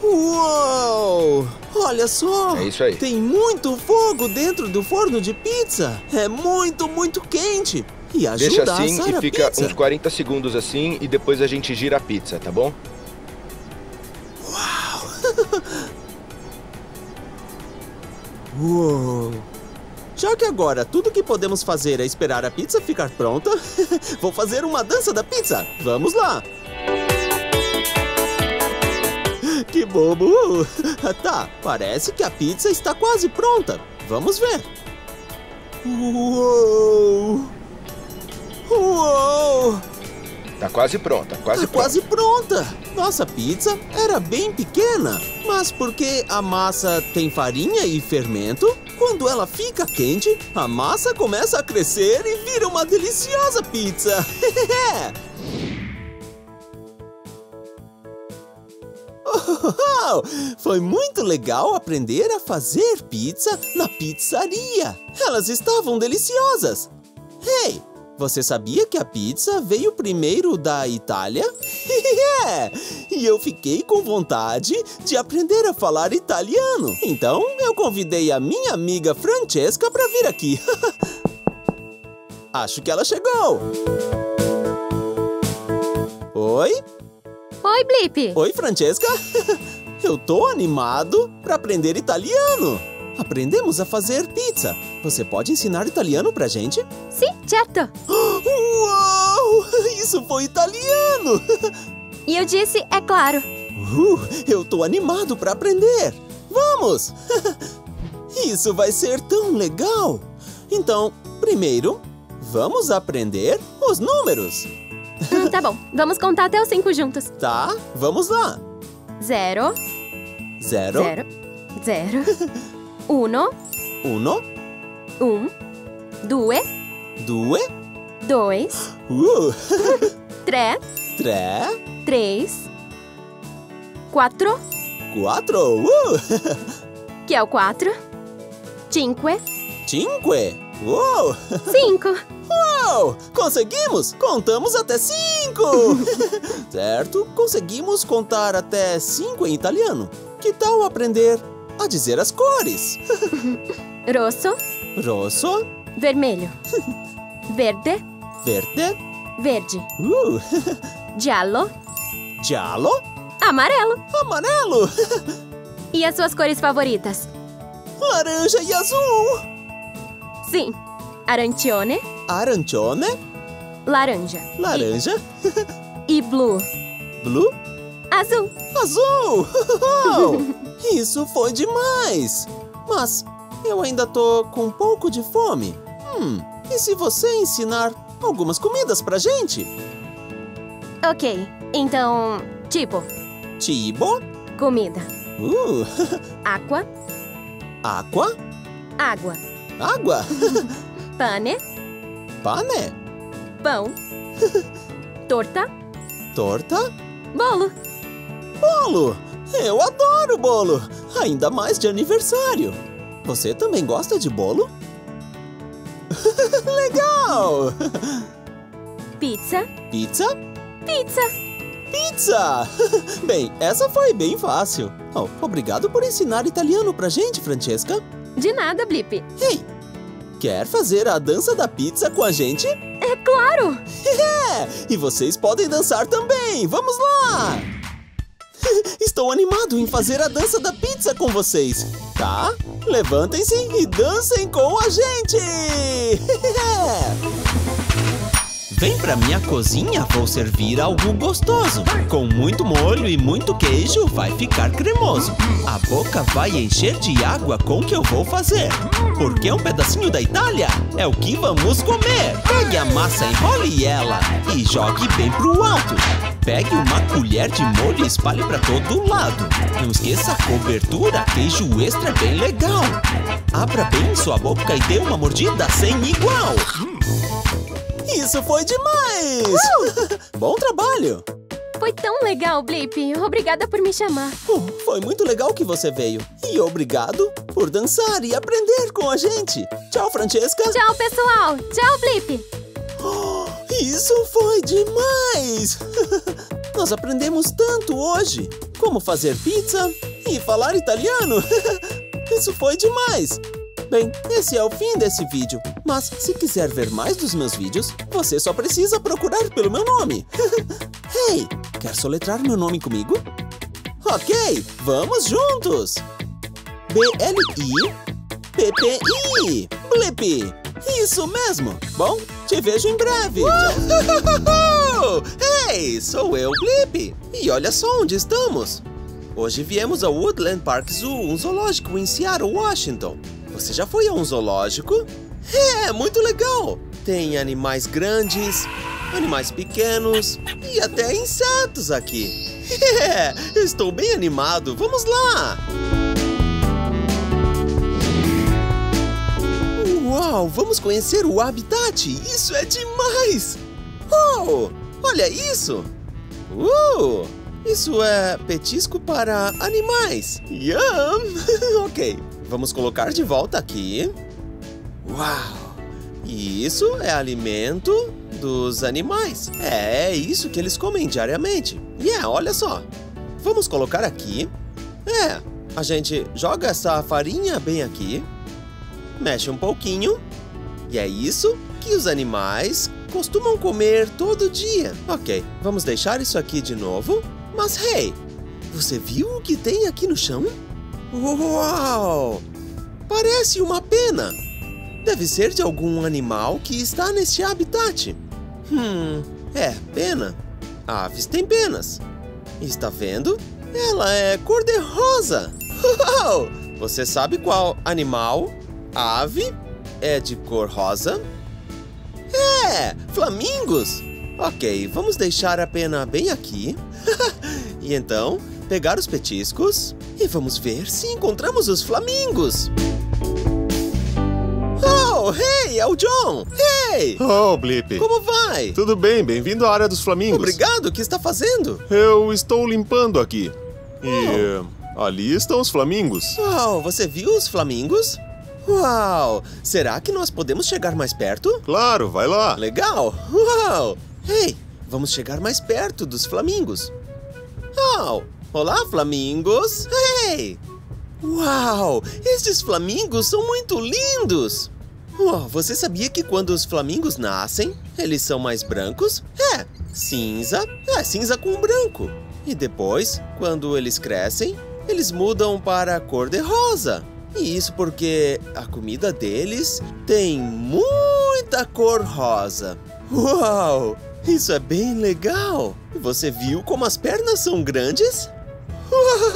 Uou! Olha só! É isso aí. Tem muito fogo dentro do forno de pizza! É muito, muito quente! E ajuda Deixa a assim assar e a fica pizza. uns 40 segundos assim e depois a gente gira a pizza, tá bom? Uou! Já que agora tudo que podemos fazer é esperar a pizza ficar pronta, vou fazer uma dança da pizza! Vamos lá! Que bobo! Tá, parece que a pizza está quase pronta. Vamos ver. Uou! Uou! Tá quase pronta, quase Tá quase pronta! Nossa pizza era bem pequena, mas porque a massa tem farinha e fermento, quando ela fica quente, a massa começa a crescer e vira uma deliciosa pizza! Foi muito legal aprender a fazer pizza na pizzaria. Elas estavam deliciosas. Ei, você sabia que a pizza veio primeiro da Itália? é! E eu fiquei com vontade de aprender a falar italiano. Então eu convidei a minha amiga Francesca para vir aqui. Acho que ela chegou. Oi? Oi, Blip. Oi, Francesca. Eu tô animado para aprender italiano. Aprendemos a fazer pizza. Você pode ensinar italiano pra gente? Sim, certo. Uau! Isso foi italiano! E eu disse, é claro. Uh, eu tô animado para aprender. Vamos! Isso vai ser tão legal. Então, primeiro, vamos aprender os números. Hum, tá bom, vamos contar até os cinco juntos. Tá? Vamos lá. Zero, Zero, zero, zero, uno, uno, um, due, due, dois, uh, tre, tre, três, quatro, quatro, uh, que é o quatro, cinque, cinque. Uou! cinco. Uau! Conseguimos! Contamos até cinco! certo? Conseguimos contar até cinco em italiano. Que tal aprender a dizer as cores? Rosso, Rosso, vermelho, verde, verde, verde, uh, giallo, giallo, amarelo. amarelo, E as suas cores favoritas? laranja e azul, Sim, arancione, arancione, laranja. laranja, E blue. Blue? Azul. Azul! Isso foi demais! Mas eu ainda tô com um pouco de fome. Hum, e se você ensinar algumas comidas pra gente? Ok, então, tipo, Tipo? comida. Uh, Aqua, aqua? água. Água? Pane, Pane? pão. Torta, Torta? bolo. Bolo! Eu adoro bolo! Ainda mais de aniversário! Você também gosta de bolo? Legal! Pizza, Pizza? pizza. Pizza! Bem, essa foi bem fácil. Oh, obrigado por ensinar italiano pra gente, Francesca. De nada, Blip. Ei, quer fazer a dança da pizza com a gente? É claro! É! E vocês podem dançar também! Vamos lá! Estou animado em fazer a dança da pizza com vocês, tá? Levantem-se e dancem com a gente! Vem pra minha cozinha, vou servir algo gostoso. Com muito molho e muito queijo, vai ficar cremoso. A boca vai encher de água com o que eu vou fazer. Porque um pedacinho da Itália é o que vamos comer. Pegue a massa, enrole ela e jogue bem pro alto. Pegue uma colher de molho e espalhe pra todo lado. Não esqueça a cobertura, queijo extra é bem legal. Abra bem sua boca e dê uma mordida sem igual. Isso foi demais! Bom trabalho! Foi tão legal, Blip. Obrigada por me chamar. Uh, foi muito legal que você veio. E obrigado por dançar e aprender com a gente. Tchau, Francesca. Tchau, pessoal. Tchau, Blip. Oh, isso foi demais! Nós aprendemos tanto hoje. Como fazer pizza e falar italiano. Isso foi demais! Bem, esse é o fim desse vídeo. Mas se quiser ver mais dos meus vídeos, você só precisa procurar pelo meu nome. hey, quer soletrar meu nome comigo? Ok, vamos juntos! B-L-I-P-P-I Blip! Isso mesmo! Bom, te vejo em breve! Hey, sou eu, Blip! E olha só onde estamos! Hoje viemos ao Woodland Park Zoo, um zoológico em Seattle, Washington. Você já foi a um zoológico? É, muito legal! Tem animais grandes, animais pequenos e até insetos aqui. É, estou bem animado. Vamos lá! Uau, vamos conhecer o habitat! Isso é demais! Oh, olha isso! Uh, isso é petisco para animais. Yum! ok, vamos colocar de volta aqui. Uau! E isso é alimento dos animais. É, é isso que eles comem diariamente. E yeah, olha só. Vamos colocar aqui. É, a gente joga essa farinha bem aqui. Mexe um pouquinho. E é isso que os animais costumam comer todo dia. Ok, vamos deixar isso aqui de novo. Mas hey, você viu o que tem aqui no chão? Uau! Parece uma pena. Deve ser de algum animal que está neste habitat. Hum, é, pena. Aves têm penas. Está vendo? Ela é cor-de-rosa. Uau! Você sabe qual animal, ave, é de cor rosa? É, flamingos. Ok, vamos deixar a pena bem aqui. e então, pegar os petiscos e vamos ver se encontramos os flamingos. Oh, hey, é o John! Hey! Oh, Blip! Como vai? Tudo bem, bem-vindo à área dos flamingos. Obrigado, o que está fazendo? Eu estou limpando aqui. E oh. ali estão os flamingos. Uau, você viu os flamingos? Uau! Será que nós podemos chegar mais perto? Claro, vai lá! Legal! Uau! Ei, vamos chegar mais perto dos flamingos. Oh, olá, flamingos! Ei! Uau! Estes flamingos são muito lindos! Uau, você sabia que quando os flamingos nascem, eles são mais brancos? É, cinza, é cinza com branco. E depois, quando eles crescem, eles mudam para a cor de rosa. E isso porque a comida deles tem muita cor rosa. Uau! Isso é bem legal! Você viu como as pernas são grandes?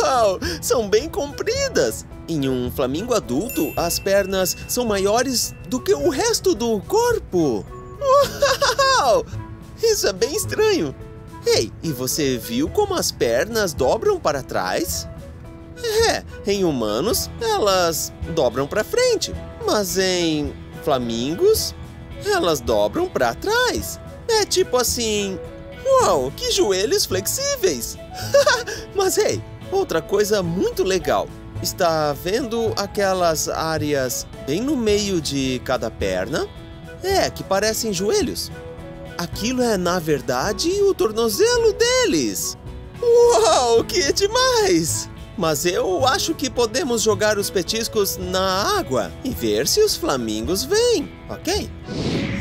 Uau! São bem compridas! Em um flamingo adulto, as pernas são maiores do que o resto do corpo! Uau! Isso é bem estranho! Ei, e você viu como as pernas dobram para trás? É, em humanos, elas dobram para frente, mas em flamingos, elas dobram para trás. É tipo assim. Uau, que joelhos flexíveis! mas ei, outra coisa muito legal. Está vendo aquelas áreas bem no meio de cada perna? É, que parecem joelhos. Aquilo é, na verdade, o tornozelo deles. Uau, que demais! Mas eu acho que podemos jogar os petiscos na água e ver se os flamingos vêm, ok?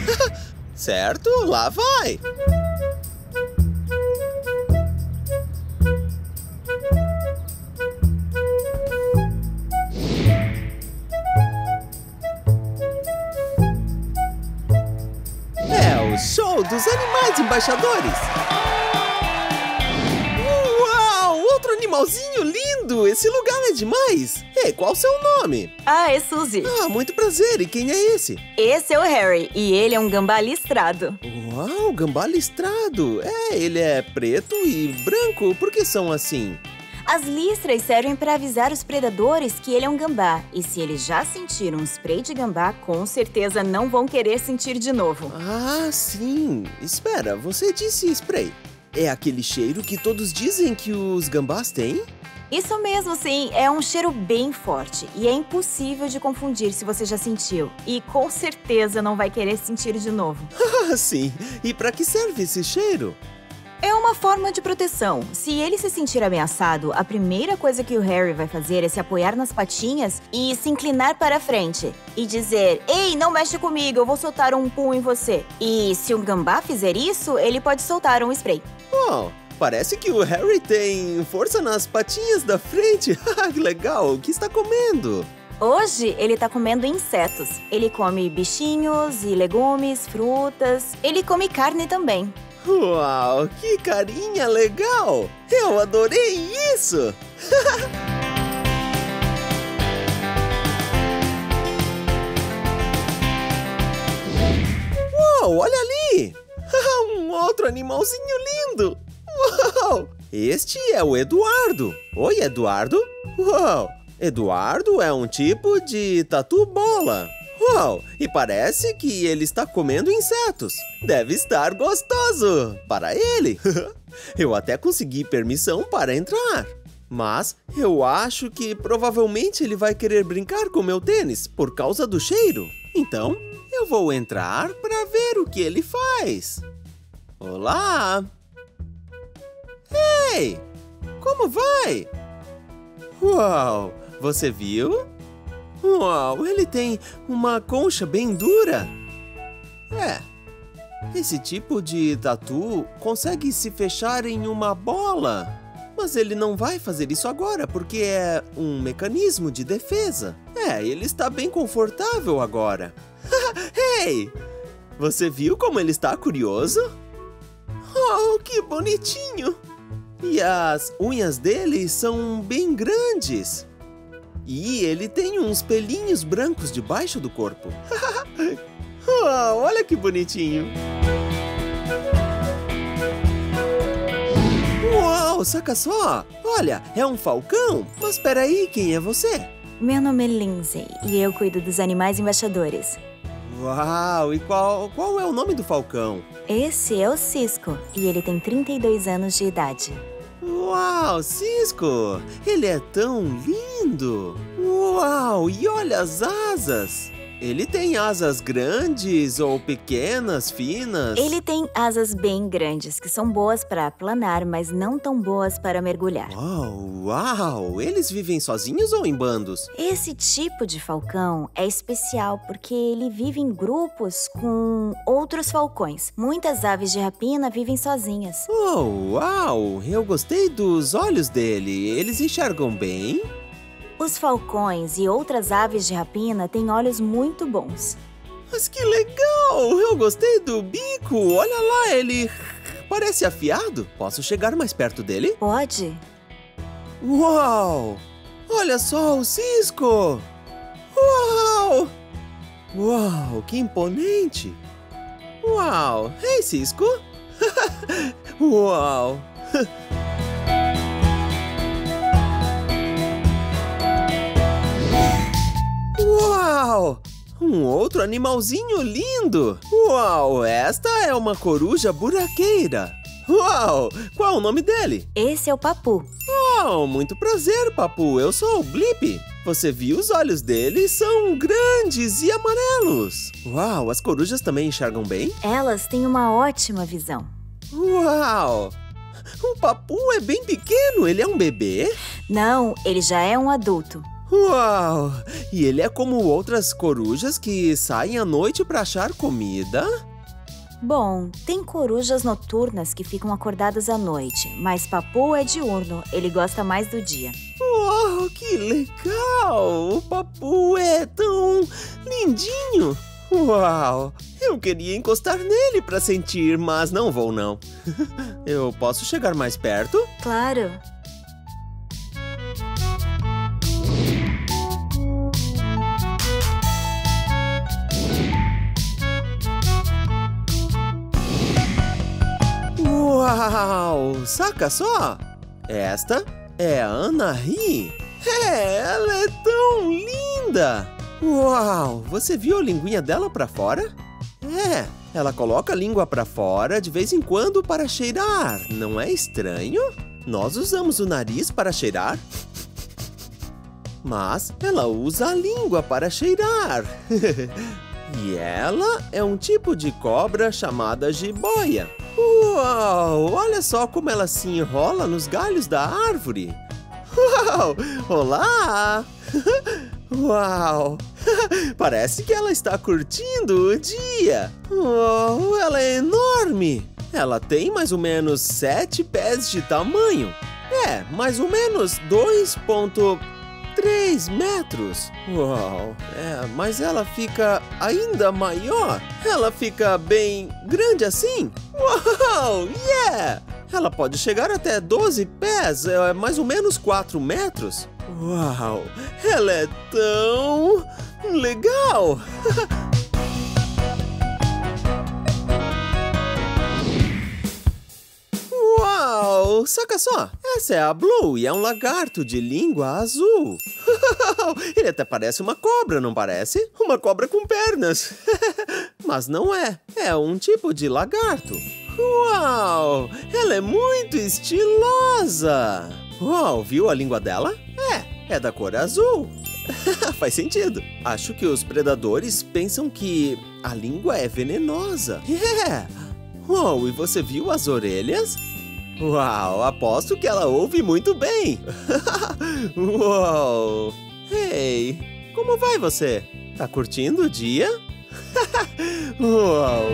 certo, lá vai! Show dos animais embaixadores! Uau! Outro animalzinho lindo! Esse lugar é demais! Ei, qual o seu nome? Ah, é Suzy. Ah, muito prazer. E quem é esse? Esse é o Harry e ele é um gambá listrado. Uau, gambá listrado! É, ele é preto e branco. Por que são assim? As listras servem para avisar os predadores que ele é um gambá. E se eles já sentiram um spray de gambá, com certeza não vão querer sentir de novo. Ah, sim. Espera, você disse spray. É aquele cheiro que todos dizem que os gambás têm? Isso mesmo, sim. É um cheiro bem forte e é impossível de confundir se você já sentiu. E com certeza não vai querer sentir de novo. Ah, sim. E para que serve esse cheiro? É uma forma de proteção. Se ele se sentir ameaçado, a primeira coisa que o Harry vai fazer é se apoiar nas patinhas e se inclinar para a frente e dizer: Ei, não mexe comigo, eu vou soltar um pum em você. E se um gambá fizer isso, ele pode soltar um spray. Oh, parece que o Harry tem força nas patinhas da frente. que legal! O que está comendo? Hoje ele tá comendo insetos. Ele come bichinhos e legumes, frutas. Ele come carne também. Uau, que carinha legal! Eu adorei isso! Uau, olha ali! um outro animalzinho lindo! Uau! Este é o Eduardo. Oi, Eduardo. Uau! Eduardo é um tipo de tatu bola. Uau! E parece que ele está comendo insetos. Deve estar gostoso para ele. eu até consegui permissão para entrar. Mas eu acho que provavelmente ele vai querer brincar com meu tênis por causa do cheiro. Então eu vou entrar para ver o que ele faz. Olá! Ei! Como vai? Uau! Você viu? Uau, ele tem uma concha bem dura. É, esse tipo de tatu consegue se fechar em uma bola. Mas ele não vai fazer isso agora porque é um mecanismo de defesa. É, ele está bem confortável agora. Ei! Você viu como ele está curioso? Oh, que bonitinho! E as unhas dele são bem grandes. E ele tem uns pelinhos brancos debaixo do corpo. oh, olha que bonitinho! Uau, saca só! Olha, é um falcão! Mas peraí, quem é você? Meu nome é Lindsay e eu cuido dos animais embaixadores. Uau, e qual, qual é o nome do falcão? Esse é o Cisco e ele tem 32 anos de idade. Uau, Cisco! Ele é tão lindo! Uau, e olha as asas! Ele tem asas grandes ou pequenas, finas? Ele tem asas bem grandes, que são boas para planar, mas não tão boas para mergulhar. Oh, uau! Eles vivem sozinhos ou em bandos? Esse tipo de falcão é especial porque ele vive em grupos com outros falcões. Muitas aves de rapina vivem sozinhas. Oh, uau! Eu gostei dos olhos dele. Eles enxergam bem? Os falcões e outras aves de rapina têm olhos muito bons. Mas que legal! Eu gostei do bico! Olha lá, ele parece afiado. Posso chegar mais perto dele? Pode. Uau! Olha só o cisco! Uau! Uau, que imponente! Uau! Ei, cisco! Uau! Uau! Um outro animalzinho lindo! Uau, esta é uma coruja buraqueira! Uau! Qual o nome dele? Esse é o Papu. Uau, muito prazer, Papu. Eu sou o Blip. Você viu os olhos dele? São grandes e amarelos. Uau, as corujas também enxergam bem? Elas têm uma ótima visão. Uau! O Papu é bem pequeno, ele é um bebê? Não, ele já é um adulto. Uau! E ele é como outras corujas que saem à noite para achar comida? Bom, tem corujas noturnas que ficam acordadas à noite, mas Papu é diurno, ele gosta mais do dia. Uau, que legal! O Papu é tão lindinho! Uau! Eu queria encostar nele para sentir, mas não vou não. Eu posso chegar mais perto? Claro. Uau! Saca só! Esta é a Ana Ri. É, ela é tão linda! Uau! Você viu a linguinha dela pra fora? É, ela coloca a língua pra fora de vez em quando para cheirar. Não é estranho? Nós usamos o nariz para cheirar. Mas ela usa a língua para cheirar. e ela é um tipo de cobra chamada jiboia. Uau! Olha só como ela se enrola nos galhos da árvore. Uau! Olá! Uau! Parece que ela está curtindo o dia. Uau! Ela é enorme. Ela tem mais ou menos sete pés de tamanho. É, mais ou menos 2,3 metros. Uau! É, mas ela fica ainda maior. Ela fica bem grande assim. Uau! Yeah! Ela pode chegar até 12 pés, é mais ou menos 4 metros. Uau! Ela é tão legal! Saca só! Essa é a Blue e é um lagarto de língua azul. Ele até parece uma cobra, não parece? Uma cobra com pernas. Mas não é. É um tipo de lagarto. Uau! Ela é muito estilosa! Uau, viu a língua dela? É, é da cor azul. Faz sentido. Acho que os predadores pensam que a língua é venenosa. É! Uau, e você viu as orelhas? Uau, aposto que ela ouve muito bem. Uau! Ei, como vai você? Tá curtindo o dia? Uau!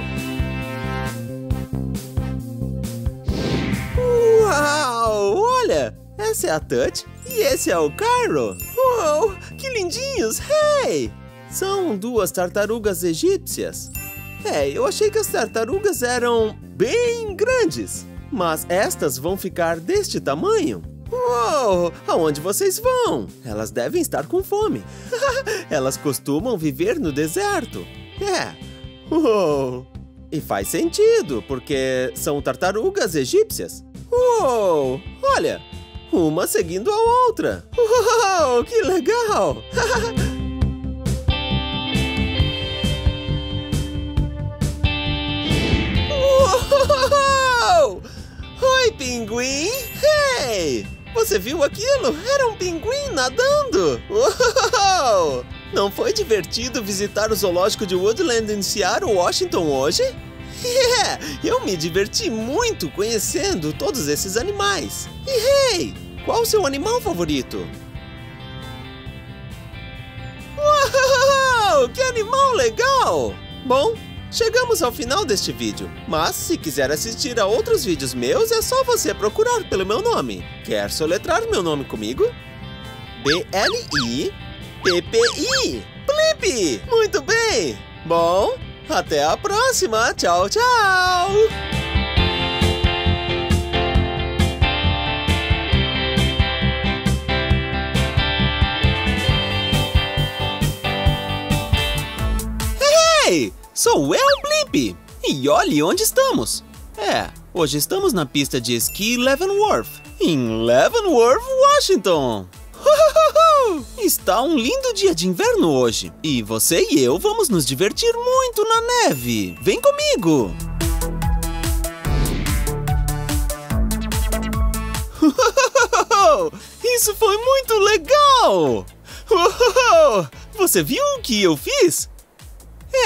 Uau! Olha! Essa é a Tut e esse é o Cairo. Uau! Que lindinhos! Hey! São duas tartarugas egípcias. É, eu achei que as tartarugas eram bem grandes. Mas estas vão ficar deste tamanho. Uou! Aonde vocês vão? Elas devem estar com fome. Elas costumam viver no deserto. É. Uou! E faz sentido, porque são tartarugas egípcias. Uou! Olha! Uma seguindo a outra. Uou! Que legal! Uou! Oi, pinguim! Hey! Você viu aquilo? Era um pinguim nadando! Uou! Não foi divertido visitar o zoológico de Woodland em Seattle, Washington hoje? É, eu me diverti muito conhecendo todos esses animais. E hey, qual o seu animal favorito? Uau! Que animal legal! Bom, chegamos ao final deste vídeo, mas se quiser assistir a outros vídeos meus, é só você procurar pelo meu nome. Quer soletrar meu nome comigo? B-L-I-P-P-I Blip! Muito bem! Bom, até a próxima. Tchau, tchau. Ei, sou eu, Blip. E olhe onde estamos. É, hoje estamos na pista de esqui Leavenworth, em Leavenworth, Washington. Está um lindo dia de inverno hoje. E você e eu vamos nos divertir muito na neve. Vem comigo! Isso foi muito legal! Você viu o que eu fiz?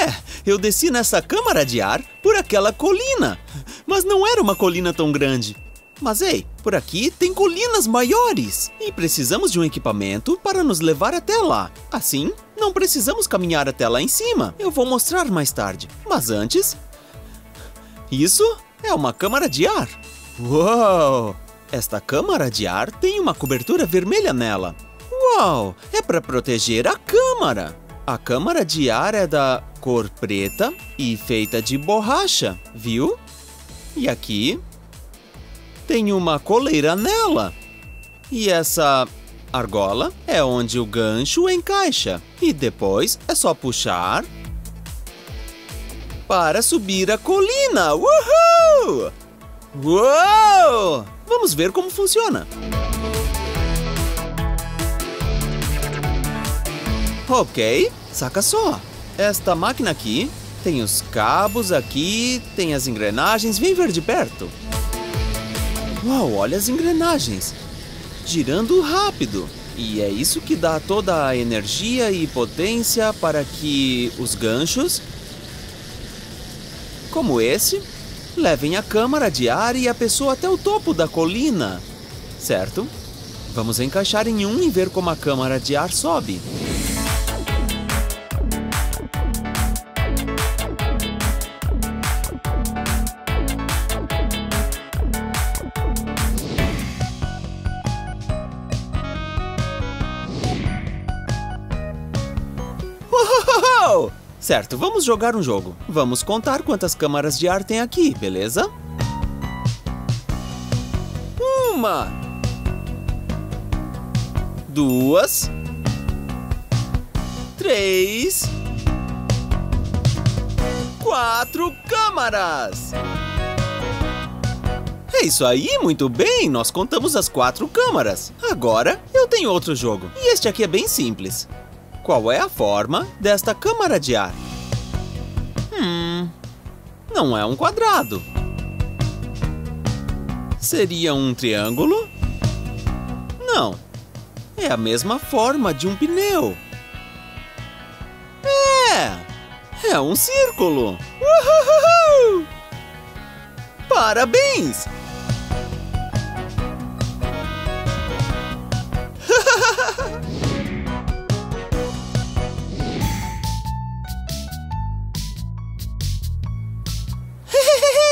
É, eu desci nessa câmara de ar por aquela colina. Mas não era uma colina tão grande. Mas ei, por aqui tem colinas maiores e precisamos de um equipamento para nos levar até lá. Assim, não precisamos caminhar até lá em cima. Eu vou mostrar mais tarde. Mas antes. Isso é uma câmara de ar. Uau! Esta câmara de ar tem uma cobertura vermelha nela. Uau! É para proteger a câmara. A câmara de ar é da cor preta e feita de borracha, viu? E aqui tem uma coleira nela. E essa argola é onde o gancho encaixa. E depois é só puxar para subir a colina. Uhul! Uou! Vamos ver como funciona. Ok, saca só. Esta máquina aqui tem os cabos aqui, tem as engrenagens. Vem ver de perto. Uau, olha as engrenagens. Girando rápido. E é isso que dá toda a energia e potência para que os ganchos, como esse, levem a câmara de ar e a pessoa até o topo da colina. Certo? Vamos encaixar em um e ver como a câmara de ar sobe. Certo, vamos jogar um jogo. Vamos contar quantas câmaras de ar tem aqui, beleza? Uma. Duas. Três. Quatro câmaras! É isso aí, muito bem! Nós contamos as quatro câmaras. Agora eu tenho outro jogo. E este aqui é bem simples. Qual é a forma desta câmara de ar? Hum. Não é um quadrado. Seria um triângulo? Não. É a mesma forma de um pneu. É! É um círculo! Uhuhu! Parabéns!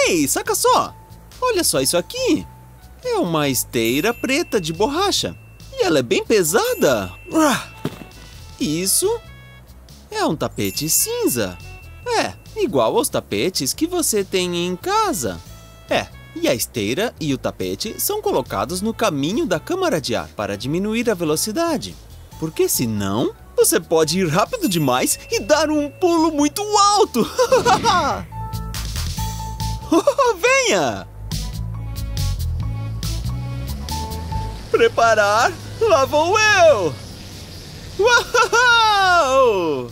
Ei, saca só! Olha só isso aqui! É uma esteira preta de borracha. E ela é bem pesada. Isso é um tapete cinza. É, igual aos tapetes que você tem em casa. É, e a esteira e o tapete são colocados no caminho da câmara de ar para diminuir a velocidade. Porque senão, você pode ir rápido demais e dar um pulo muito alto. Venha! Preparar? Lá vou eu! Uau!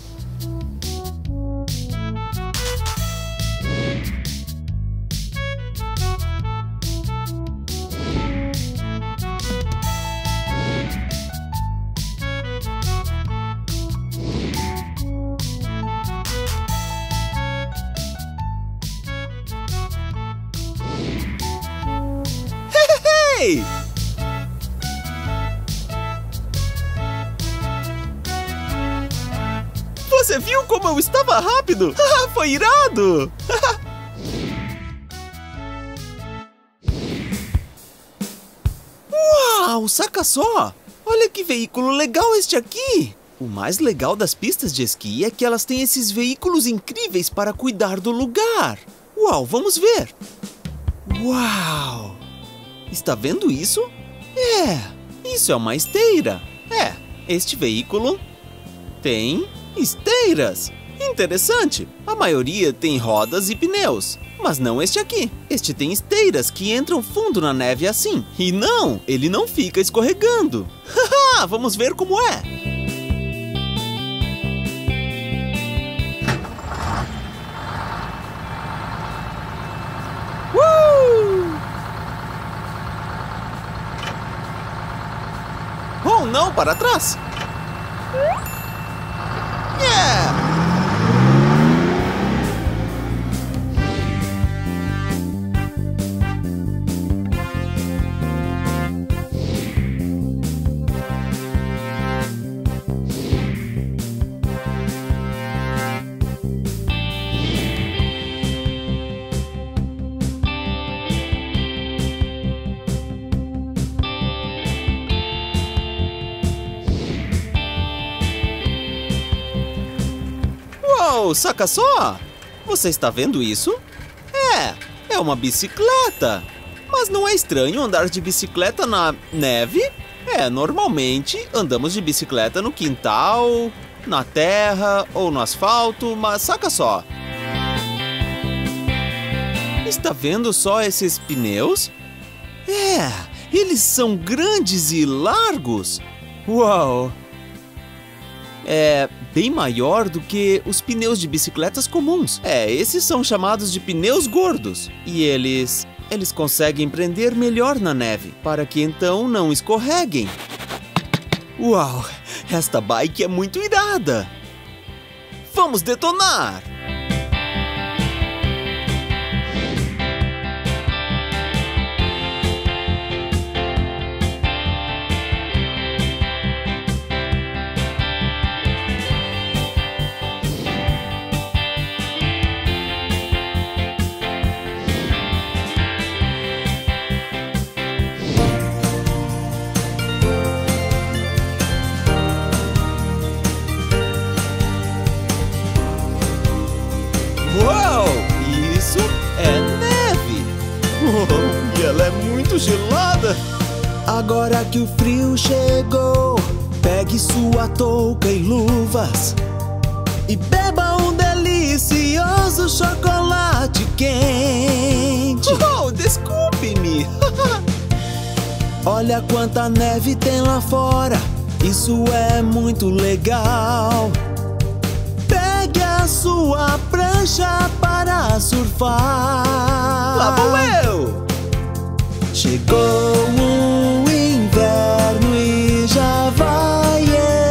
Hey! Você viu como eu estava rápido? Ah, Foi irado! Uau, saca só! Olha que veículo legal este aqui! O mais legal das pistas de esqui é que elas têm esses veículos incríveis para cuidar do lugar. Uau, vamos ver! Uau! Está vendo isso? É, isso é uma esteira. É, este veículo tem esteiras. Interessante. A maioria tem rodas e pneus, mas não este aqui. Este tem esteiras que entram fundo na neve assim. E não, ele não fica escorregando. Haha, vamos ver como é. Para trás! Uou, saca só! Você está vendo isso? É, é uma bicicleta. Mas não é estranho andar de bicicleta na neve? É, normalmente andamos de bicicleta no quintal, na terra ou no asfalto, mas saca só. Está vendo só esses pneus? É, eles são grandes e largos. Uau! É bem maior do que os pneus de bicicletas comuns. É, esses são chamados de pneus gordos. E eles. Eles conseguem prender melhor na neve, para que então não escorreguem. Uau! Esta bike é muito irada! Vamos detonar! Gelada! Agora que o frio chegou, pegue sua touca e luvas e beba um delicioso chocolate quente. Oh, desculpe-me! Olha quanta neve tem lá fora, isso é muito legal. Pegue a sua prancha para surfar. Lá vou eu! Chegou o inverno e já vai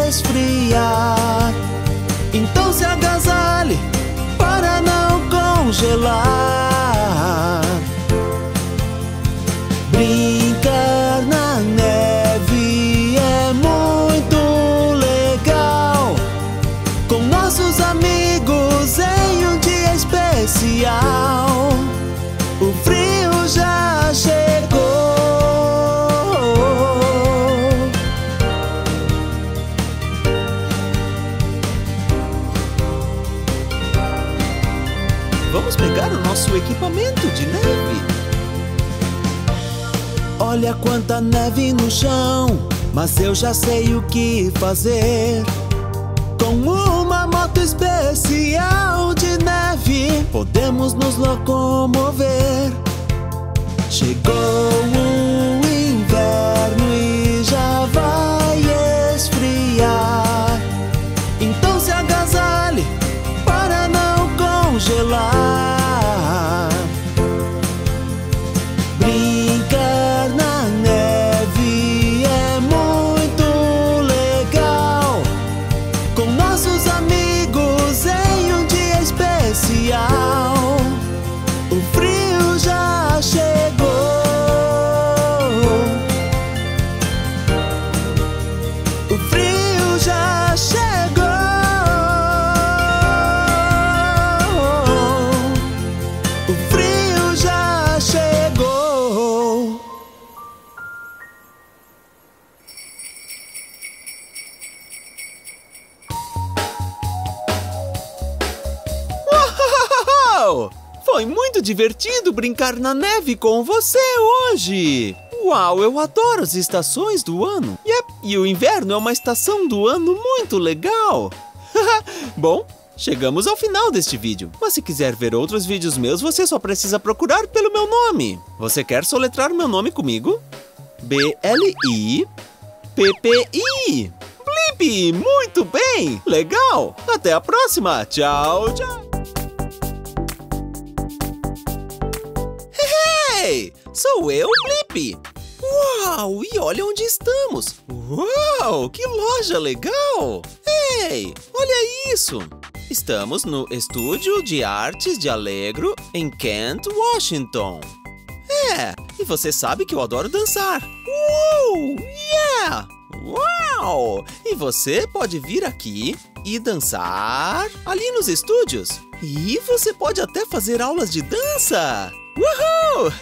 esfriar. Então se agasalhe para não congelar. Olha quanta neve no chão, mas eu já sei o que fazer. Com uma moto especial de neve, podemos nos locomover. Chegou o inverno e já vai esfriar. Então se agasalhe para não congelar. Divertido brincar na neve com você hoje! Uau, eu adoro as estações do ano! Yep, e o inverno é uma estação do ano muito legal! Bom, chegamos ao final deste vídeo. Mas se quiser ver outros vídeos meus, você só precisa procurar pelo meu nome. Você quer soletrar meu nome comigo? B-L-I-P-P-I! Blip! Muito bem! Legal! Até a próxima! Tchau, tchau! Sou eu, Blip! Uau! E olha onde estamos! Uau! Que loja legal! Ei! Olha isso! Estamos no Estúdio de Artes de Alegro, em Kent, Washington. É, e você sabe que eu adoro dançar. Uou! Yeah! Uau! E você pode vir aqui e dançar ali nos estúdios. E você pode até fazer aulas de dança. Uhul!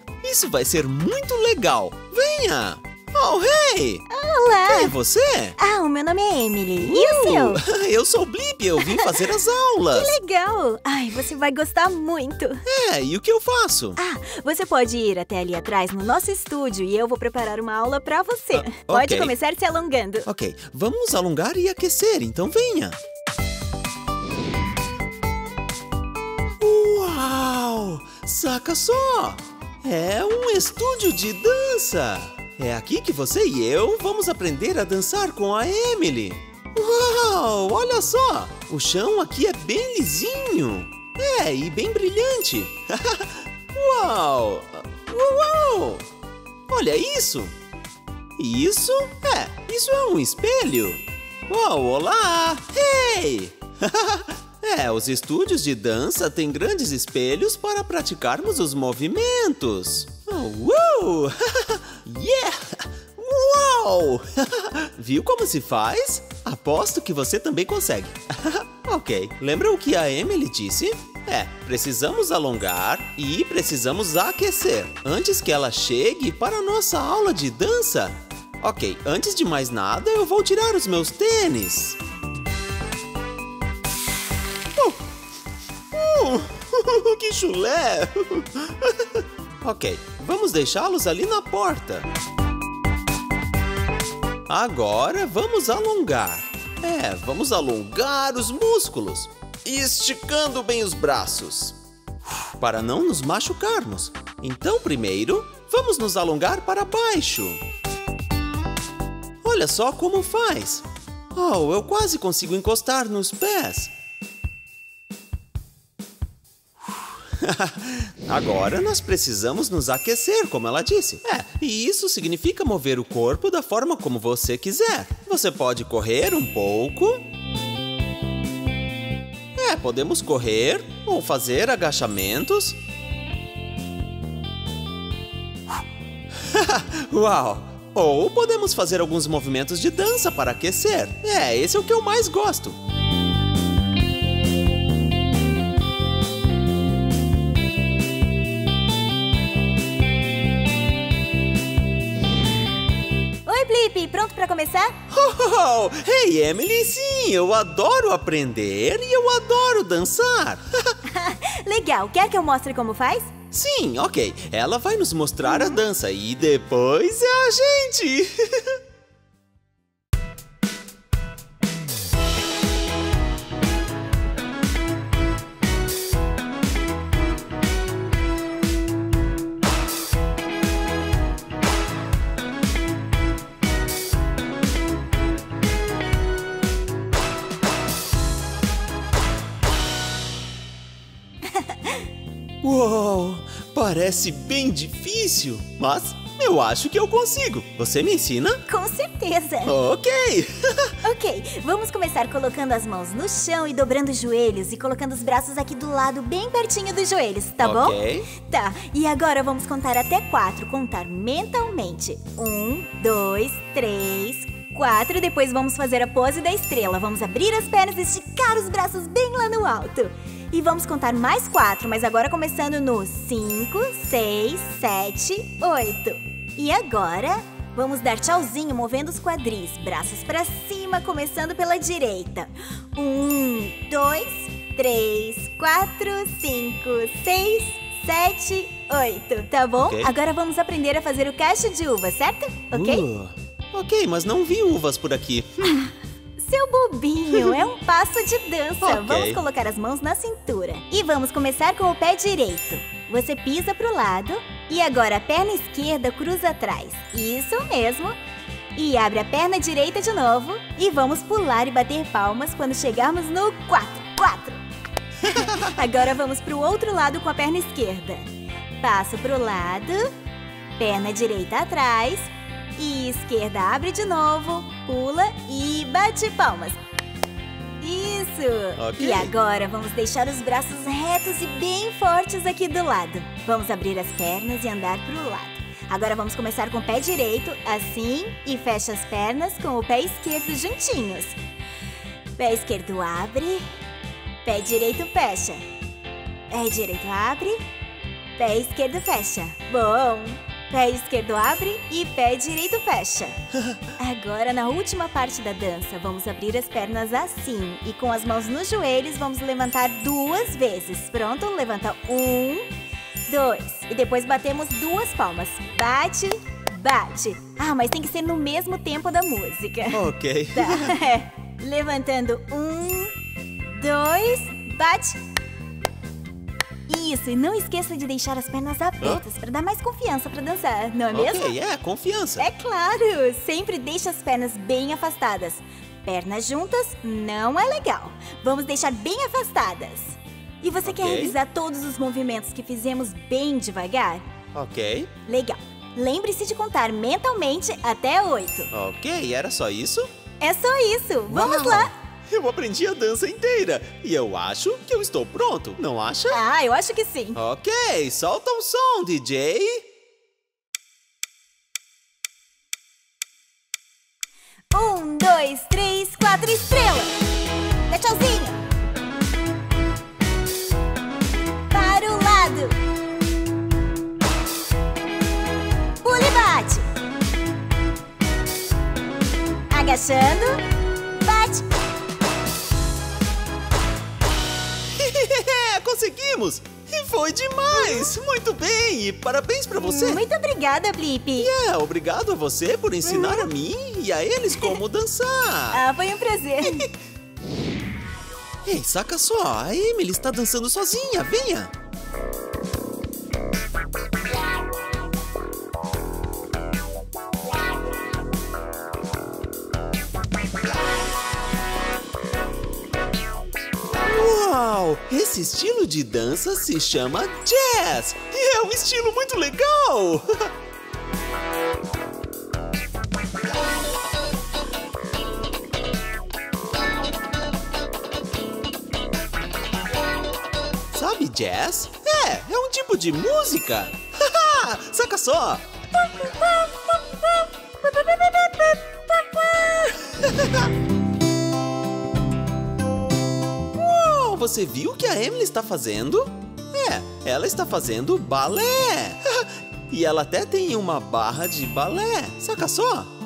Isso vai ser muito legal. Venha! Oh, hey! Olá! Quem é você? Ah, o meu nome é Emily. E o seu? Uh, eu sou o Blip, eu vim fazer as aulas. Que legal! Ai, você vai gostar muito. É, e o que eu faço? Ah, você pode ir até ali atrás no nosso estúdio e eu vou preparar uma aula pra você. Ah, pode ok. começar se alongando. Ok, vamos alongar e aquecer, então venha. Uau! Saca só! É um estúdio de dança! É aqui que você e eu vamos aprender a dançar com a Emily. Uau! Olha só! O chão aqui é bem lisinho. É, e bem brilhante. Uau! Uau! Olha isso! Isso? É, isso é um espelho. Uau, olá! Hey! é, os estúdios de dança têm grandes espelhos para praticarmos os movimentos. Oh, uau! yeah! Uau! Viu como se faz? Aposto que você também consegue. ok, lembra o que a Emily disse? É, precisamos alongar e precisamos aquecer antes que ela chegue para a nossa aula de dança. Ok, antes de mais nada, eu vou tirar os meus tênis. Que chulé! ok, vamos deixá-los ali na porta. Agora vamos alongar. É, vamos alongar os músculos. Esticando bem os braços. Para não nos machucarmos. Então, primeiro, vamos nos alongar para baixo. Olha só como faz. Oh, eu quase consigo encostar nos pés. Agora nós precisamos nos aquecer, como ela disse. É, e isso significa mover o corpo da forma como você quiser. Você pode correr um pouco. É, podemos correr ou fazer agachamentos. Uau! Ou podemos fazer alguns movimentos de dança para aquecer. É, esse é o que eu mais gosto. Blip, pronto pra começar? Oh, hey, Emily, sim, eu adoro aprender e eu adoro dançar. Legal, quer que eu mostre como faz? Sim, ok. Ela vai nos mostrar a dança e depois é a gente. parece bem difícil, mas eu acho que eu consigo. Você me ensina? Com certeza! Ok! ok, vamos começar colocando as mãos no chão e dobrando os joelhos e colocando os braços aqui do lado, bem pertinho dos joelhos, tá bom? Ok. Tá, e agora vamos contar até quatro, contar mentalmente. Um, dois, três, quatro. Depois vamos fazer a pose da estrela. Vamos abrir as pernas e esticar os braços bem lá no alto. E vamos contar mais quatro, mas agora começando no cinco, seis, sete, oito. E agora vamos dar tchauzinho movendo os quadris, braços pra cima, começando pela direita. Um, dois, três, quatro, cinco, seis, sete, oito. Tá bom? Ok. Agora vamos aprender a fazer o cacho de uva, certo? Ok? Uh, ok, mas não vi uvas por aqui. Seu bobinho, é um passo de dança. Ok. Vamos colocar as mãos na cintura. E vamos começar com o pé direito. Você pisa pro lado e agora a perna esquerda cruza atrás. Isso mesmo. E abre a perna direita de novo. E vamos pular e bater palmas quando chegarmos no 4. 4. agora vamos pro outro lado com a perna esquerda. Passo pro lado, perna direita atrás e esquerda abre de novo, pula e bate palmas. Isso! Ok. E agora vamos deixar os braços retos e bem fortes aqui do lado. Vamos abrir as pernas e andar pro lado. Agora vamos começar com o pé direito, assim, e fecha as pernas com o pé esquerdo juntinhos. Pé esquerdo abre, pé direito fecha. Pé direito abre, pé esquerdo fecha. Bom! Pé esquerdo abre e pé direito fecha. Agora, na última parte da dança, vamos abrir as pernas assim. E com as mãos nos joelhos, vamos levantar duas vezes. Pronto? Levanta um, dois. E depois batemos duas palmas. Bate, bate. Ah, mas tem que ser no mesmo tempo da música. Ok. Tá. Levantando um, dois, bate. Isso, e não esqueça de deixar as pernas abertas para dar mais confiança para dançar, não é mesmo? Ok, é, confiança. É claro, sempre deixe as pernas bem afastadas. Pernas juntas não é legal. Vamos deixar bem afastadas. E você quer Ok. revisar todos os movimentos que fizemos bem devagar? Ok. Legal. Lembre-se de contar mentalmente até oito. Ok, era só isso? É só isso. Vamos Uau! lá. Eu aprendi a dança inteira e eu acho que eu estou pronto, não acha? Ah, eu acho que sim. Ok, solta o som, DJ. Um, dois, três, quatro, estrela! Dá tchauzinho! Para o lado! Pula e bate! Agachando, Conseguimos! E foi demais! Muito bem! E parabéns pra você! Muito obrigada, Blip! Yeah, obrigado a você por ensinar a mim e a eles como dançar! Ah, foi um prazer! Ei, saca só, a Emily está dançando sozinha, venha! Uau! Esse estilo de dança se chama jazz! E é um estilo muito legal! Sabe jazz? É, é um tipo de música! Saca só! você viu o que a Emily está fazendo? É, ela está fazendo balé! e ela até tem uma barra de balé, saca só?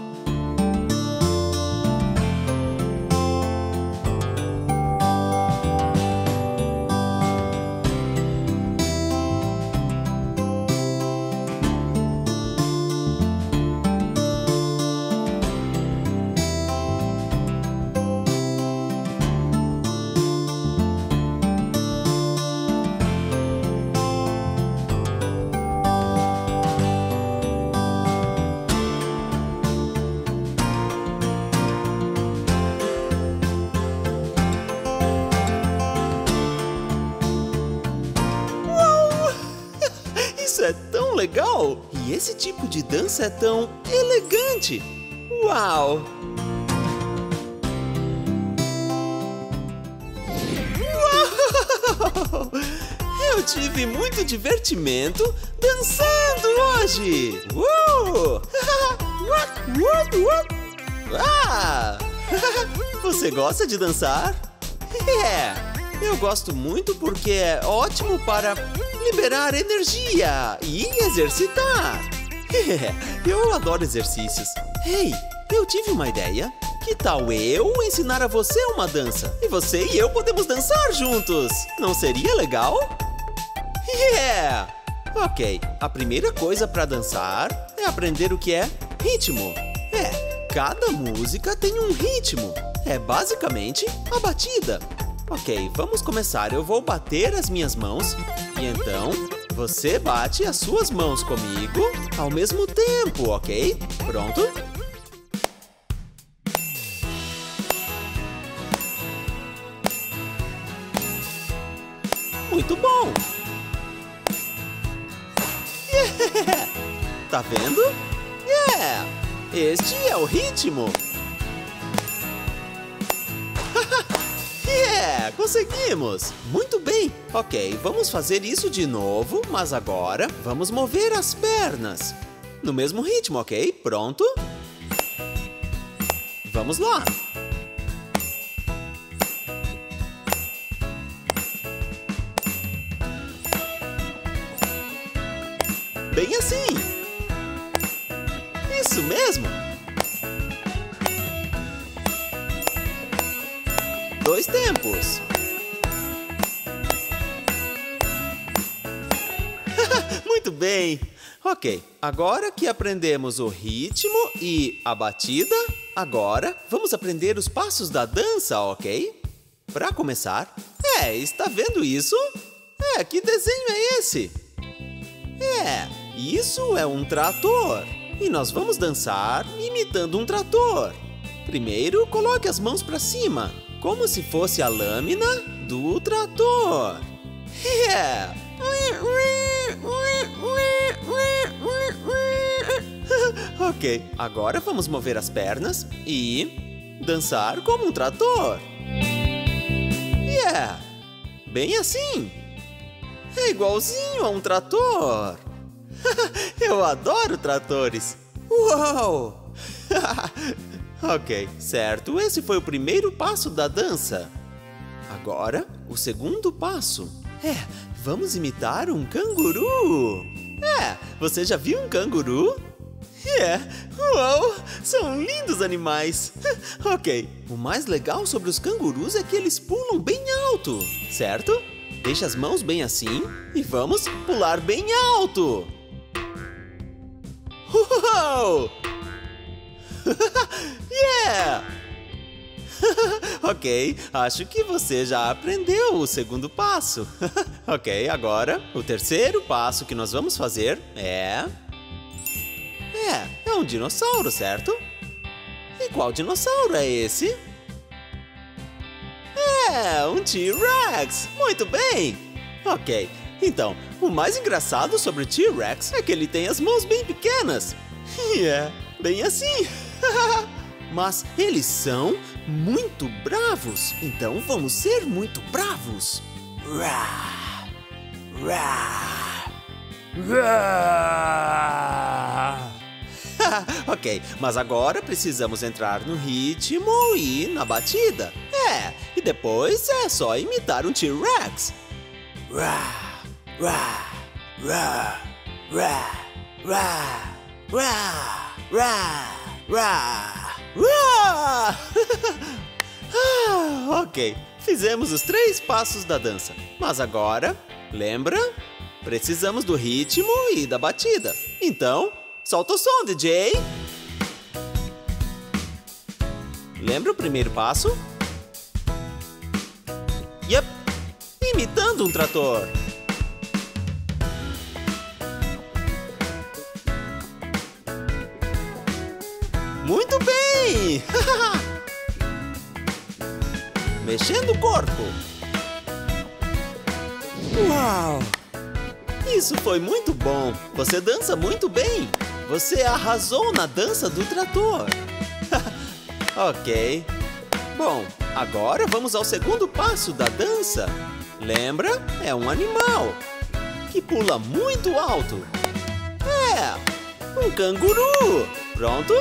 De dança é tão elegante! Uau! Uau! Eu tive muito divertimento dançando hoje! Uh! Ah! Você gosta de dançar? É! Eu gosto muito porque é ótimo para liberar energia e exercitar. É, eu adoro exercícios. Ei, eu tive uma ideia. Que tal eu ensinar a você uma dança? E você e eu podemos dançar juntos. Não seria legal? Yeah! Ok, a primeira coisa para dançar é aprender o que é ritmo. É, cada música tem um ritmo. É basicamente a batida. Ok, vamos começar. Eu vou bater as minhas mãos e então você bate as suas mãos comigo ao mesmo tempo, ok? Pronto? Muito bom! Yeah! Tá vendo? Yeah! Este é o ritmo! Conseguimos! Muito bem! Ok, vamos fazer isso de novo, mas agora vamos mover as pernas. No mesmo ritmo, ok? Pronto? Vamos lá! Bem assim! Isso mesmo! Dois tempos! Muito bem! Ok, agora que aprendemos o ritmo e a batida, agora vamos aprender os passos da dança, ok? Para começar, é, está vendo isso? É, que desenho é esse? É, isso é um trator. E nós vamos dançar imitando um trator. Primeiro, coloque as mãos para cima, como se fosse a lâmina do trator. É. ok, agora vamos mover as pernas e dançar como um trator. Yeah, bem assim. É igualzinho a um trator. Eu adoro tratores. Uau! ok, certo. Esse foi o primeiro passo da dança. Agora, o segundo passo. É, vamos imitar um canguru. É, você já viu um canguru? É, uau, são lindos animais. ok, o mais legal sobre os cangurus é que eles pulam bem alto, certo? Deixe as mãos bem assim e vamos pular bem alto. Uau! yeah! ok, acho que você já aprendeu o segundo passo. ok, agora o terceiro passo que nós vamos fazer é. É, é um dinossauro, certo? E qual dinossauro é esse? É, um T-Rex! Muito bem! Ok, então, o mais engraçado sobre o T-Rex é que ele tem as mãos bem pequenas. E é bem assim. Mas eles são muito bravos, então vamos ser muito bravos. Rá, rá, rá. ok, mas agora precisamos entrar no ritmo e na batida. É, e depois é só imitar um T-Rex. Rá, rá, rá, rá, rá, rá, rá, ah, ok, fizemos os três passos da dança, mas agora, lembra? Precisamos do ritmo e da batida. Então, solta o som, DJ! Lembra o primeiro passo? Yep, imitando um trator. Muito bem! Mexendo o corpo. Uau! Isso foi muito bom. Você dança muito bem. Você arrasou na dança do trator. ok. Bom, agora vamos ao segundo passo da dança. Lembra? É um animal que pula muito alto. É, um canguru. Pronto?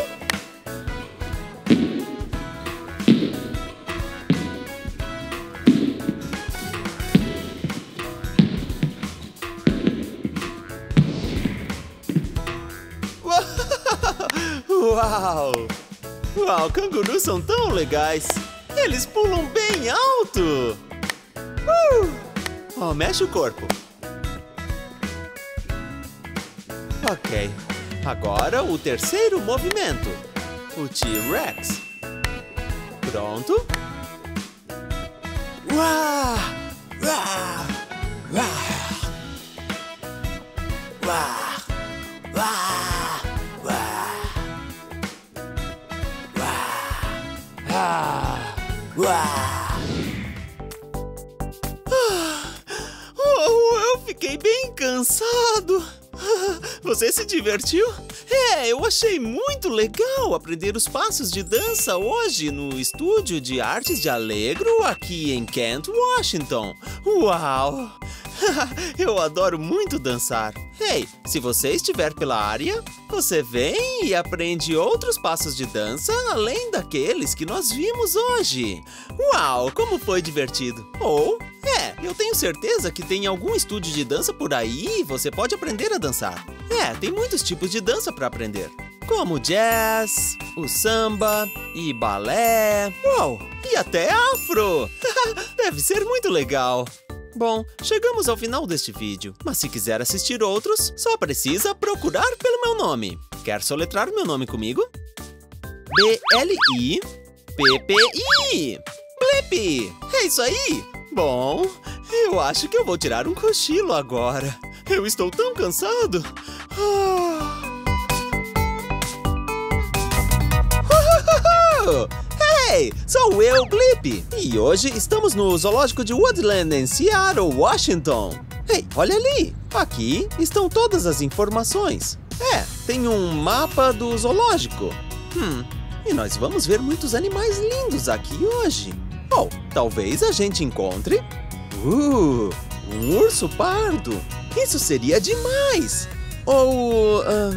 Uau! Uau, cangurus são tão legais! Eles pulam bem alto! Uh! Oh, mexe o corpo. Ok. Agora o terceiro movimento. O T-Rex. Pronto? Uau! Uau! Uau! Uau! Uau! Uau! Ah! Uau! Oh, eu fiquei bem cansado. Você se divertiu? É, eu achei muito legal aprender os passos de dança hoje no estúdio de artes de Alegro aqui em Kent, Washington. Uau! Eu adoro muito dançar. Ei, se você estiver pela área, você vem e aprende outros passos de dança além daqueles que nós vimos hoje. Uau, como foi divertido! Ou, é, eu tenho certeza que tem algum estúdio de dança por aí e você pode aprender a dançar. É, tem muitos tipos de dança para aprender. Como jazz, o samba e balé. Uau, e até afro! Deve ser muito legal. Bom, chegamos ao final deste vídeo, mas se quiser assistir outros, só precisa procurar pelo meu nome. Quer soletrar meu nome comigo? B-L-I-P-P-I! Blip! É isso aí! Bom, eu acho que eu vou tirar um cochilo agora. Eu estou tão cansado. Ah. Hey, sou eu, Blip, e hoje estamos no zoológico de Woodland, em Seattle, Washington. Ei, olha ali, aqui estão todas as informações. É, tem um mapa do zoológico. Hum, e nós vamos ver muitos animais lindos aqui hoje. Ou talvez a gente encontre... Uh, um urso pardo. Isso seria demais. Ou... ah,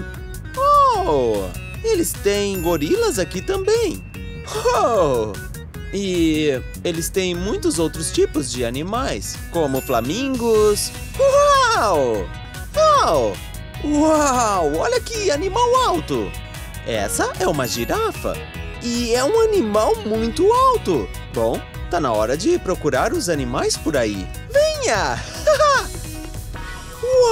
oh, eles têm gorilas aqui também. Oh! E eles têm muitos outros tipos de animais, como flamingos. Uau! Uau! Uau! Olha que animal alto! Essa é uma girafa. E é um animal muito alto. Bom, tá na hora de procurar os animais por aí. Venha!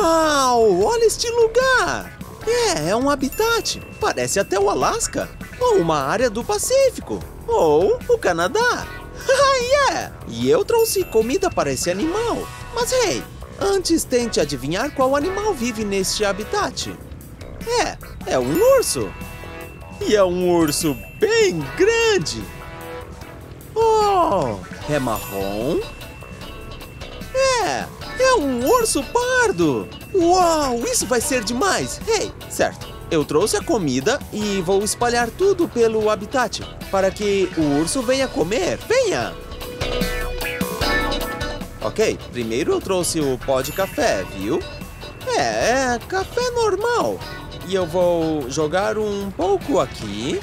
Uau! Olha este lugar! É, é um habitat. Parece até o Alasca. Ou uma área do Pacífico. Ou o Canadá. yeah! E eu trouxe comida para esse animal. Mas, hey, antes tente adivinhar qual animal vive neste habitat. É, é um urso. E é um urso bem grande. Oh, é marrom? É, é um urso pardo. Uau, isso vai ser demais. Hey, certo. Eu trouxe a comida e vou espalhar tudo pelo habitat para que o urso venha comer. Venha! Ok, primeiro eu trouxe o pó de café, viu? É, é café normal. E eu vou jogar um pouco aqui.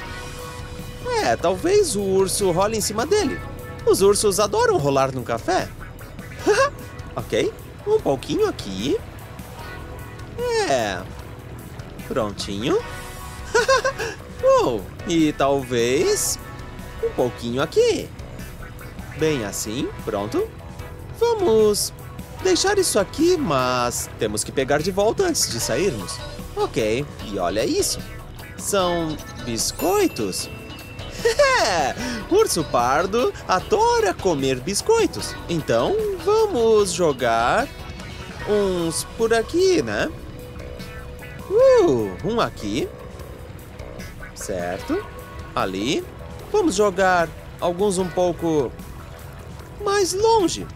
É, talvez o urso role em cima dele. Os ursos adoram rolar no café. ok, um pouquinho aqui. É. Prontinho. oh, e talvez um pouquinho aqui. Bem assim, pronto. Vamos deixar isso aqui, mas temos que pegar de volta antes de sairmos. Ok, e olha isso. São biscoitos. Urso pardo adora comer biscoitos. Então, vamos jogar uns por aqui, né? Uh, um aqui. Certo. Ali. Vamos jogar alguns um pouco mais longe.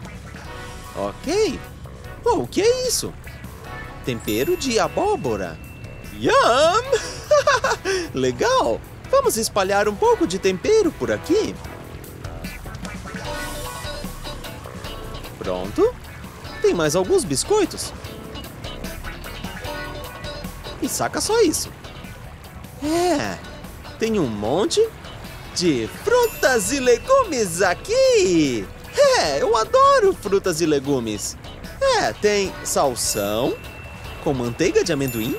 Ok. Oh, o que é isso? Tempero de abóbora. Yum! Legal! Vamos espalhar um pouco de tempero por aqui. Pronto. Tem mais alguns biscoitos. E saca só isso. É, tem um monte de frutas e legumes aqui. É, eu adoro frutas e legumes. É, tem salsão com manteiga de amendoim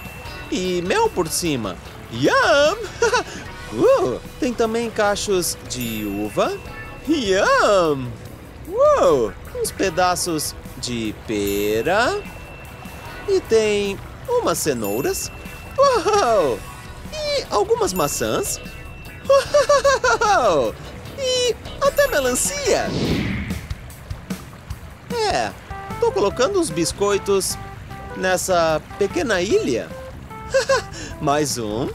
e mel por cima. Yum! Uh, tem também cachos de uva. Yum! Uou! Uns pedaços de pera. E tem umas cenouras. Uau! E algumas maçãs. Uau! E até melancia. É, tô colocando uns biscoitos nessa pequena ilha. Mais um.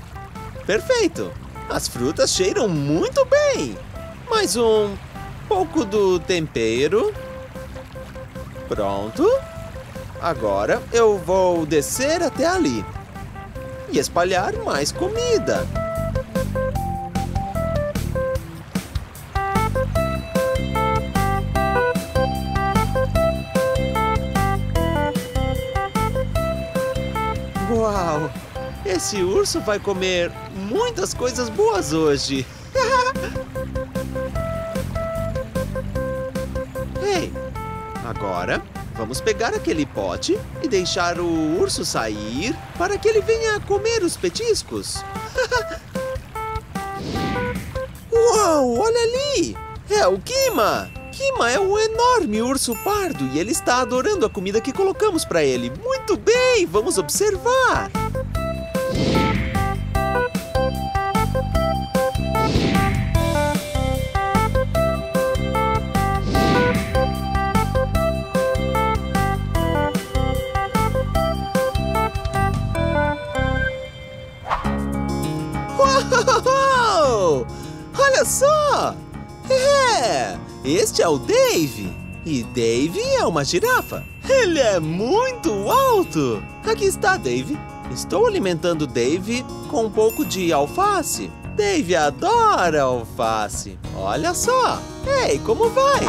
Perfeito. As frutas cheiram muito bem. Mais um pouco do tempero. Pronto. Agora eu vou descer até ali e espalhar mais comida. Uau! Esse urso vai comer muitas coisas boas hoje. Ei, agora vamos pegar aquele pote e deixar o urso sair para que ele venha comer os petiscos. Uau, olha ali! É o Kima! Kima é um enorme urso pardo e ele está adorando a comida que colocamos para ele. Muito bem, vamos observar. Olha só! É! Este é o Dave! E Dave é uma girafa. Ele é muito alto! Aqui está, Dave. Estou alimentando Dave com um pouco de alface. Dave adora alface. Olha só! Ei, como vai?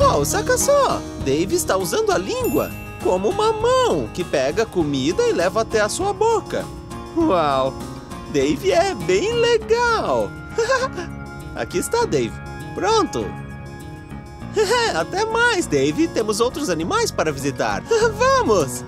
Oh, saca só! Dave está usando a língua como uma mão que pega comida e leva até a sua boca. Uau! Dave é bem legal! Aqui está, Dave. Pronto! Até mais, Dave. Temos outros animais para visitar. Vamos!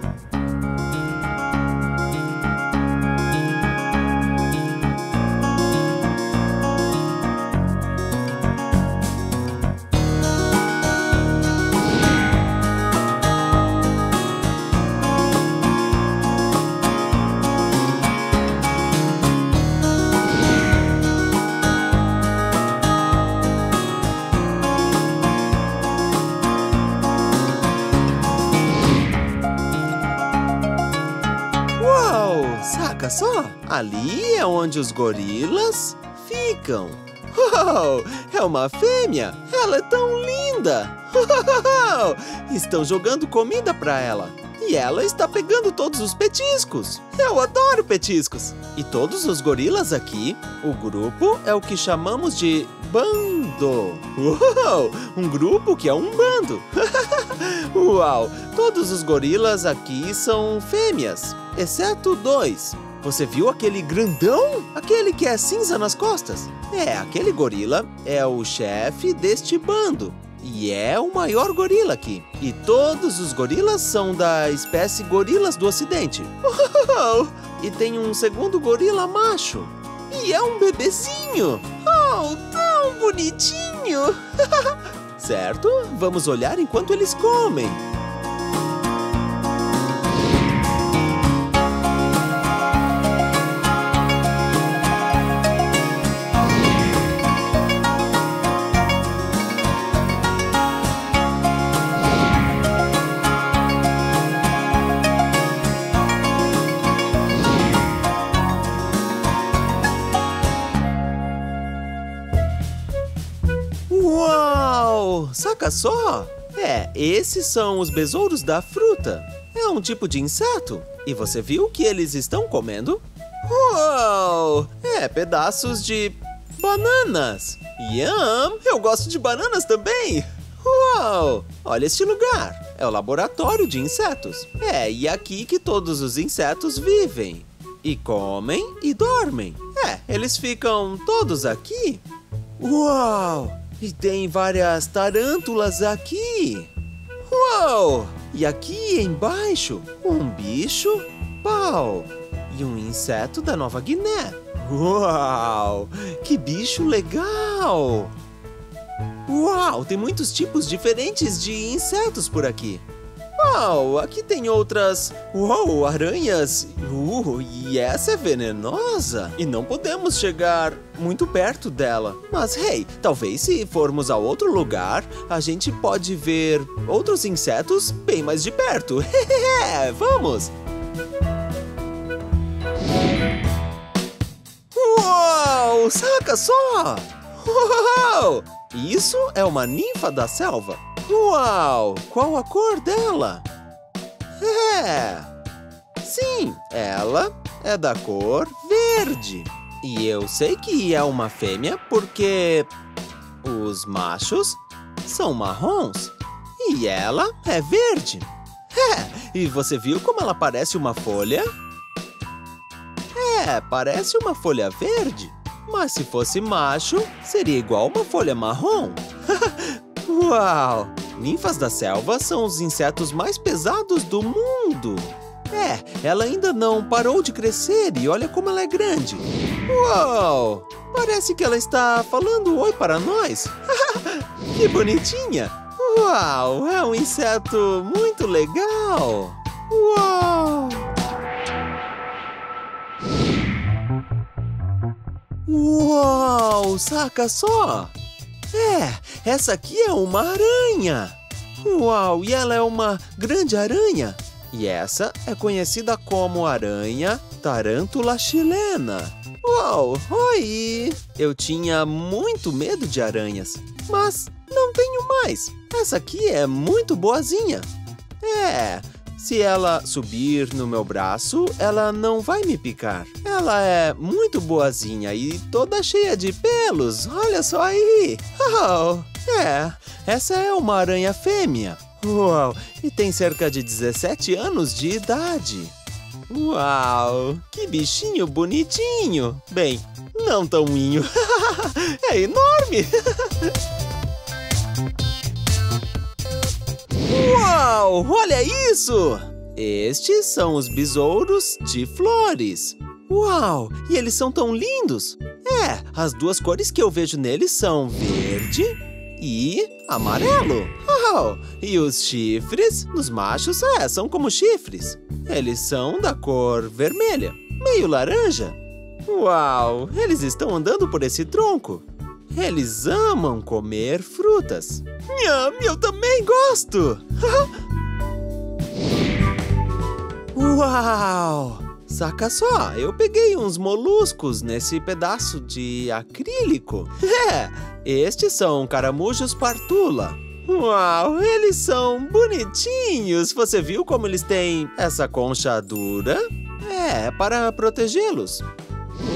Ali é onde os gorilas ficam. Uau! É uma fêmea! Ela é tão linda! Uau! Estão jogando comida para ela. E ela está pegando todos os petiscos. Eu adoro petiscos. E todos os gorilas aqui, o grupo é o que chamamos de bando. Uau! Um grupo que é um bando. Uau! Todos os gorilas aqui são fêmeas, exceto dois. Você viu aquele grandão? Aquele que é cinza nas costas? É, aquele gorila é o chefe deste bando. E é o maior gorila aqui. E todos os gorilas são da espécie gorilas do ocidente. Uau! E tem um segundo gorila macho. E é um bebezinho. Oh, tão bonitinho! certo? Vamos olhar enquanto eles comem. Saca só! É, esses são os besouros da fruta. É um tipo de inseto. E você viu que eles estão comendo? Uau! É, pedaços de bananas. Yum! Eu gosto de bananas também. Uau! Olha este lugar. É o laboratório de insetos. É, e aqui que todos os insetos vivem. E comem e dormem. É, eles ficam todos aqui. Uau! E tem várias tarântulas aqui. Uau! E aqui embaixo, um bicho, pau. E um inseto da Nova Guiné. Uau! Que bicho legal! Uau, tem muitos tipos diferentes de insetos por aqui. Uau, aqui tem outras. Uau, aranhas. Uh, e essa é venenosa. E não podemos chegar muito perto dela. Mas, hey, talvez se formos a outro lugar, a gente pode ver outros insetos bem mais de perto. Vamos! Uau, saca só! Uau! Isso é uma ninfa da selva. Uau! Qual a cor dela? É! Sim, ela é da cor verde. E eu sei que é uma fêmea porque os machos são marrons e ela é verde. É, e você viu como ela parece uma folha? É, parece uma folha verde. Mas se fosse macho, seria igual uma folha marrom. Uau! Ninfas da selva são os insetos mais pesados do mundo. É, ela ainda não parou de crescer e olha como ela é grande. Uau! Parece que ela está falando oi para nós. que bonitinha! Uau! É um inseto muito legal! Uau! Uau! Saca só! É, essa aqui é uma aranha! Uau! E ela é uma grande aranha! E essa é conhecida como aranha tarântula chilena. Uau! Oi! Eu tinha muito medo de aranhas, mas não tenho mais. Essa aqui é muito boazinha. É, se ela subir no meu braço, ela não vai me picar. Ela é muito boazinha e toda cheia de pelos. Olha só aí. Oh, é, essa é uma aranha fêmea. Uau, e tem cerca de 17 anos de idade. Uau, que bichinho bonitinho. Bem, não tão minho. é enorme. Uau! Olha isso! Estes são os besouros de flores. Uau! E eles são tão lindos! É, as duas cores que eu vejo neles são verde e amarelo. Uau! E os chifres nos machos, é, são como chifres. Eles são da cor vermelha, meio laranja. Uau! Eles estão andando por esse tronco. Eles amam comer frutas. Nham, eu também gosto! Uau! Saca só, eu peguei uns moluscos nesse pedaço de acrílico. É, estes são caramujos partula. Uau, eles são bonitinhos! Você viu como eles têm essa concha dura? É, para protegê-los.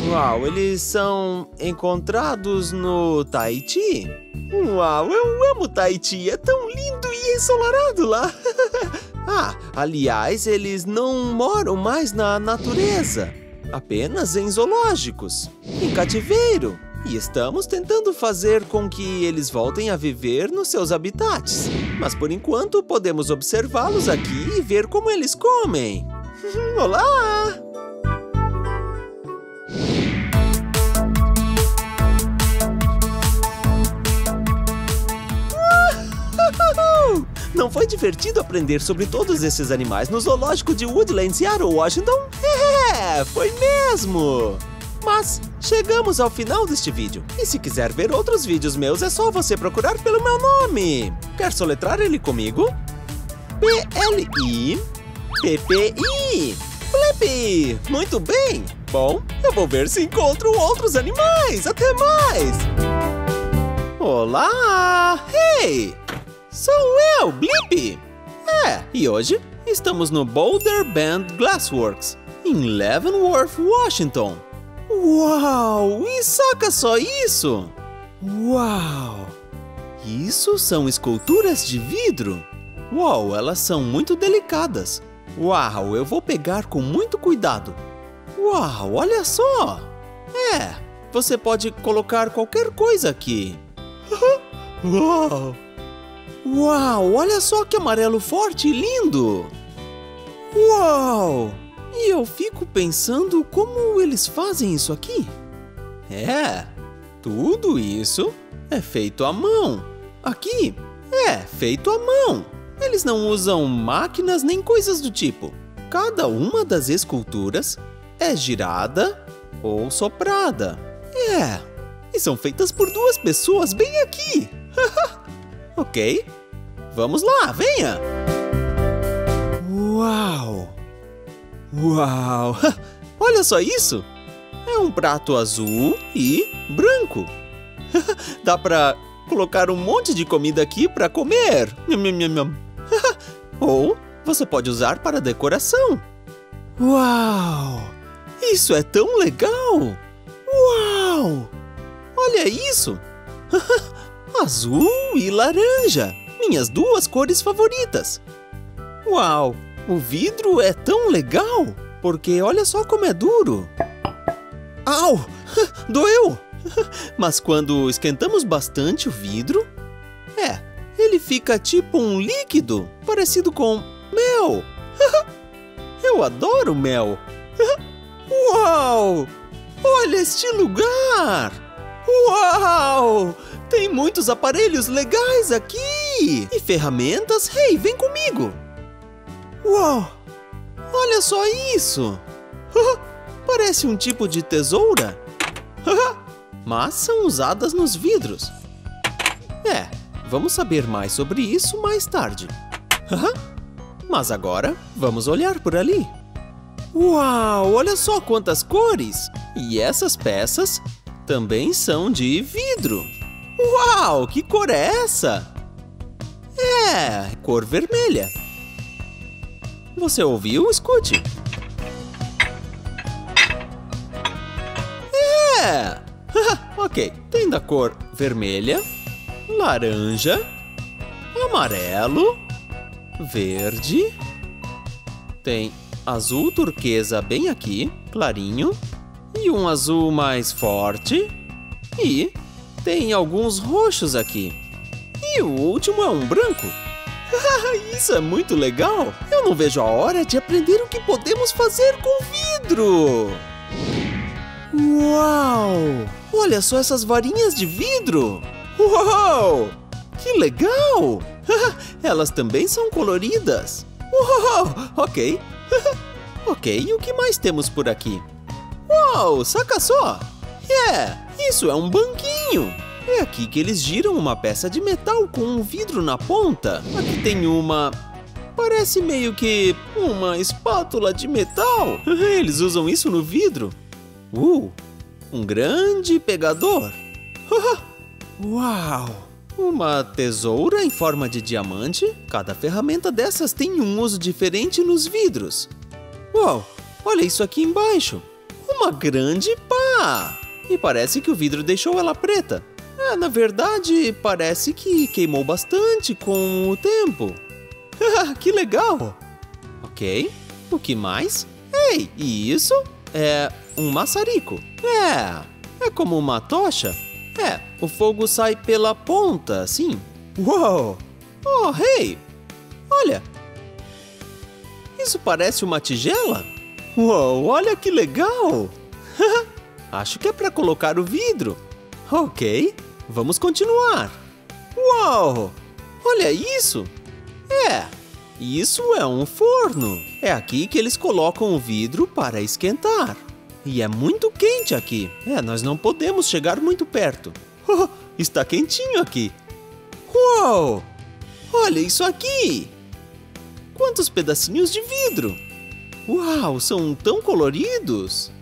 Uau, eles são encontrados no Tahiti? Uau, eu amo Tahiti, é tão lindo e ensolarado lá. ah, aliás, eles não moram mais na natureza, apenas em zoológicos, em cativeiro. E estamos tentando fazer com que eles voltem a viver nos seus habitats. Mas por enquanto podemos observá-los aqui e ver como eles comem. Olá! Não foi divertido aprender sobre todos esses animais no zoológico de Woodland, Seattle, Washington? É, foi mesmo! Mas chegamos ao final deste vídeo. E se quiser ver outros vídeos meus, é só você procurar pelo meu nome. Quer soletrar ele comigo? P-L-I-P-P-I. Blip! Muito bem! Bom, eu vou ver se encontro outros animais. Até mais! Olá! Hey! Sou eu, Blip! É, e hoje estamos no Boulder Bend Glassworks, em Leavenworth, Washington. Uau! E saca só isso! Uau! Isso são esculturas de vidro? Uau, elas são muito delicadas. Uau, eu vou pegar com muito cuidado. Uau, olha só! É, você pode colocar qualquer coisa aqui. Uau! Uau, olha só que amarelo forte e lindo! Uau! E eu fico pensando como eles fazem isso aqui. É, tudo isso é feito à mão. Aqui é feito à mão. Eles não usam máquinas nem coisas do tipo. Cada uma das esculturas é girada ou soprada. É, e são feitas por duas pessoas bem aqui. ok, vamos lá, venha! Uau! Uau! Olha só isso! É um prato azul e branco. Dá pra colocar um monte de comida aqui pra comer. Ou você pode usar para decoração. Uau! Isso é tão legal! Uau! Olha isso! Azul e laranja, minhas duas cores favoritas. Uau! O vidro é tão legal, porque olha só como é duro. Au! Doeu! Mas quando esquentamos bastante o vidro, é, ele fica tipo um líquido, parecido com mel. Eu adoro mel. Uau! Olha este lugar! Uau! Tem muitos aparelhos legais aqui! E ferramentas. Hey, vem comigo! Uau! Olha só isso! Parece um tipo de tesoura. Mas são usadas nos vidros. É, vamos saber mais sobre isso mais tarde. Mas agora, vamos olhar por ali. Uau, olha só quantas cores! E essas peças também são de vidro. Uau, que cor é essa? É, cor vermelha. Você ouviu? Escute. É! ok, tem da cor vermelha, laranja, amarelo, verde, tem azul turquesa bem aqui, clarinho, e um azul mais forte, e tem alguns roxos aqui. E o último é um branco. Isso é muito legal! Eu não vejo a hora de aprender o que podemos fazer com vidro! Uau! Olha só essas varinhas de vidro! Uau! Que legal! Elas também são coloridas! Uau! Ok! ok, e o que mais temos por aqui? Uau! Saca só! É! Isso é um banquinho! É aqui que eles giram uma peça de metal com um vidro na ponta. Aqui tem uma. Parece meio que uma espátula de metal. Eles usam isso no vidro. Uh, um grande pegador. Uau! Uma tesoura em forma de diamante. Cada ferramenta dessas tem um uso diferente nos vidros. Uau! Olha isso aqui embaixo. Uma grande pá! E parece que o vidro deixou ela preta. É, na verdade, parece que queimou bastante com o tempo. que legal! Ok, o que mais? Ei, e isso? É um maçarico. É, é como uma tocha. É, o fogo sai pela ponta, assim. Uou! Oh, hey! Olha! Isso parece uma tigela? Uou, olha que legal! Acho que é para colocar o vidro. Ok, vamos continuar. Uau! Olha isso! É, isso é um forno. É aqui que eles colocam o vidro para esquentar. E é muito quente aqui. É, nós não podemos chegar muito perto. Oh, está quentinho aqui. Uau! Olha isso aqui! Quantos pedacinhos de vidro! Uau, são tão coloridos!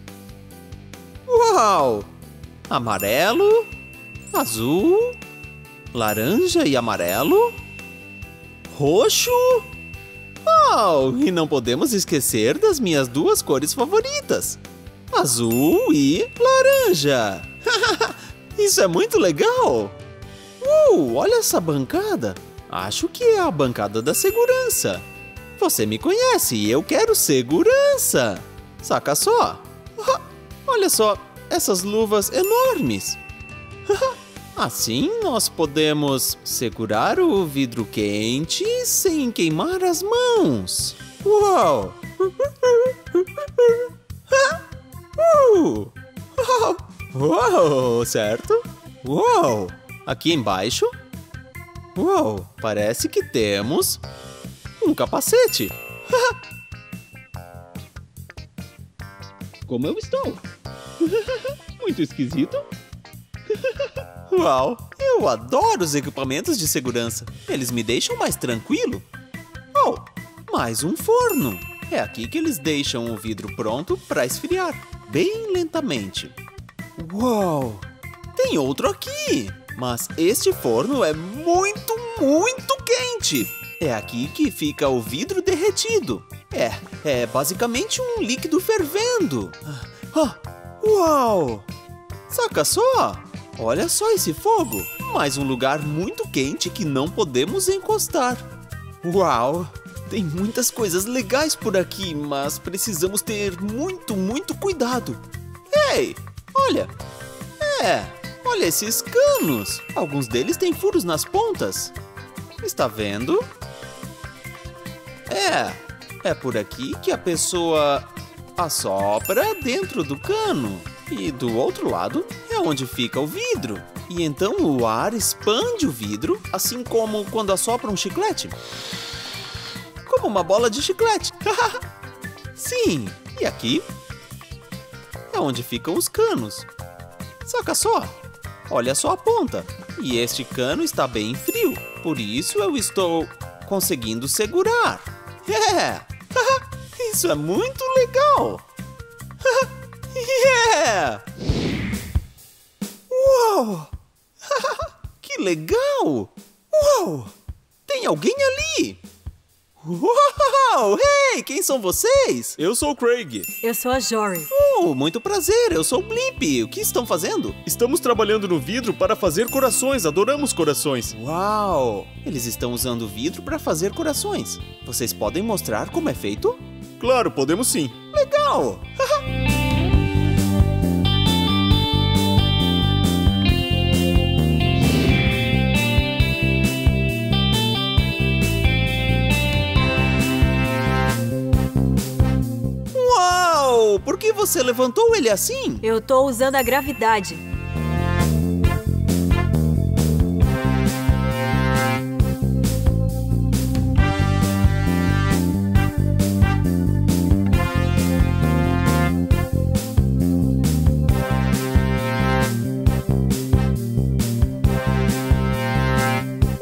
Uau! Amarelo, azul, laranja e amarelo, roxo. Uau! E não podemos esquecer das minhas duas cores favoritas: azul e laranja. Isso é muito legal! Uh, olha essa bancada! Acho que é a bancada da segurança. Você me conhece e eu quero segurança. Saca só? Olha só, essas luvas enormes. Assim nós podemos segurar o vidro quente sem queimar as mãos. Uau! Uh! Uau, certo? Uau! Aqui embaixo? Uau, parece que temos um capacete. Como eu estou? Muito esquisito? Uau, eu adoro os equipamentos de segurança. Eles me deixam mais tranquilo. Oh, mais um forno. É aqui que eles deixam o vidro pronto para esfriar, bem lentamente. Uau! Tem outro aqui! Mas este forno é muito, muito quente! É aqui que fica o vidro derretido. É, é basicamente um líquido fervendo. Ah, uau! Saca só! Olha só esse fogo! Mais um lugar muito quente que não podemos encostar. Uau! Tem muitas coisas legais por aqui, mas precisamos ter muito, muito cuidado. Ei, olha! É, olha esses canos! Alguns deles têm furos nas pontas. Está vendo? É, é por aqui que a pessoa assopra dentro do cano. E do outro lado é onde fica o vidro. E então o ar expande o vidro, assim como quando assopra um chiclete. Como uma bola de chiclete. Sim, e aqui é onde ficam os canos. Saca só, olha só a ponta. E este cano está bem frio, por isso eu estou conseguindo segurar. É, isso é muito legal. Yeah! Uau! que legal! Uau! Tem alguém ali! Uau! Hey, quem são vocês? Eu sou o Craig. Eu sou a Jory. Oh, muito prazer, eu sou o Blip. O que estão fazendo? Estamos trabalhando no vidro para fazer corações. Adoramos corações. Uau! Eles estão usando vidro para fazer corações. Vocês podem mostrar como é feito? Claro, podemos sim. Legal! Uau! Por que você levantou ele assim? Eu tô usando a gravidade.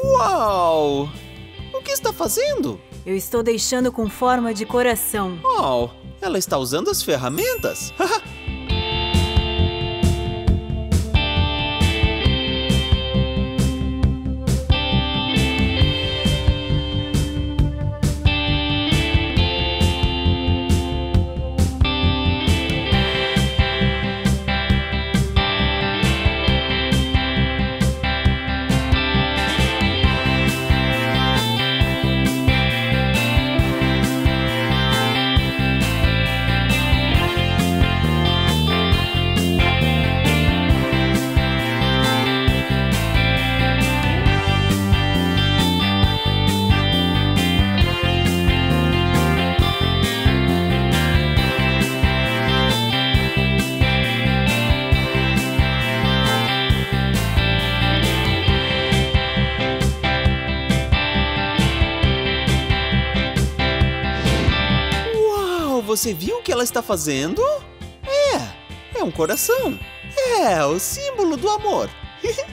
Uau! O que está fazendo? Eu estou deixando com forma de coração. Oh, ela está usando as ferramentas. Uau, o que ela está fazendo? É, é um coração. É o símbolo do amor.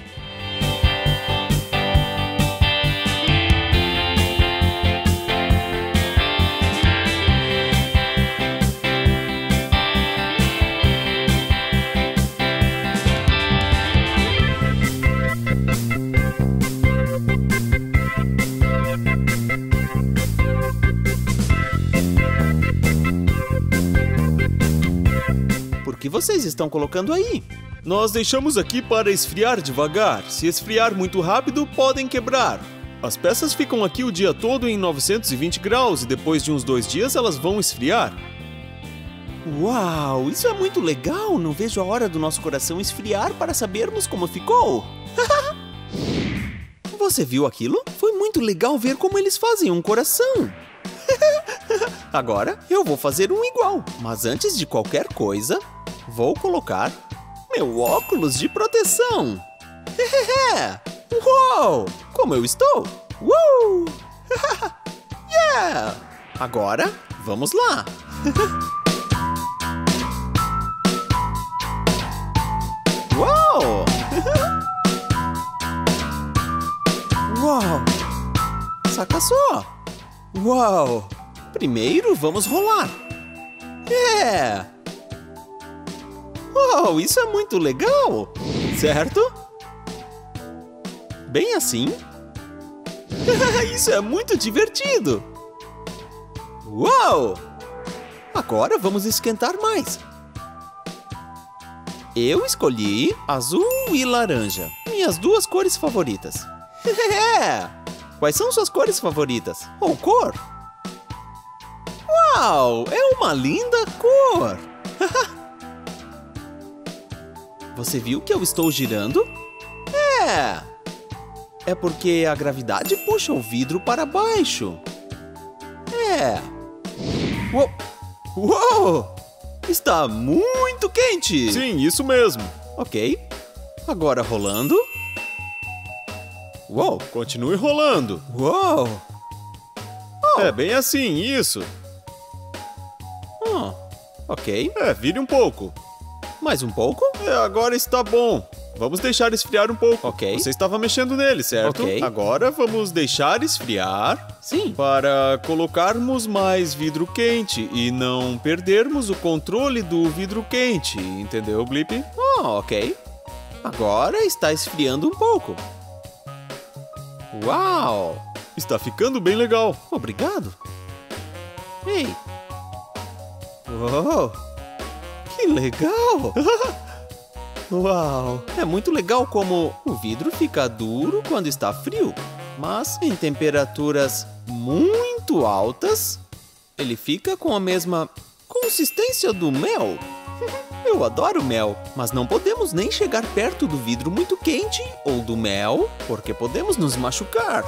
vocês estão colocando aí? Nós deixamos aqui para esfriar devagar. Se esfriar muito rápido, podem quebrar. As peças ficam aqui o dia todo em 920 graus e depois de uns dois dias elas vão esfriar. Uau, isso é muito legal! Não vejo a hora do nosso coração esfriar para sabermos como ficou. Você viu aquilo? Foi muito legal ver como eles fazem um coração. Agora eu vou fazer um igual, mas antes de qualquer coisa, vou colocar meu óculos de proteção. Uou! Como eu estou? Uh! yeah! Agora, vamos lá. Uou! Uau! Saca só! Uau! Primeiro vamos rolar. É! Uau, isso é muito legal! Certo? Bem assim? isso é muito divertido! Uau! Agora vamos esquentar mais. Eu escolhi azul e laranja, minhas duas cores favoritas. Quais são suas cores favoritas? Ou cor? Uau! É uma linda cor! Você viu que eu estou girando? É! É porque a gravidade puxa o vidro para baixo. É. Uou! Uou! Está muito quente! Sim, isso mesmo. Ok. Agora rolando. Uou! Continue rolando. Uou! É bem assim, isso. Oh, ok. É, vire um pouco. Mais um pouco? É, agora está bom. Vamos deixar esfriar um pouco. Ok. Você estava mexendo nele, certo? Ok. Agora vamos deixar esfriar. Sim. Para colocarmos mais vidro quente e não perdermos o controle do vidro quente, entendeu, Blip? Oh, ok. Agora está esfriando um pouco. Uau! Está ficando bem legal. Obrigado. Ei. Uou! Que legal! Uau! É muito legal como o vidro fica duro quando está frio, mas em temperaturas muito altas, ele fica com a mesma consistência do mel. Eu adoro mel, mas não podemos nem chegar perto do vidro muito quente ou do mel, porque podemos nos machucar.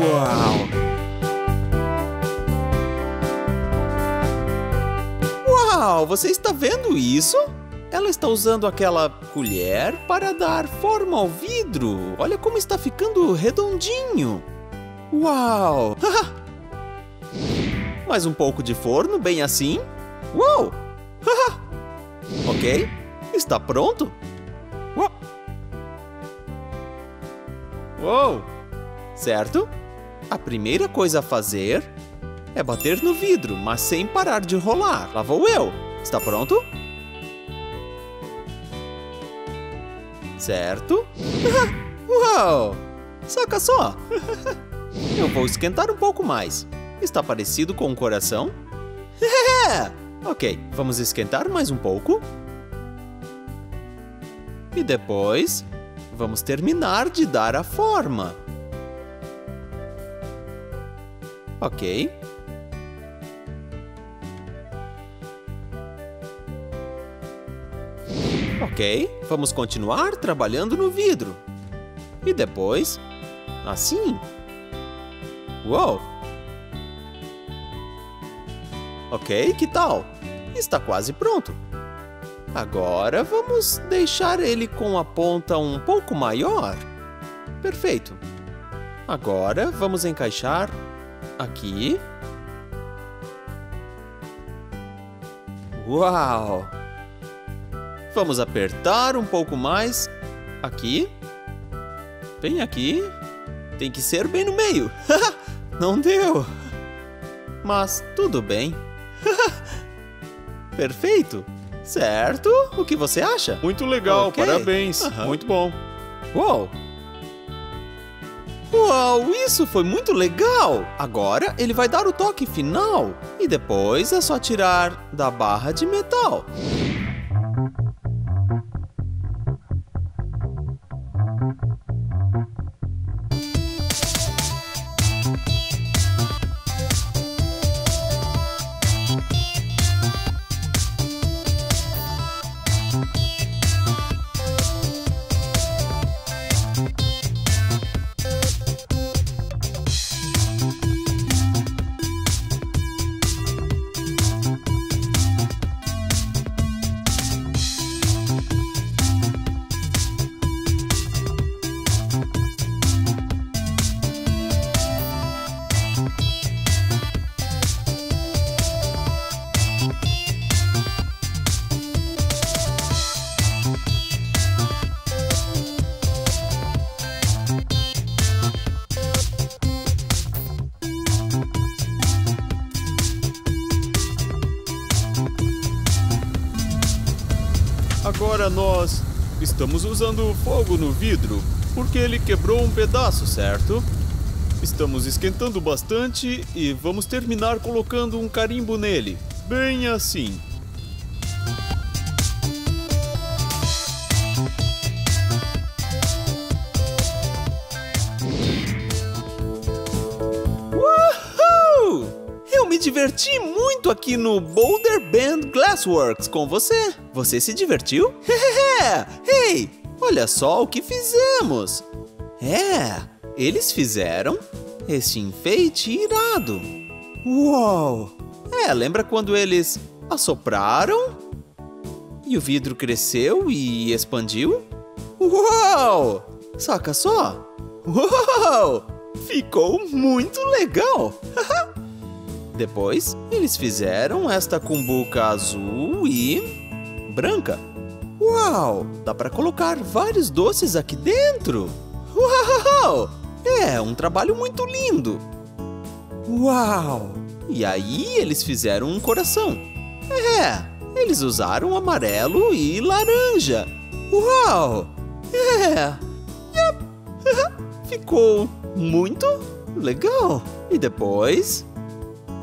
Uau! Uau, você está vendo isso? Ela está usando aquela colher para dar forma ao vidro. Olha como está ficando redondinho. Uau! Mais um pouco de forno, bem assim. Uau! ok, está pronto? Uau! Uou! Certo? A primeira coisa a fazer é bater no vidro, mas sem parar de rolar. Lá vou eu. Está pronto? Certo? Uau! Saca só! Eu vou esquentar um pouco mais. Está parecido com um coração? ok, vamos esquentar mais um pouco. E depois, vamos terminar de dar a forma. Ok. Ok, vamos continuar trabalhando no vidro. E depois, assim. Uou! Ok, que tal? Está quase pronto. Agora vamos deixar ele com a ponta um pouco maior. Perfeito. Agora vamos encaixar aqui. Uau! Vamos apertar um pouco mais aqui. Bem aqui. Tem que ser bem no meio. Não deu. Mas tudo bem. Perfeito. Certo? O que você acha? Muito legal, Ok. parabéns. Muito bom. Uau! Uau, isso foi muito legal! Agora ele vai dar o toque final. E depois é só tirar da barra de metal. Estamos usando fogo no vidro porque ele quebrou um pedaço, certo? Estamos esquentando bastante e vamos terminar colocando um carimbo nele. Bem assim. Diverti muito aqui no Boulder Band Glassworks com você. Você se divertiu? Ei, olha só o que fizemos. É, eles fizeram esse enfeite irado. Uou! É, lembra quando eles assopraram? E o vidro cresceu e expandiu? Uau! Saca só? Uau! Ficou muito legal! Depois, eles fizeram esta cumbuca azul e branca. Uau! Dá para colocar vários doces aqui dentro! Uau! É um trabalho muito lindo! Uau! E aí eles fizeram um coração. É, eles usaram amarelo e laranja. Uau! É! Yep. Ficou muito legal. E depois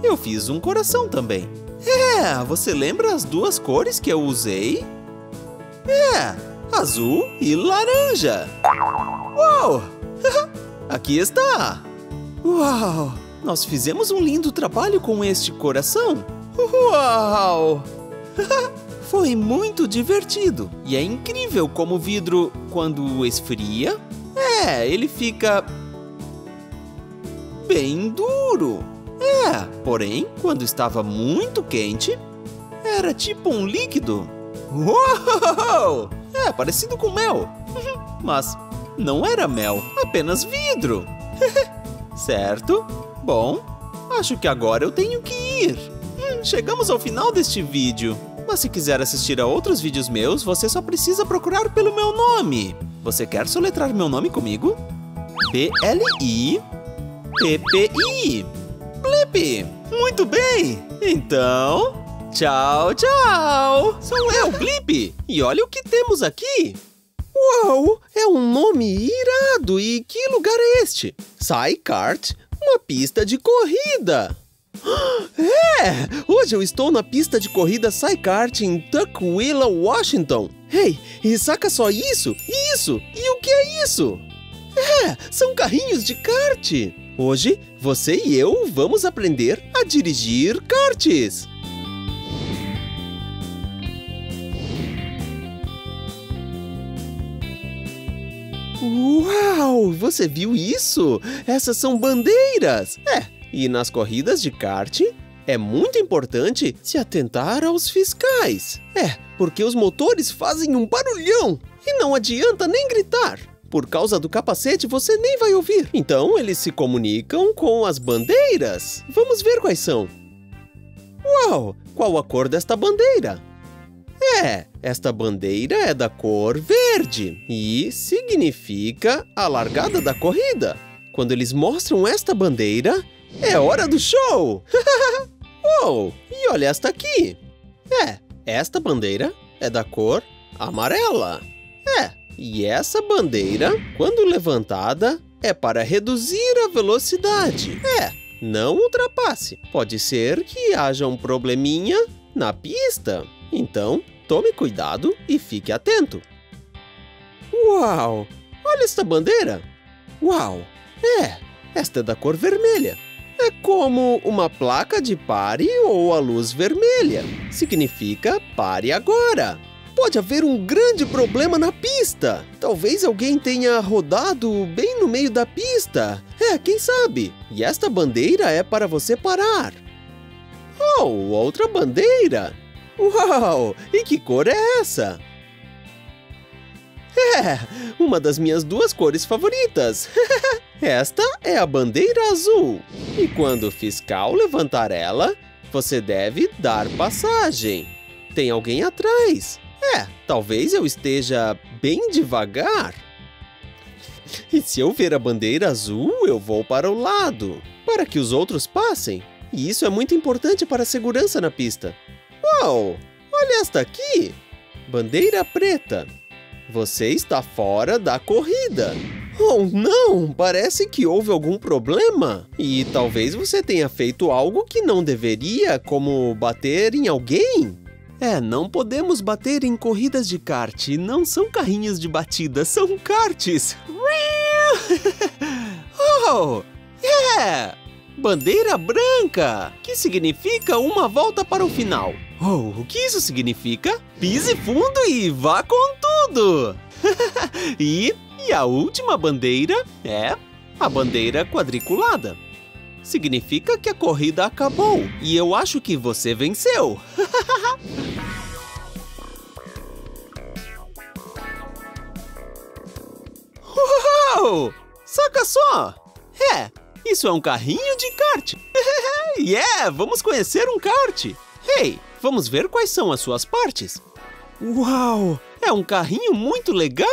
eu fiz um coração também. É, você lembra as duas cores que eu usei? É, azul e laranja. Uau! Aqui está! Uau! Nós fizemos um lindo trabalho com este coração. Uau! Foi muito divertido. E é incrível como o vidro, quando esfria, é, ele fica bem duro. É, porém, quando estava muito quente, era tipo um líquido. Uau! É, parecido com mel. Mas não era mel, apenas vidro. certo? Bom, acho que agora eu tenho que ir. Hum, chegamos ao final deste vídeo. Mas se quiser assistir a outros vídeos meus, você só precisa procurar pelo meu nome. Você quer soletrar meu nome comigo? B-L-I-P-P-I. Muito bem! Então, tchau, tchau! Sou eu, Blip! E olha o que temos aqui! Uau! É um nome irado! E que lugar é este? Kart, uma pista de corrida! É! Hoje eu estou na pista de corrida Kart em Tukwila, Washington. Ei, e saca só isso? Isso! E o que é isso? É, são carrinhos de kart. Hoje, você e eu vamos aprender a dirigir karts. Uau! Você viu isso? Essas são bandeiras! É, e nas corridas de kart, é muito importante se atentar aos fiscais. É, porque os motores fazem um barulhão e não adianta nem gritar. Por causa do capacete, você nem vai ouvir. Então, eles se comunicam com as bandeiras. Vamos ver quais são. Uau! Qual a cor desta bandeira? É, esta bandeira é da cor verde e significa a largada da corrida. Quando eles mostram esta bandeira, é hora do show! Uou! E olha esta aqui! É, esta bandeira é da cor amarela. É, e essa bandeira, quando levantada, é para reduzir a velocidade. É, não ultrapasse. Pode ser que haja um probleminha na pista. Então, tome cuidado e fique atento. Uau! Olha esta bandeira! Uau! É, esta é da cor vermelha. É como uma placa de pare ou a luz vermelha. Significa pare agora. Pode haver um grande problema na pista. Talvez alguém tenha rodado bem no meio da pista. É, quem sabe? E esta bandeira é para você parar. Oh, outra bandeira! Uau! E que cor é essa? É, uma das minhas duas cores favoritas. Esta é a bandeira azul. E quando o fiscal levantar ela, você deve dar passagem. Tem alguém atrás. É, talvez eu esteja bem devagar. E se eu ver a bandeira azul, eu vou para o lado, para que os outros passem. E isso é muito importante para a segurança na pista. Uau! Olha esta aqui! Bandeira preta. Você está fora da corrida. Oh, não! Parece que houve algum problema. E talvez você tenha feito algo que não deveria, como bater em alguém. É, não podemos bater em corridas de kart. Não são carrinhos de batida, são karts. oh! Yeah! Bandeira branca, que significa uma volta para o final. Oh, o que isso significa? Pise fundo e vá com tudo! e, e a última bandeira é a bandeira quadriculada. Significa que a corrida acabou e eu acho que você venceu. Uau! Saca só! É, isso é um carrinho de kart. yeah, vamos conhecer um kart. Hey, vamos ver quais são as suas partes. Uau, é um carrinho muito legal.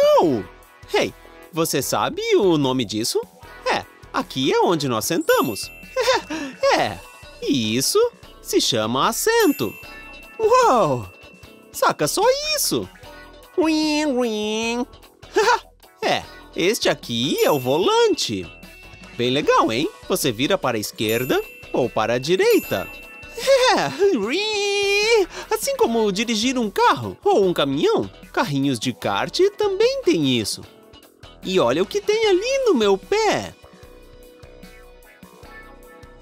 Hey, você sabe o nome disso? É, aqui é onde nós sentamos. é, e isso se chama assento. Uau, saca só isso. É, este aqui é o volante. Bem legal, hein? Você vira para a esquerda ou para a direita. É, assim como dirigir um carro ou um caminhão. Carrinhos de kart também tem isso. E olha o que tem ali no meu pé.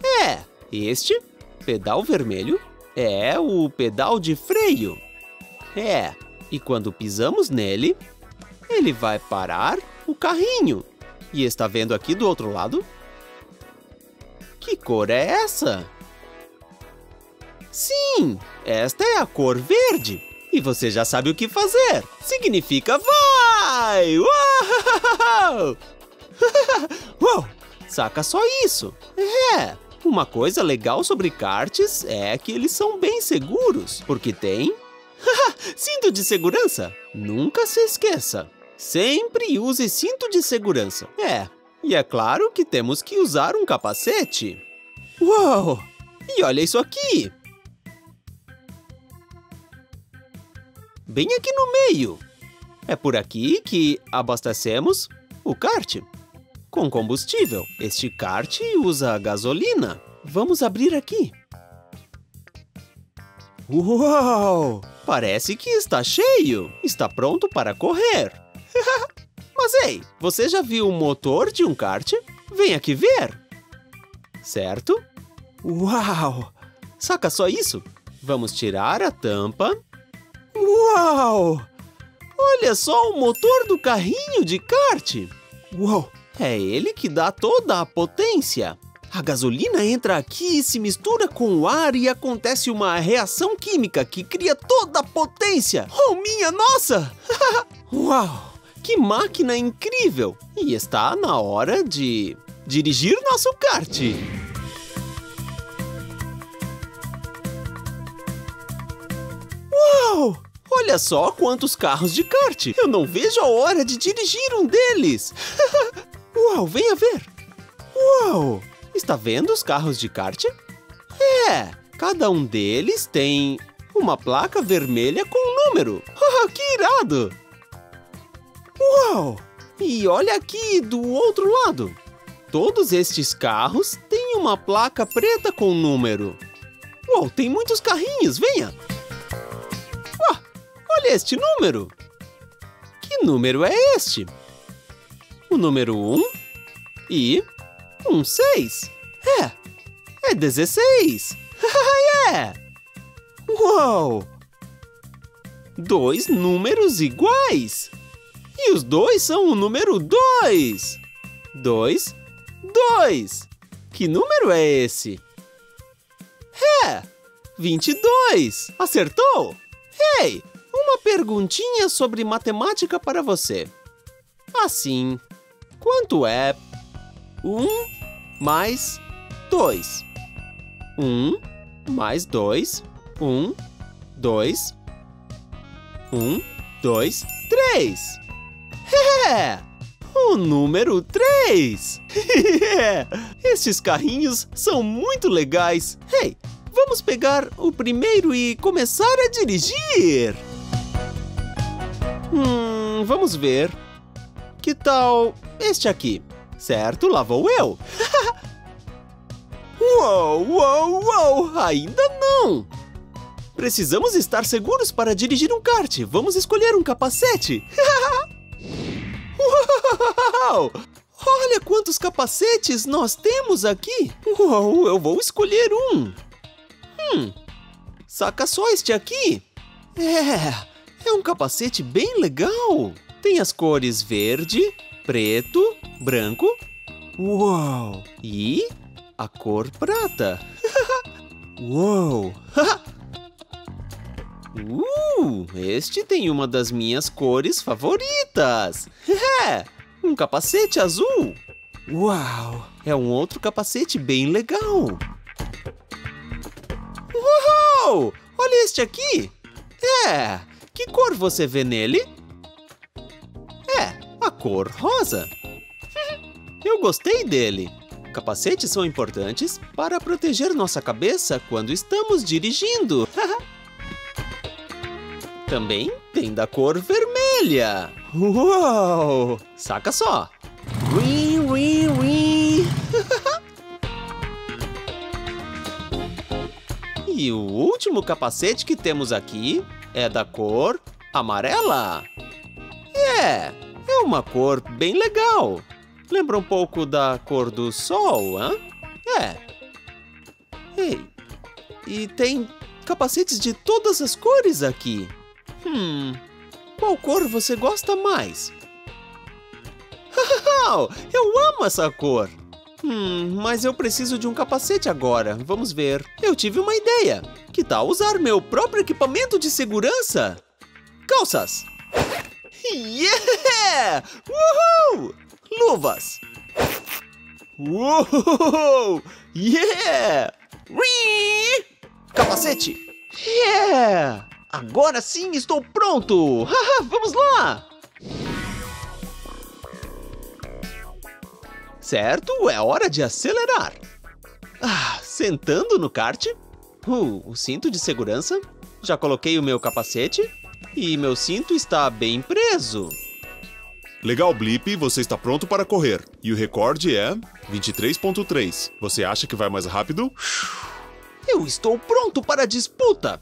É, este pedal vermelho é o pedal de freio. É, e quando pisamos nele, ele vai parar o carrinho. E está vendo aqui do outro lado? Que cor é essa? Sim, esta é a cor verde. E você já sabe o que fazer. Significa vai! Uau! Uau! Saca só isso. É, uma coisa legal sobre karts é que eles são bem seguros, porque tem... cinto de segurança! Nunca se esqueça. Sempre use cinto de segurança. É, e é claro que temos que usar um capacete. Uau! E olha isso aqui! Bem aqui no meio. É por aqui que abastecemos o kart. Com combustível. Este kart usa gasolina. Vamos abrir aqui. Uau! Parece que está cheio. Está pronto para correr. Mas ei, você já viu o motor de um kart? Vem aqui ver. Certo? Uau! Saca só isso? Vamos tirar a tampa. Uau! Olha só o motor do carrinho de kart. Uau! É ele que dá toda a potência. A gasolina entra aqui e se mistura com o ar e acontece uma reação química que cria toda a potência. Oh, minha nossa! Uau! Que máquina incrível! E está na hora de dirigir nosso kart. Uau! Olha só quantos carros de kart! Eu não vejo a hora de dirigir um deles! Uau, venha ver! Uau! Está vendo os carros de kart? É, cada um deles tem uma placa vermelha com um número. que irado! Uau! E olha aqui do outro lado. Todos estes carros têm uma placa preta com número. Uau, tem muitos carrinhos, venha! Uau, olha este número! Que número é este? O número 1 e um 6. É, é 16. é! Uau! Dois números iguais. E os dois são o número 2. 2, 2. Que número é esse? É, 22. Acertou? Ei, uma perguntinha sobre matemática para você. Assim, quanto é 1 mais 2? 1 mais 2, 1, 2, 1, 2, 3. É! O número 3! Estes carrinhos são muito legais. Hey, vamos pegar o primeiro e começar a dirigir! Hum, vamos ver. Que tal este aqui? Certo, lá vou eu. uou, uou, uou, ainda não. Precisamos estar seguros para dirigir um kart. Vamos escolher um capacete. Uau! Olha quantos capacetes nós temos aqui. Uau, eu vou escolher um. Hum, saca só este aqui. É, é um capacete bem legal. Tem as cores verde, preto, branco. Uau! E a cor prata. Uou! Uh, este tem uma das minhas cores favoritas. Um capacete azul. Uau, é um outro capacete bem legal. Uau, olha este aqui. É, que cor você vê nele? A cor rosa. Eu gostei dele. Capacetes são importantes para proteger nossa cabeça quando estamos dirigindo. Também tem da cor vermelha. Uau! Saca só. Rim, rim, rim. e o último capacete que temos aqui é da cor amarela. É, é uma cor bem legal. Lembra um pouco da cor do sol, hã? É. Ei, e tem capacetes de todas as cores aqui. Hum, qual cor você gosta mais? eu amo essa cor! Hum, mas eu preciso de um capacete agora. Vamos ver. Eu tive uma ideia. Que tal usar meu próprio equipamento de segurança? Calças! Yeah! Uhul! Luvas! Uou! Yeah! Whee! Capacete! Yeah! Agora sim estou pronto! Vamos lá! Certo, é hora de acelerar. Ah, sentando no kart. Uh, o cinto de segurança. Já coloquei o meu capacete. E meu cinto está bem preso. Legal, Blip, você está pronto para correr. E o recorde é 23.3. Você acha que vai mais rápido? Eu estou pronto para a disputa!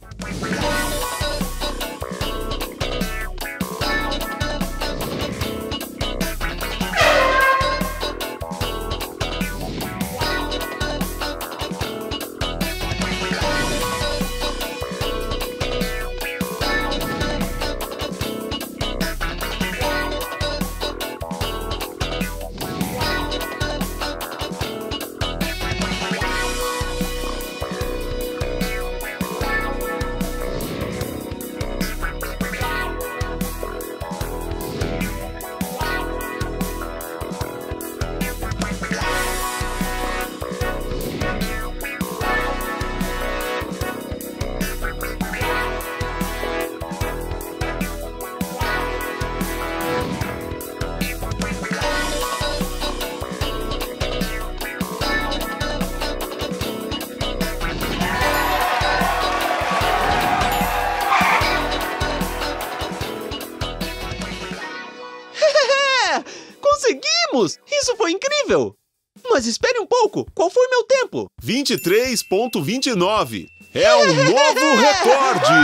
23.29. É um novo recorde!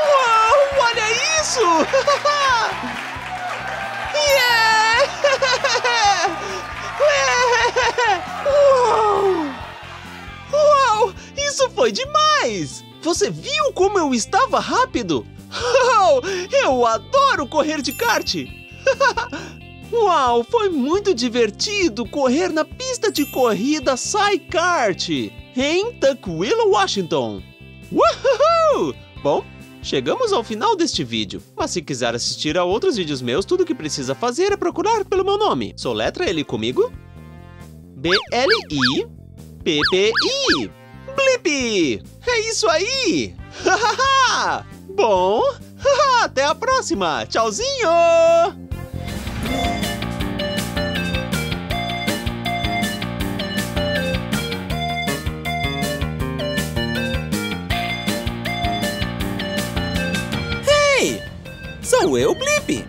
Uau, olha isso! Uau! Uau! Isso foi demais! Você viu como eu estava rápido? Eu adoro correr de kart! Uau, foi muito divertido correr na pista de corrida SciKart em Tukwila, Washington. Uhul! Bom, chegamos ao final deste vídeo, mas se quiser assistir a outros vídeos meus, tudo que precisa fazer é procurar pelo meu nome. Soletra ele comigo? B-L-I-P-P-I Blip! É isso aí! Bom, até a próxima! Tchauzinho! Sou eu, Blip.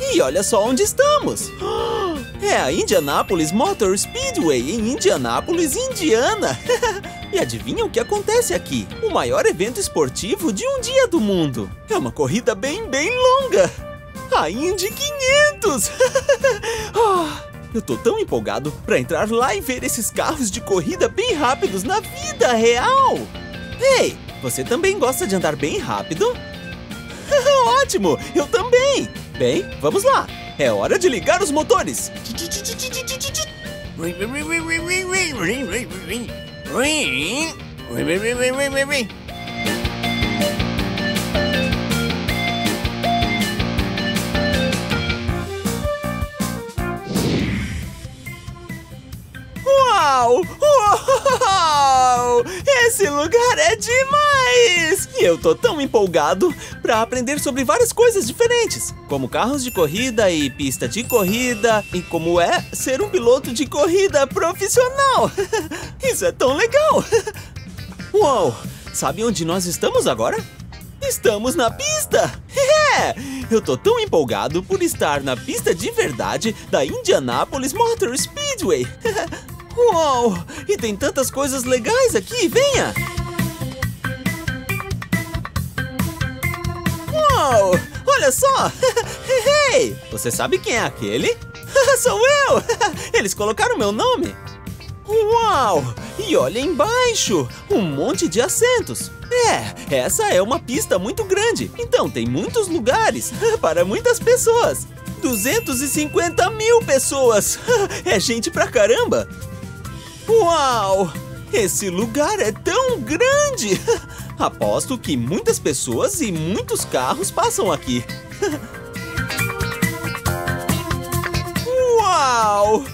E olha só onde estamos. É a Indianapolis Motor Speedway em Indianápolis, Indiana. e adivinha o que acontece aqui? O maior evento esportivo de um dia do mundo. É uma corrida bem, bem longa. A Indy 500. Ah, eu tô tão empolgado pra entrar lá e ver esses carros de corrida bem rápidos na vida real. Ei, você também gosta de andar bem rápido? Ótimo, eu também. Bem, vamos lá. É hora de ligar os motores. Uau! Esse lugar é demais! E eu tô tão empolgado pra aprender sobre várias coisas diferentes, como carros de corrida e pista de corrida, e como é ser um piloto de corrida profissional. Isso é tão legal! Uau! Sabe onde nós estamos agora? Estamos na pista! É! Eu tô tão empolgado por estar na pista de verdade da Indianapolis Motor Speedway! Uau! E tem tantas coisas legais aqui, venha! Uau! Olha só! Hey! Você sabe quem é aquele? Sou eu! Eles colocaram meu nome! Uau! E olha embaixo! Um monte de assentos! É, essa é uma pista muito grande, então tem muitos lugares para muitas pessoas. 250 mil pessoas! É gente pra caramba! Uau! Esse lugar é tão grande! Aposto que muitas pessoas e muitos carros passam aqui. Uau!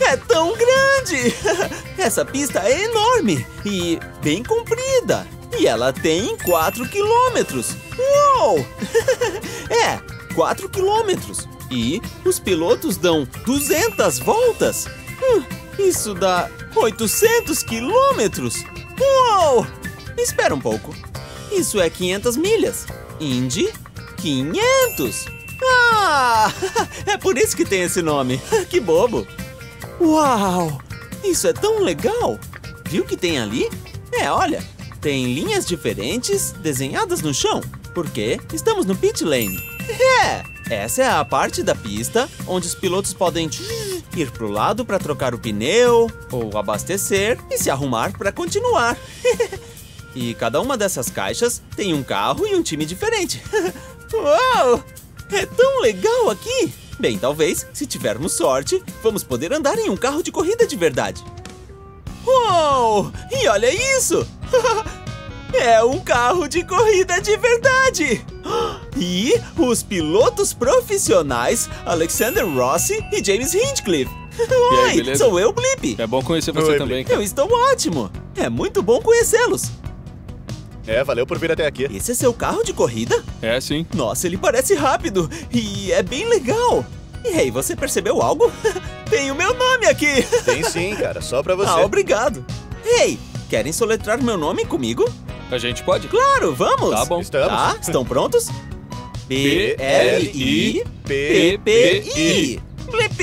É tão grande! Essa pista é enorme e bem comprida. E ela tem 4 quilômetros. Uau! É, 4 quilômetros. E os pilotos dão 200 voltas. Hum, isso dá 800 quilômetros. Uau! Espera um pouco. Isso é 500 milhas. Indy 500. Ah! É por isso que tem esse nome. Que bobo. Uau! Isso é tão legal! Viu o que tem ali? É, olha, tem linhas diferentes desenhadas no chão, porque estamos no pit lane. É, essa é a parte da pista onde os pilotos podem ir pro lado para trocar o pneu ou abastecer e se arrumar para continuar. e cada uma dessas caixas tem um carro e um time diferente. Uau! É tão legal aqui! Bem, talvez, se tivermos sorte, vamos poder andar em um carro de corrida de verdade. Uou! E olha isso! É um carro de corrida de verdade! E os pilotos profissionais Alexander Rossi e James Hinchcliffe. aí, Oi, beleza? sou eu, Blip. É bom conhecer você Oi, também, Blip. Eu estou ótimo. É muito bom conhecê-los. É, valeu por vir até aqui. Esse é seu carro de corrida? É, sim. Nossa, ele parece rápido e é bem legal. E aí, você percebeu algo? Tem o meu nome aqui. Tem sim, cara, só pra você. Ah, obrigado. Ei, querem soletrar meu nome comigo? A gente pode? Claro, vamos. Tá bom. Estamos. Tá, estão prontos? B-L-I-P-P-I. Blip!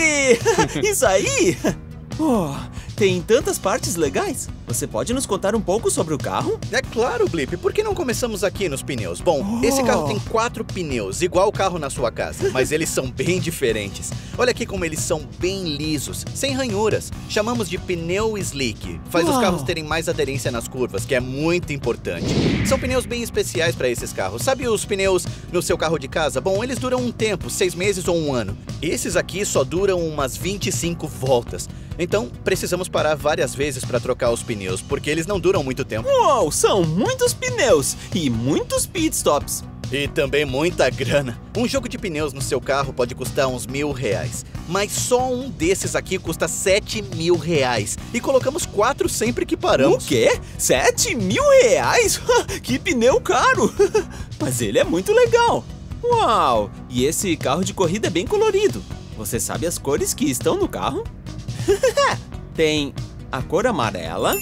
Isso aí! Oh, tem tantas partes legais. Você pode nos contar um pouco sobre o carro? É claro, Blip. Por que não começamos aqui nos pneus? Bom, esse carro tem quatro pneus, igual o carro na sua casa, mas eles são bem diferentes. Olha aqui como eles são bem lisos, sem ranhuras. Chamamos de pneu slick. Faz os Uau. carros terem mais aderência nas curvas, que é muito importante. São pneus bem especiais para esses carros. Sabe os pneus no seu carro de casa? Bom, eles duram um tempo, seis meses ou um ano. Esses aqui só duram umas 25 voltas. Então, precisamos parar várias vezes para trocar os pneus, porque eles não duram muito tempo. Uau, são muitos pneus e muitos pitstops. E também muita grana. Um jogo de pneus no seu carro pode custar uns mil reais. Mas só um desses aqui custa sete mil reais. E colocamos quatro sempre que paramos. O quê? Sete mil reais? que pneu caro! Mas ele é muito legal. Uau! E esse carro de corrida é bem colorido. Você sabe as cores que estão no carro? tem a cor amarela,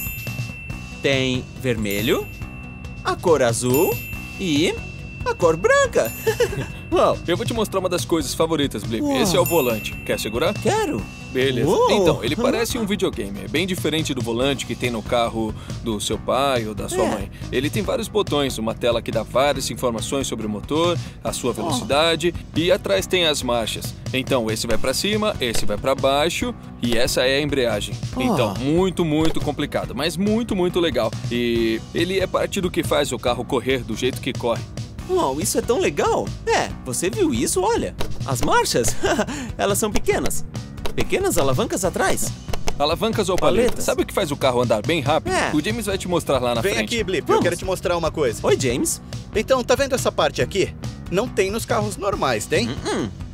tem vermelho, a cor azul e a cor branca. Uau, eu vou te mostrar uma das coisas favoritas, Blip. Uau. Esse é o volante. Quer segurar? Quero. Beleza. Uou. Então, ele parece um videogame. É bem diferente do volante que tem no carro do seu pai ou da sua É. mãe. Ele tem vários botões, uma tela que dá várias informações sobre o motor, a sua velocidade e atrás tem as marchas. Então, esse vai pra cima, esse vai pra baixo e essa é a embreagem. Oh. Então, muito, muito complicado, mas muito, muito legal. E ele é parte do que faz o carro correr do jeito que corre. Uau, isso é tão legal! É, você viu isso? Olha, as marchas, elas são pequenas. Pequenas alavancas atrás. Alavancas ou paletas? Sabe o que faz o carro andar bem rápido? É. O James vai te mostrar lá na Vem frente. aqui, Blip, eu quero te mostrar uma coisa. Oi, James. Então, tá vendo essa parte aqui? Não tem nos carros normais, tem?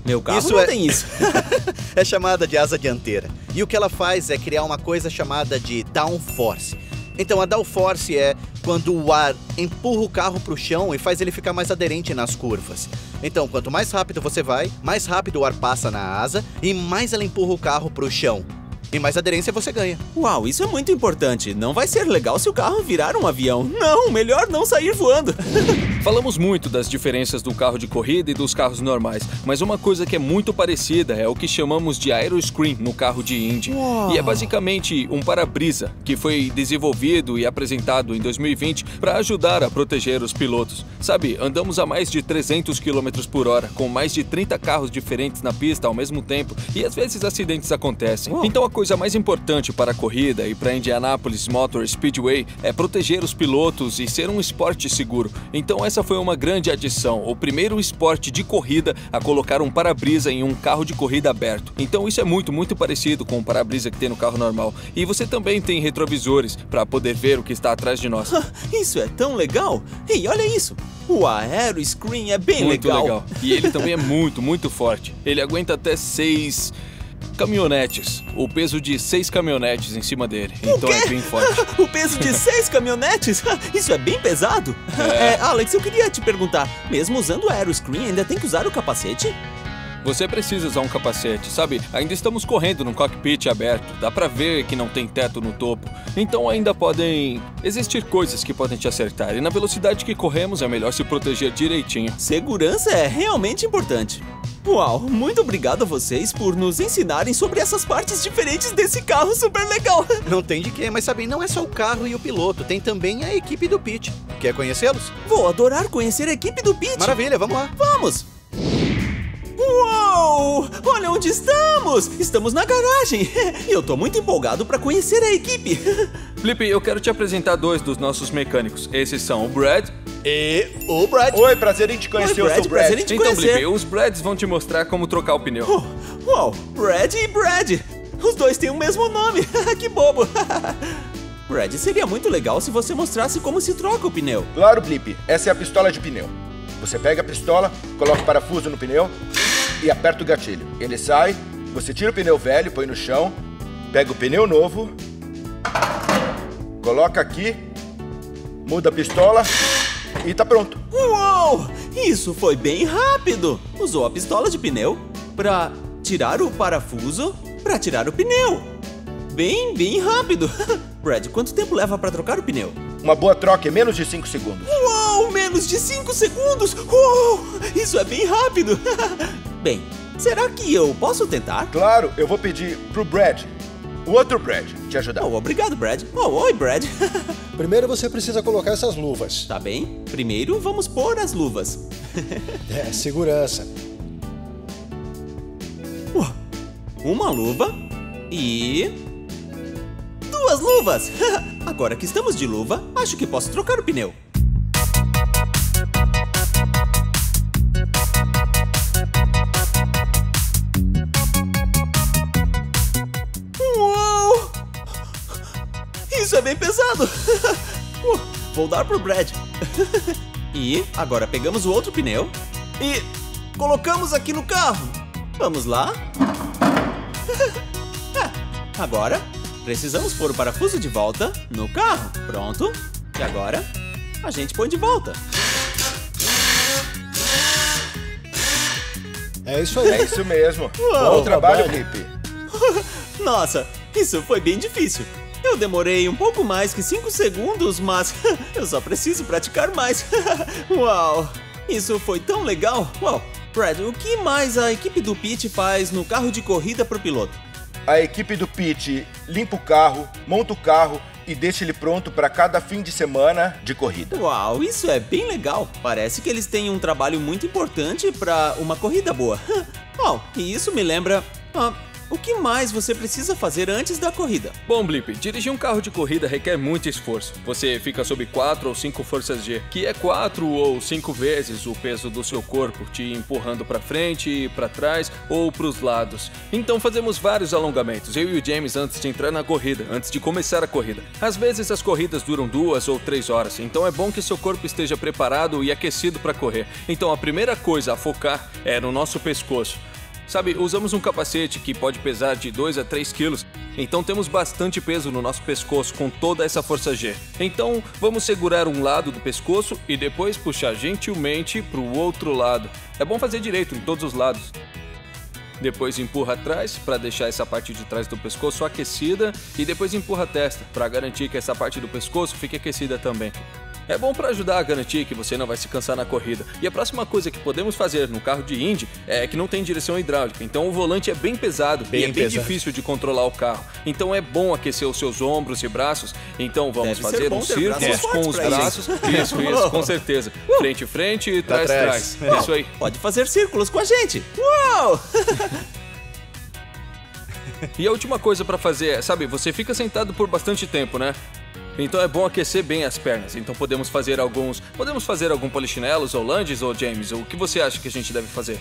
Meu carro isso não é... tem isso. é chamada de asa dianteira. E o que ela faz é criar uma coisa chamada de downforce. Então, a downforce é quando o ar empurra o carro pro chão e faz ele ficar mais aderente nas curvas. Então, quanto mais rápido você vai, mais rápido o ar passa na asa e mais ela empurra o carro pro chão. E mais aderência você ganha. Uau, isso é muito importante. Não vai ser legal se o carro virar um avião. Não, melhor não sair voando. Falamos muito das diferenças do carro de corrida e dos carros normais, mas uma coisa que é muito parecida é o que chamamos de aeroscreen no carro de Indy. Uau. E é basicamente um para-brisa que foi desenvolvido e apresentado em 2020 para ajudar a proteger os pilotos. Sabe, andamos a mais de 300 km por hora, com mais de 30 carros diferentes na pista ao mesmo tempo, e às vezes acidentes acontecem. Então a coisa mais importante para a corrida e para a Indianapolis Motor Speedway é proteger os pilotos e ser um esporte seguro. Então essa foi uma grande adição, o primeiro esporte de corrida a colocar um para-brisa em um carro de corrida aberto. Então isso é muito, muito parecido com o para-brisa que tem no carro normal. E você também tem retrovisores para poder ver o que está atrás de nós. Isso é tão legal. Ei, olha isso. O aeroscreen é bem muito legal. legal. E ele também é muito, muito forte. Ele aguenta até seis caminhonetes. O peso de seis caminhonetes em cima dele. Então é bem forte. o peso de seis caminhonetes? Isso é bem pesado. É. É, Alex, eu queria te perguntar, mesmo usando o aeroscreen, ainda tem que usar o capacete? Você precisa usar um capacete, sabe? Ainda estamos correndo num cockpit aberto. Dá pra ver que não tem teto no topo. Então ainda podem existir coisas que podem te acertar. E na velocidade que corremos é melhor se proteger direitinho. Segurança é realmente importante. Uau, muito obrigado a vocês por nos ensinarem sobre essas partes diferentes desse carro super legal. Não tem de quê, mas sabem, não é só o carro e o piloto, tem também a equipe do Pit. Quer conhecê-los? Vou adorar conhecer a equipe do Pit. Maravilha, vamos lá. Vamos! Uou! Olha onde estamos! Estamos na garagem! Eu tô muito empolgado para conhecer a equipe! Felipe, eu quero te apresentar dois dos nossos mecânicos. Esses são o Brad e o Brad. Oi, prazer em te conhecer, Oi, eu sou o Brad. prazer em te então, Felipe, os Brads vão te mostrar como trocar o pneu. Oh, uau, Brad e Brad! Os dois têm o mesmo nome! que bobo! Brad, seria muito legal se você mostrasse como se troca o pneu. Claro, Blip. Essa é a pistola de pneu. Você pega a pistola, coloca o parafuso no pneu e aperta o gatilho. Ele sai, você tira o pneu velho, põe no chão, pega o pneu novo, coloca aqui, muda a pistola e tá pronto. Uou! Isso foi bem rápido! Usou a pistola de pneu pra tirar o parafuso pra tirar o pneu. Bem, bem rápido. Brad, quanto tempo leva pra trocar o pneu? Uma boa troca é menos de 5 segundos. Uau, menos de 5 segundos! Uau, isso é bem rápido! bem, será que eu posso tentar? Claro, eu vou pedir pro Brad, o outro Brad, te ajudar. Oh, obrigado, Brad. Oh, oi, Brad. Primeiro você precisa colocar essas luvas. Tá bem. Primeiro vamos pôr as luvas. é, segurança. Uma luva e. Duas luvas! Agora que estamos de luva, acho que posso trocar o pneu. Uou! Isso é bem pesado! Uh, Vou dar pro Brad. E agora pegamos o outro pneu e colocamos aqui no carro. Vamos lá. É, Agora, precisamos pôr o parafuso de volta no carro. Pronto. E agora, a gente põe de volta. É isso aí. É isso mesmo. Uau, Bom trabalho. Blip. Nossa, isso foi bem difícil. Eu demorei um pouco mais que 5 segundos, mas eu só preciso praticar mais. Uau, isso foi tão legal. Uau, Brad, o que mais a equipe do Pete faz no carro de corrida pro piloto? A equipe do Pete limpa o carro, monta o carro e deixa ele pronto para cada fim de semana de corrida. Uau, isso é bem legal. Parece que eles têm um trabalho muito importante para uma corrida boa. Uau, e isso me lembra. ah, o que mais você precisa fazer antes da corrida? Bom, Blip, dirigir um carro de corrida requer muito esforço. Você fica sob 4 ou 5 forças G, que é 4 ou 5 vezes o peso do seu corpo, te empurrando para frente, para trás ou para os lados. Então fazemos vários alongamentos, eu e o James antes de entrar na corrida, antes de começar a corrida. Às vezes as corridas duram duas ou três horas, então é bom que seu corpo esteja preparado e aquecido para correr. Então a primeira coisa a focar é no nosso pescoço. Sabe, usamos um capacete que pode pesar de 2 a 3 quilos, então temos bastante peso no nosso pescoço com toda essa força G. Então vamos segurar um lado do pescoço e depois puxar gentilmente para o outro lado. É bom fazer direito em todos os lados. Depois empurra atrás para deixar essa parte de trás do pescoço aquecida e depois empurra a testa para garantir que essa parte do pescoço fique aquecida também. É bom para ajudar a garantir que você não vai se cansar na corrida. E a próxima coisa que podemos fazer no carro de Indy é que não tem direção hidráulica, então o volante é bem pesado Bem e é bem pesado. difícil de controlar o carro. Então é bom aquecer os seus ombros e braços. Então vamos Deve fazer bom um ter círculo braços com os braços. Isso, isso, com certeza. Frente, frente e Pra trás, trás. trás. Isso aí. Pode fazer círculos com a gente. Uau! E a última coisa pra fazer é, sabe, você fica sentado por bastante tempo, né? Então é bom aquecer bem as pernas. Então podemos fazer alguns. Podemos fazer algum polichinelos ou lunges ou James? O que você acha que a gente deve fazer?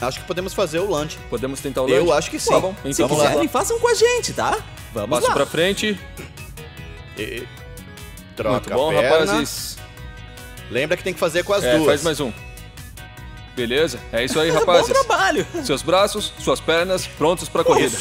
Acho que podemos fazer o lunge. Podemos tentar o lunge? Eu acho que sim. Tá bom, Se então vamos quiserem, lá. façam com a gente, tá? Vamos Passo lá. pra frente. E... Troca Muito bom, a perna. rapazes. Lembra que tem que fazer com as É, duas. faz mais um. Beleza? É isso aí, Bom rapazes. trabalho. Seus braços, suas pernas, prontos pra corrida.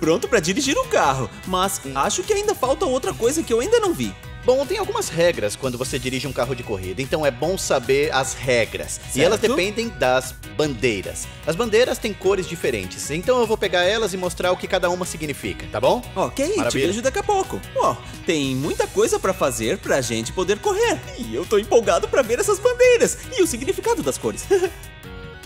Pronto pra dirigir o carro, mas acho que ainda falta outra coisa que eu ainda não vi. Bom, tem algumas regras quando você dirige um carro de corrida, então é bom saber as regras. E Certo. elas dependem das bandeiras. As bandeiras têm cores diferentes, então eu vou pegar elas e mostrar o que cada uma significa, tá bom? Ok, te Maravilha. vejo daqui a pouco. Ó, tem muita coisa pra fazer pra gente poder correr. E eu tô empolgado pra ver essas bandeiras e o significado das cores.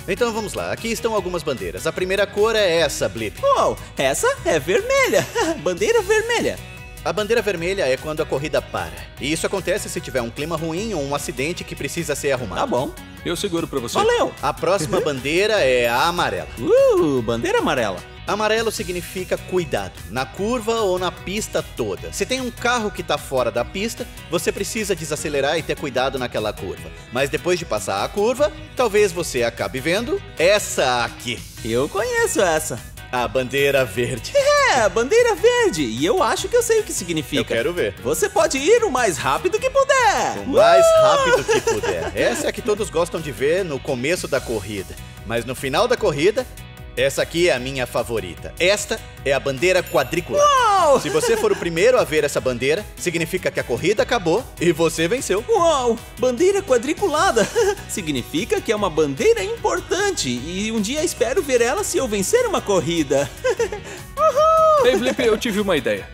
Então vamos lá, aqui estão algumas bandeiras. A primeira cor é essa, Blip. Uau, essa é vermelha. Bandeira vermelha. A bandeira vermelha é quando a corrida para. E isso acontece se tiver um clima ruim ou um acidente que precisa ser arrumado. Tá bom. Eu seguro pra você. Valeu. A próxima bandeira é a amarela. Uh, bandeira amarela. Amarelo significa cuidado, na curva ou na pista toda. Se tem um carro que tá fora da pista, você precisa desacelerar e ter cuidado naquela curva. Mas depois de passar a curva, talvez você acabe vendo essa aqui. Eu conheço essa. A bandeira verde. É, bandeira verde. E eu acho que eu sei o que significa. Eu quero ver. Você pode ir o mais rápido que puder. O mais rápido que puder. Essa é a que todos gostam de ver no começo da corrida. Mas no final da corrida, essa aqui é a minha favorita. Esta é a bandeira quadriculada. Uau! Se você for o primeiro a ver essa bandeira, significa que a corrida acabou e você venceu. Uau! Bandeira quadriculada! Significa que é uma bandeira importante e um dia espero ver ela se eu vencer uma corrida. Ei, Blip, eu tive uma ideia.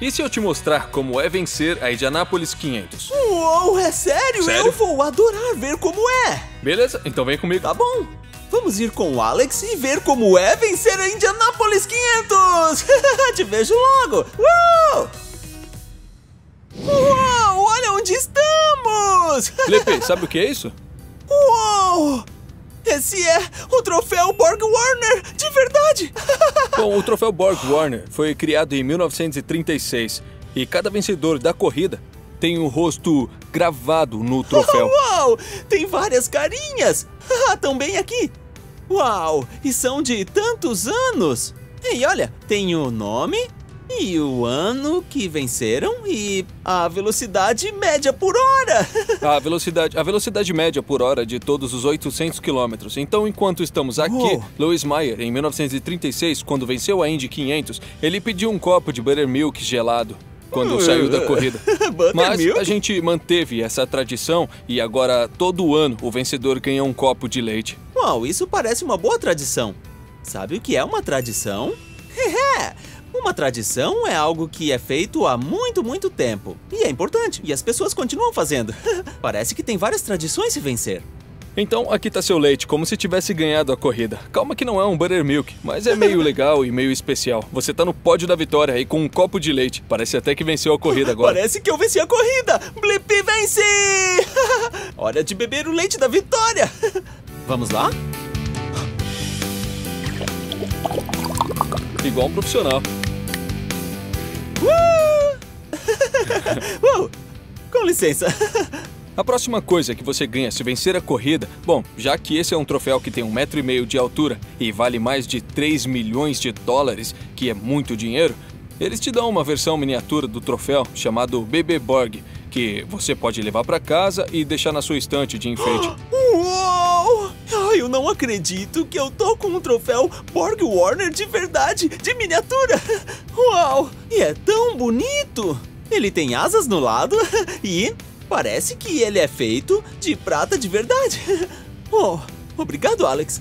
E se eu te mostrar como é vencer a Indianapolis 500? Uau, é sério? Sério? Eu vou adorar ver como é! Beleza? Então vem comigo. Tá bom. Vamos ir com o Alex e ver como é vencer a Indianapolis 500! Te vejo logo! Uau! Uau! Olha onde estamos! Blip, sabe o que é isso? Uau! Esse é o troféu Borg Warner de verdade! Bom, o troféu Borg Warner foi criado em 1936 e cada vencedor da corrida tem o rosto gravado no troféu. Uau! Tem várias carinhas! Também aqui! Uau! E são de tantos anos! E olha, tem o nome e o ano que venceram e a velocidade média por hora! A velocidade, a velocidade média por hora de todos os 800 quilômetros. Então, enquanto estamos aqui, Uou. Lewis Meyer, em 1936, quando venceu a Indy 500, ele pediu um copo de buttermilk gelado quando saiu da corrida. Mas a gente manteve essa tradição e agora todo ano o vencedor ganha um copo de leite. Uau, isso parece uma boa tradição. Sabe o que é uma tradição? Uma tradição é algo que é feito há muito, muito tempo. E é importante, e as pessoas continuam fazendo. Parece que tem várias tradições se vencer. Então, aqui tá seu leite, como se tivesse ganhado a corrida. Calma que não é um buttermilk, mas é meio legal e meio especial. Você tá no pódio da vitória e com um copo de leite. Parece até que venceu a corrida agora. Parece que eu venci a corrida! Blip vence! Hora de beber o leite da vitória! Vamos lá? Igual um profissional. Uh! uh! Com licença. A próxima coisa que você ganha se vencer a corrida, bom, já que esse é um troféu que tem um metro e meio de altura e vale mais de 3 milhões de dólares, que é muito dinheiro, eles te dão uma versão miniatura do troféu chamado Bebê Borg, que você pode levar para casa e deixar na sua estante de enfeite. Uou! Ai, eu não acredito que eu tô com um troféu Borg Warner de verdade, de miniatura! Uau! E é tão bonito! Ele tem asas no lado e parece que ele é feito de prata de verdade. Oh, obrigado, Alex.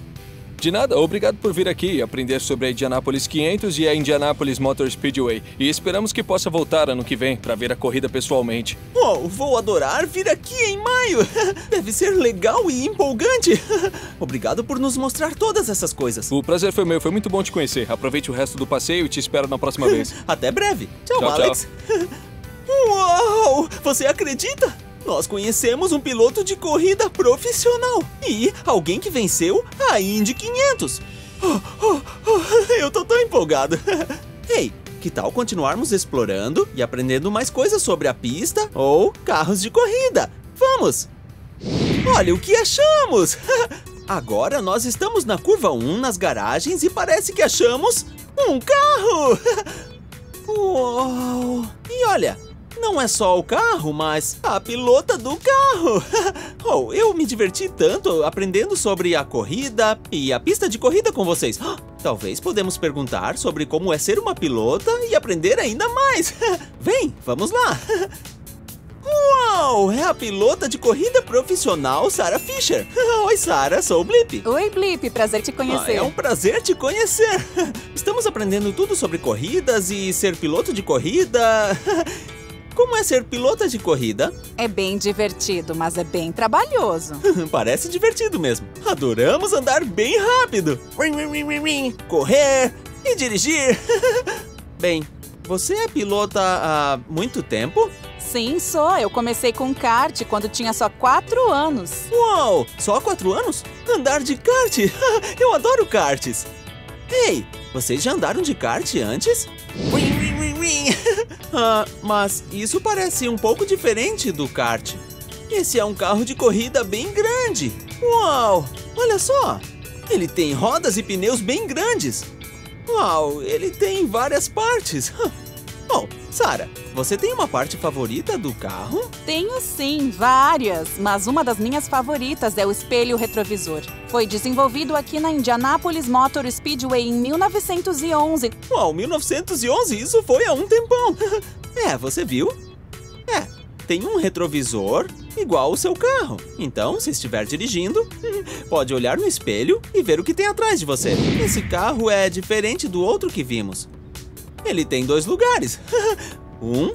De nada, obrigado por vir aqui e aprender sobre a Indianapolis 500 e a Indianapolis Motor Speedway. E esperamos que possa voltar ano que vem para ver a corrida pessoalmente. Oh, vou adorar vir aqui em maio. Deve ser legal e empolgante. Obrigado por nos mostrar todas essas coisas. O prazer foi meu, foi muito bom te conhecer. Aproveite o resto do passeio e te espero na próxima vez. Até breve. Tchau, Tchau, Alex. Uau! Você acredita? Nós conhecemos um piloto de corrida profissional e alguém que venceu a Indy 500. Oh, oh, oh, eu tô tão empolgado. Ei, que tal continuarmos explorando e aprendendo mais coisas sobre a pista ou carros de corrida? Vamos! Olha o que achamos! Agora nós estamos na curva 1 nas garagens e parece que achamos um carro! Uau! E olha, não é só o carro, mas a pilota do carro. oh, eu me diverti tanto aprendendo sobre a corrida e a pista de corrida com vocês. Talvez podemos perguntar sobre como é ser uma pilota e aprender ainda mais. Vem, vamos lá. Uau! É a pilota de corrida profissional Sarah Fisher. Oi, Sarah, sou o Blip. Oi, Blip, prazer te conhecer. Ah, é um prazer te conhecer. Estamos aprendendo tudo sobre corridas e ser piloto de corrida. Como é ser pilota de corrida? É bem divertido, mas é bem trabalhoso. Parece divertido mesmo. Adoramos andar bem rápido. Correr e dirigir. bem, você é pilota há muito tempo? Sim, sou. Eu comecei com kart quando tinha só 4 anos. Uau! Só 4 anos? Andar de kart? Eu adoro karts. Ei, vocês já andaram de kart antes? ah, mas isso parece um pouco diferente do kart. Esse é um carro de corrida bem grande. Uau! Olha só! Ele tem rodas e pneus bem grandes. Uau! Ele tem várias partes. Oh, Sara, você tem uma parte favorita do carro? Tenho sim, várias, mas uma das minhas favoritas é o espelho retrovisor. Foi desenvolvido aqui na Indianapolis Motor Speedway em 1911. Uau, 1911? Isso foi há um tempão. é, você viu? É, tem um retrovisor igual o seu carro. Então, se estiver dirigindo, pode olhar no espelho e ver o que tem atrás de você. Esse carro é diferente do outro que vimos. Ele tem dois lugares. um,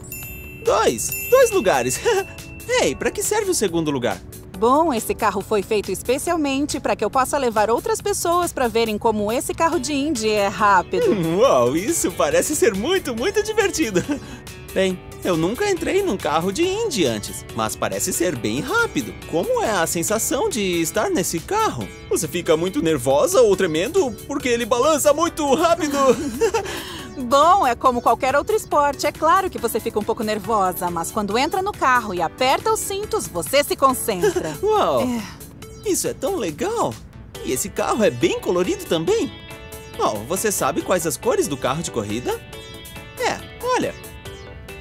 dois. Dois lugares. Ei, para que serve o segundo lugar? Bom, esse carro foi feito especialmente para que eu possa levar outras pessoas para verem como esse carro de Indy é rápido. Uau, isso parece ser muito, muito divertido. Bem, eu nunca entrei num carro de Indy antes, mas parece ser bem rápido. Como é a sensação de estar nesse carro? Você fica muito nervosa ou tremendo porque ele balança muito rápido? Bom, é como qualquer outro esporte. É claro que você fica um pouco nervosa, mas quando entra no carro e aperta os cintos, você se concentra. Uau! É. Isso é tão legal! E esse carro é bem colorido também. Oh, você sabe quais as cores do carro de corrida? É, olha.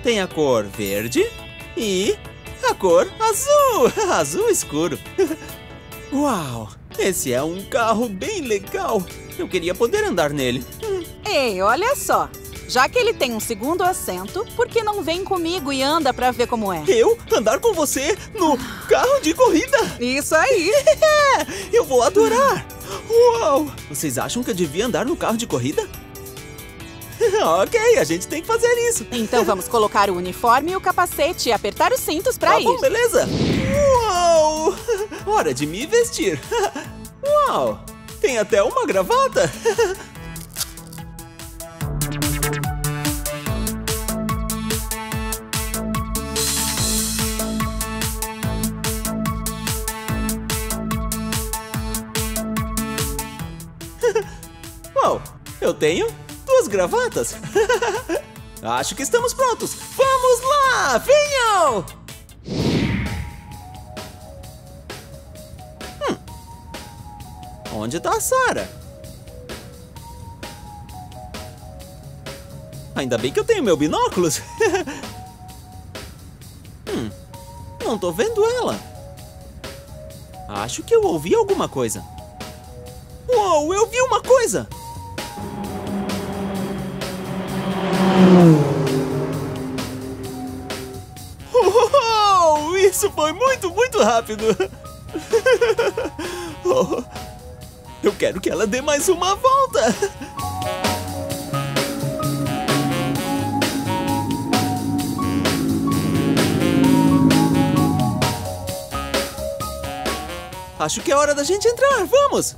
Tem a cor verde e a cor azul. azul escuro. Uau! Esse é um carro bem legal. Eu queria poder andar nele. Ei, olha só. Já que ele tem um segundo assento, por que não vem comigo e anda pra ver como é? Eu? Andar com você no carro de corrida? Isso aí! eu vou adorar! Uau! Vocês acham que eu devia andar no carro de corrida? ok, a gente tem que fazer isso. Então vamos colocar o uniforme e o capacete e apertar os cintos pra Tá ir. bom, beleza? Uau! Hora de me vestir. Uau! Tem até uma gravata. Uau! Eu tenho duas gravatas. Acho que estamos prontos. Vamos lá! Venham! Hum. Onde tá a Sarah? Ainda bem que eu tenho meu binóculos. hum. Não tô vendo ela. Acho que eu ouvi alguma coisa. Uou, eu vi uma coisa! Uou, isso foi muito, muito rápido! Oh, eu quero que ela dê mais uma volta! Acho que é hora da gente entrar, vamos!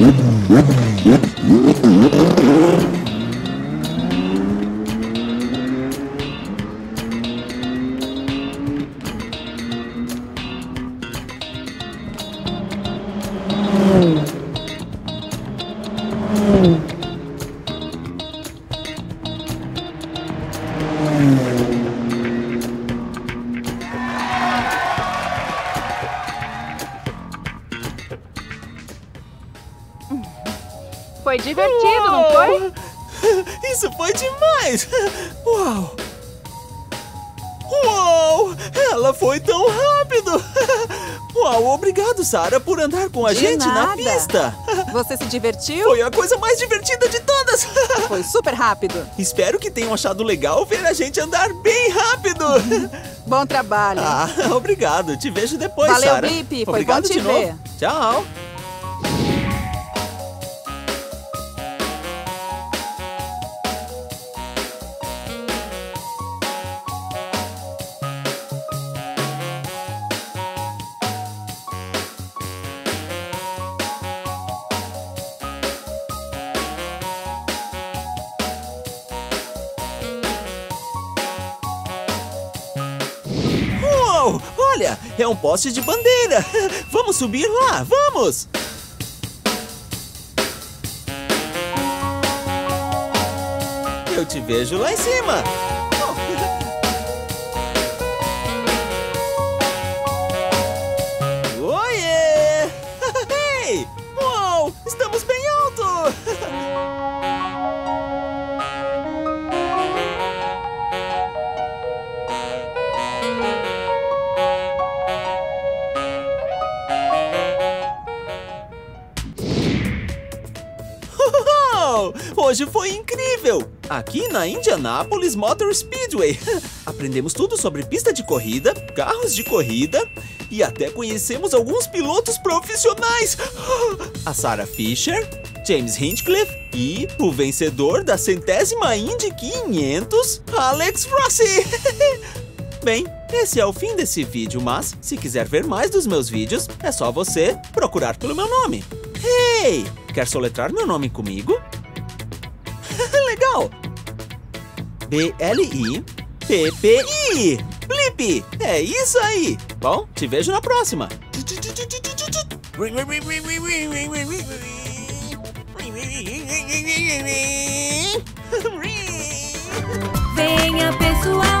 Foi Sarah, por andar com a De gente na nada. pista! Você se divertiu? Foi a coisa mais divertida de todas! Foi super rápido. Espero que tenham achado legal ver a gente andar bem rápido! Bom trabalho. Ah, obrigado. Te vejo depois, Valeu, Sarah. Blip. Foi Obrigado bom te de novo. ver. Tchau. Poste de bandeira. Vamos subir lá, vamos! Eu te vejo lá em cima. Hoje foi incrível! Aqui na Indianapolis Motor Speedway. Aprendemos tudo sobre pista de corrida, carros de corrida e até conhecemos alguns pilotos profissionais. A Sarah Fisher, James Hinchcliffe e o vencedor da centésima Indy 500, Alex Rossi. Bem, esse é o fim desse vídeo, mas se quiser ver mais dos meus vídeos, é só você procurar pelo meu nome. Hey! Quer soletrar meu nome comigo? B-L-I-P-P-I. Blip! É isso aí! Bom, te vejo na próxima! Venha pessoal!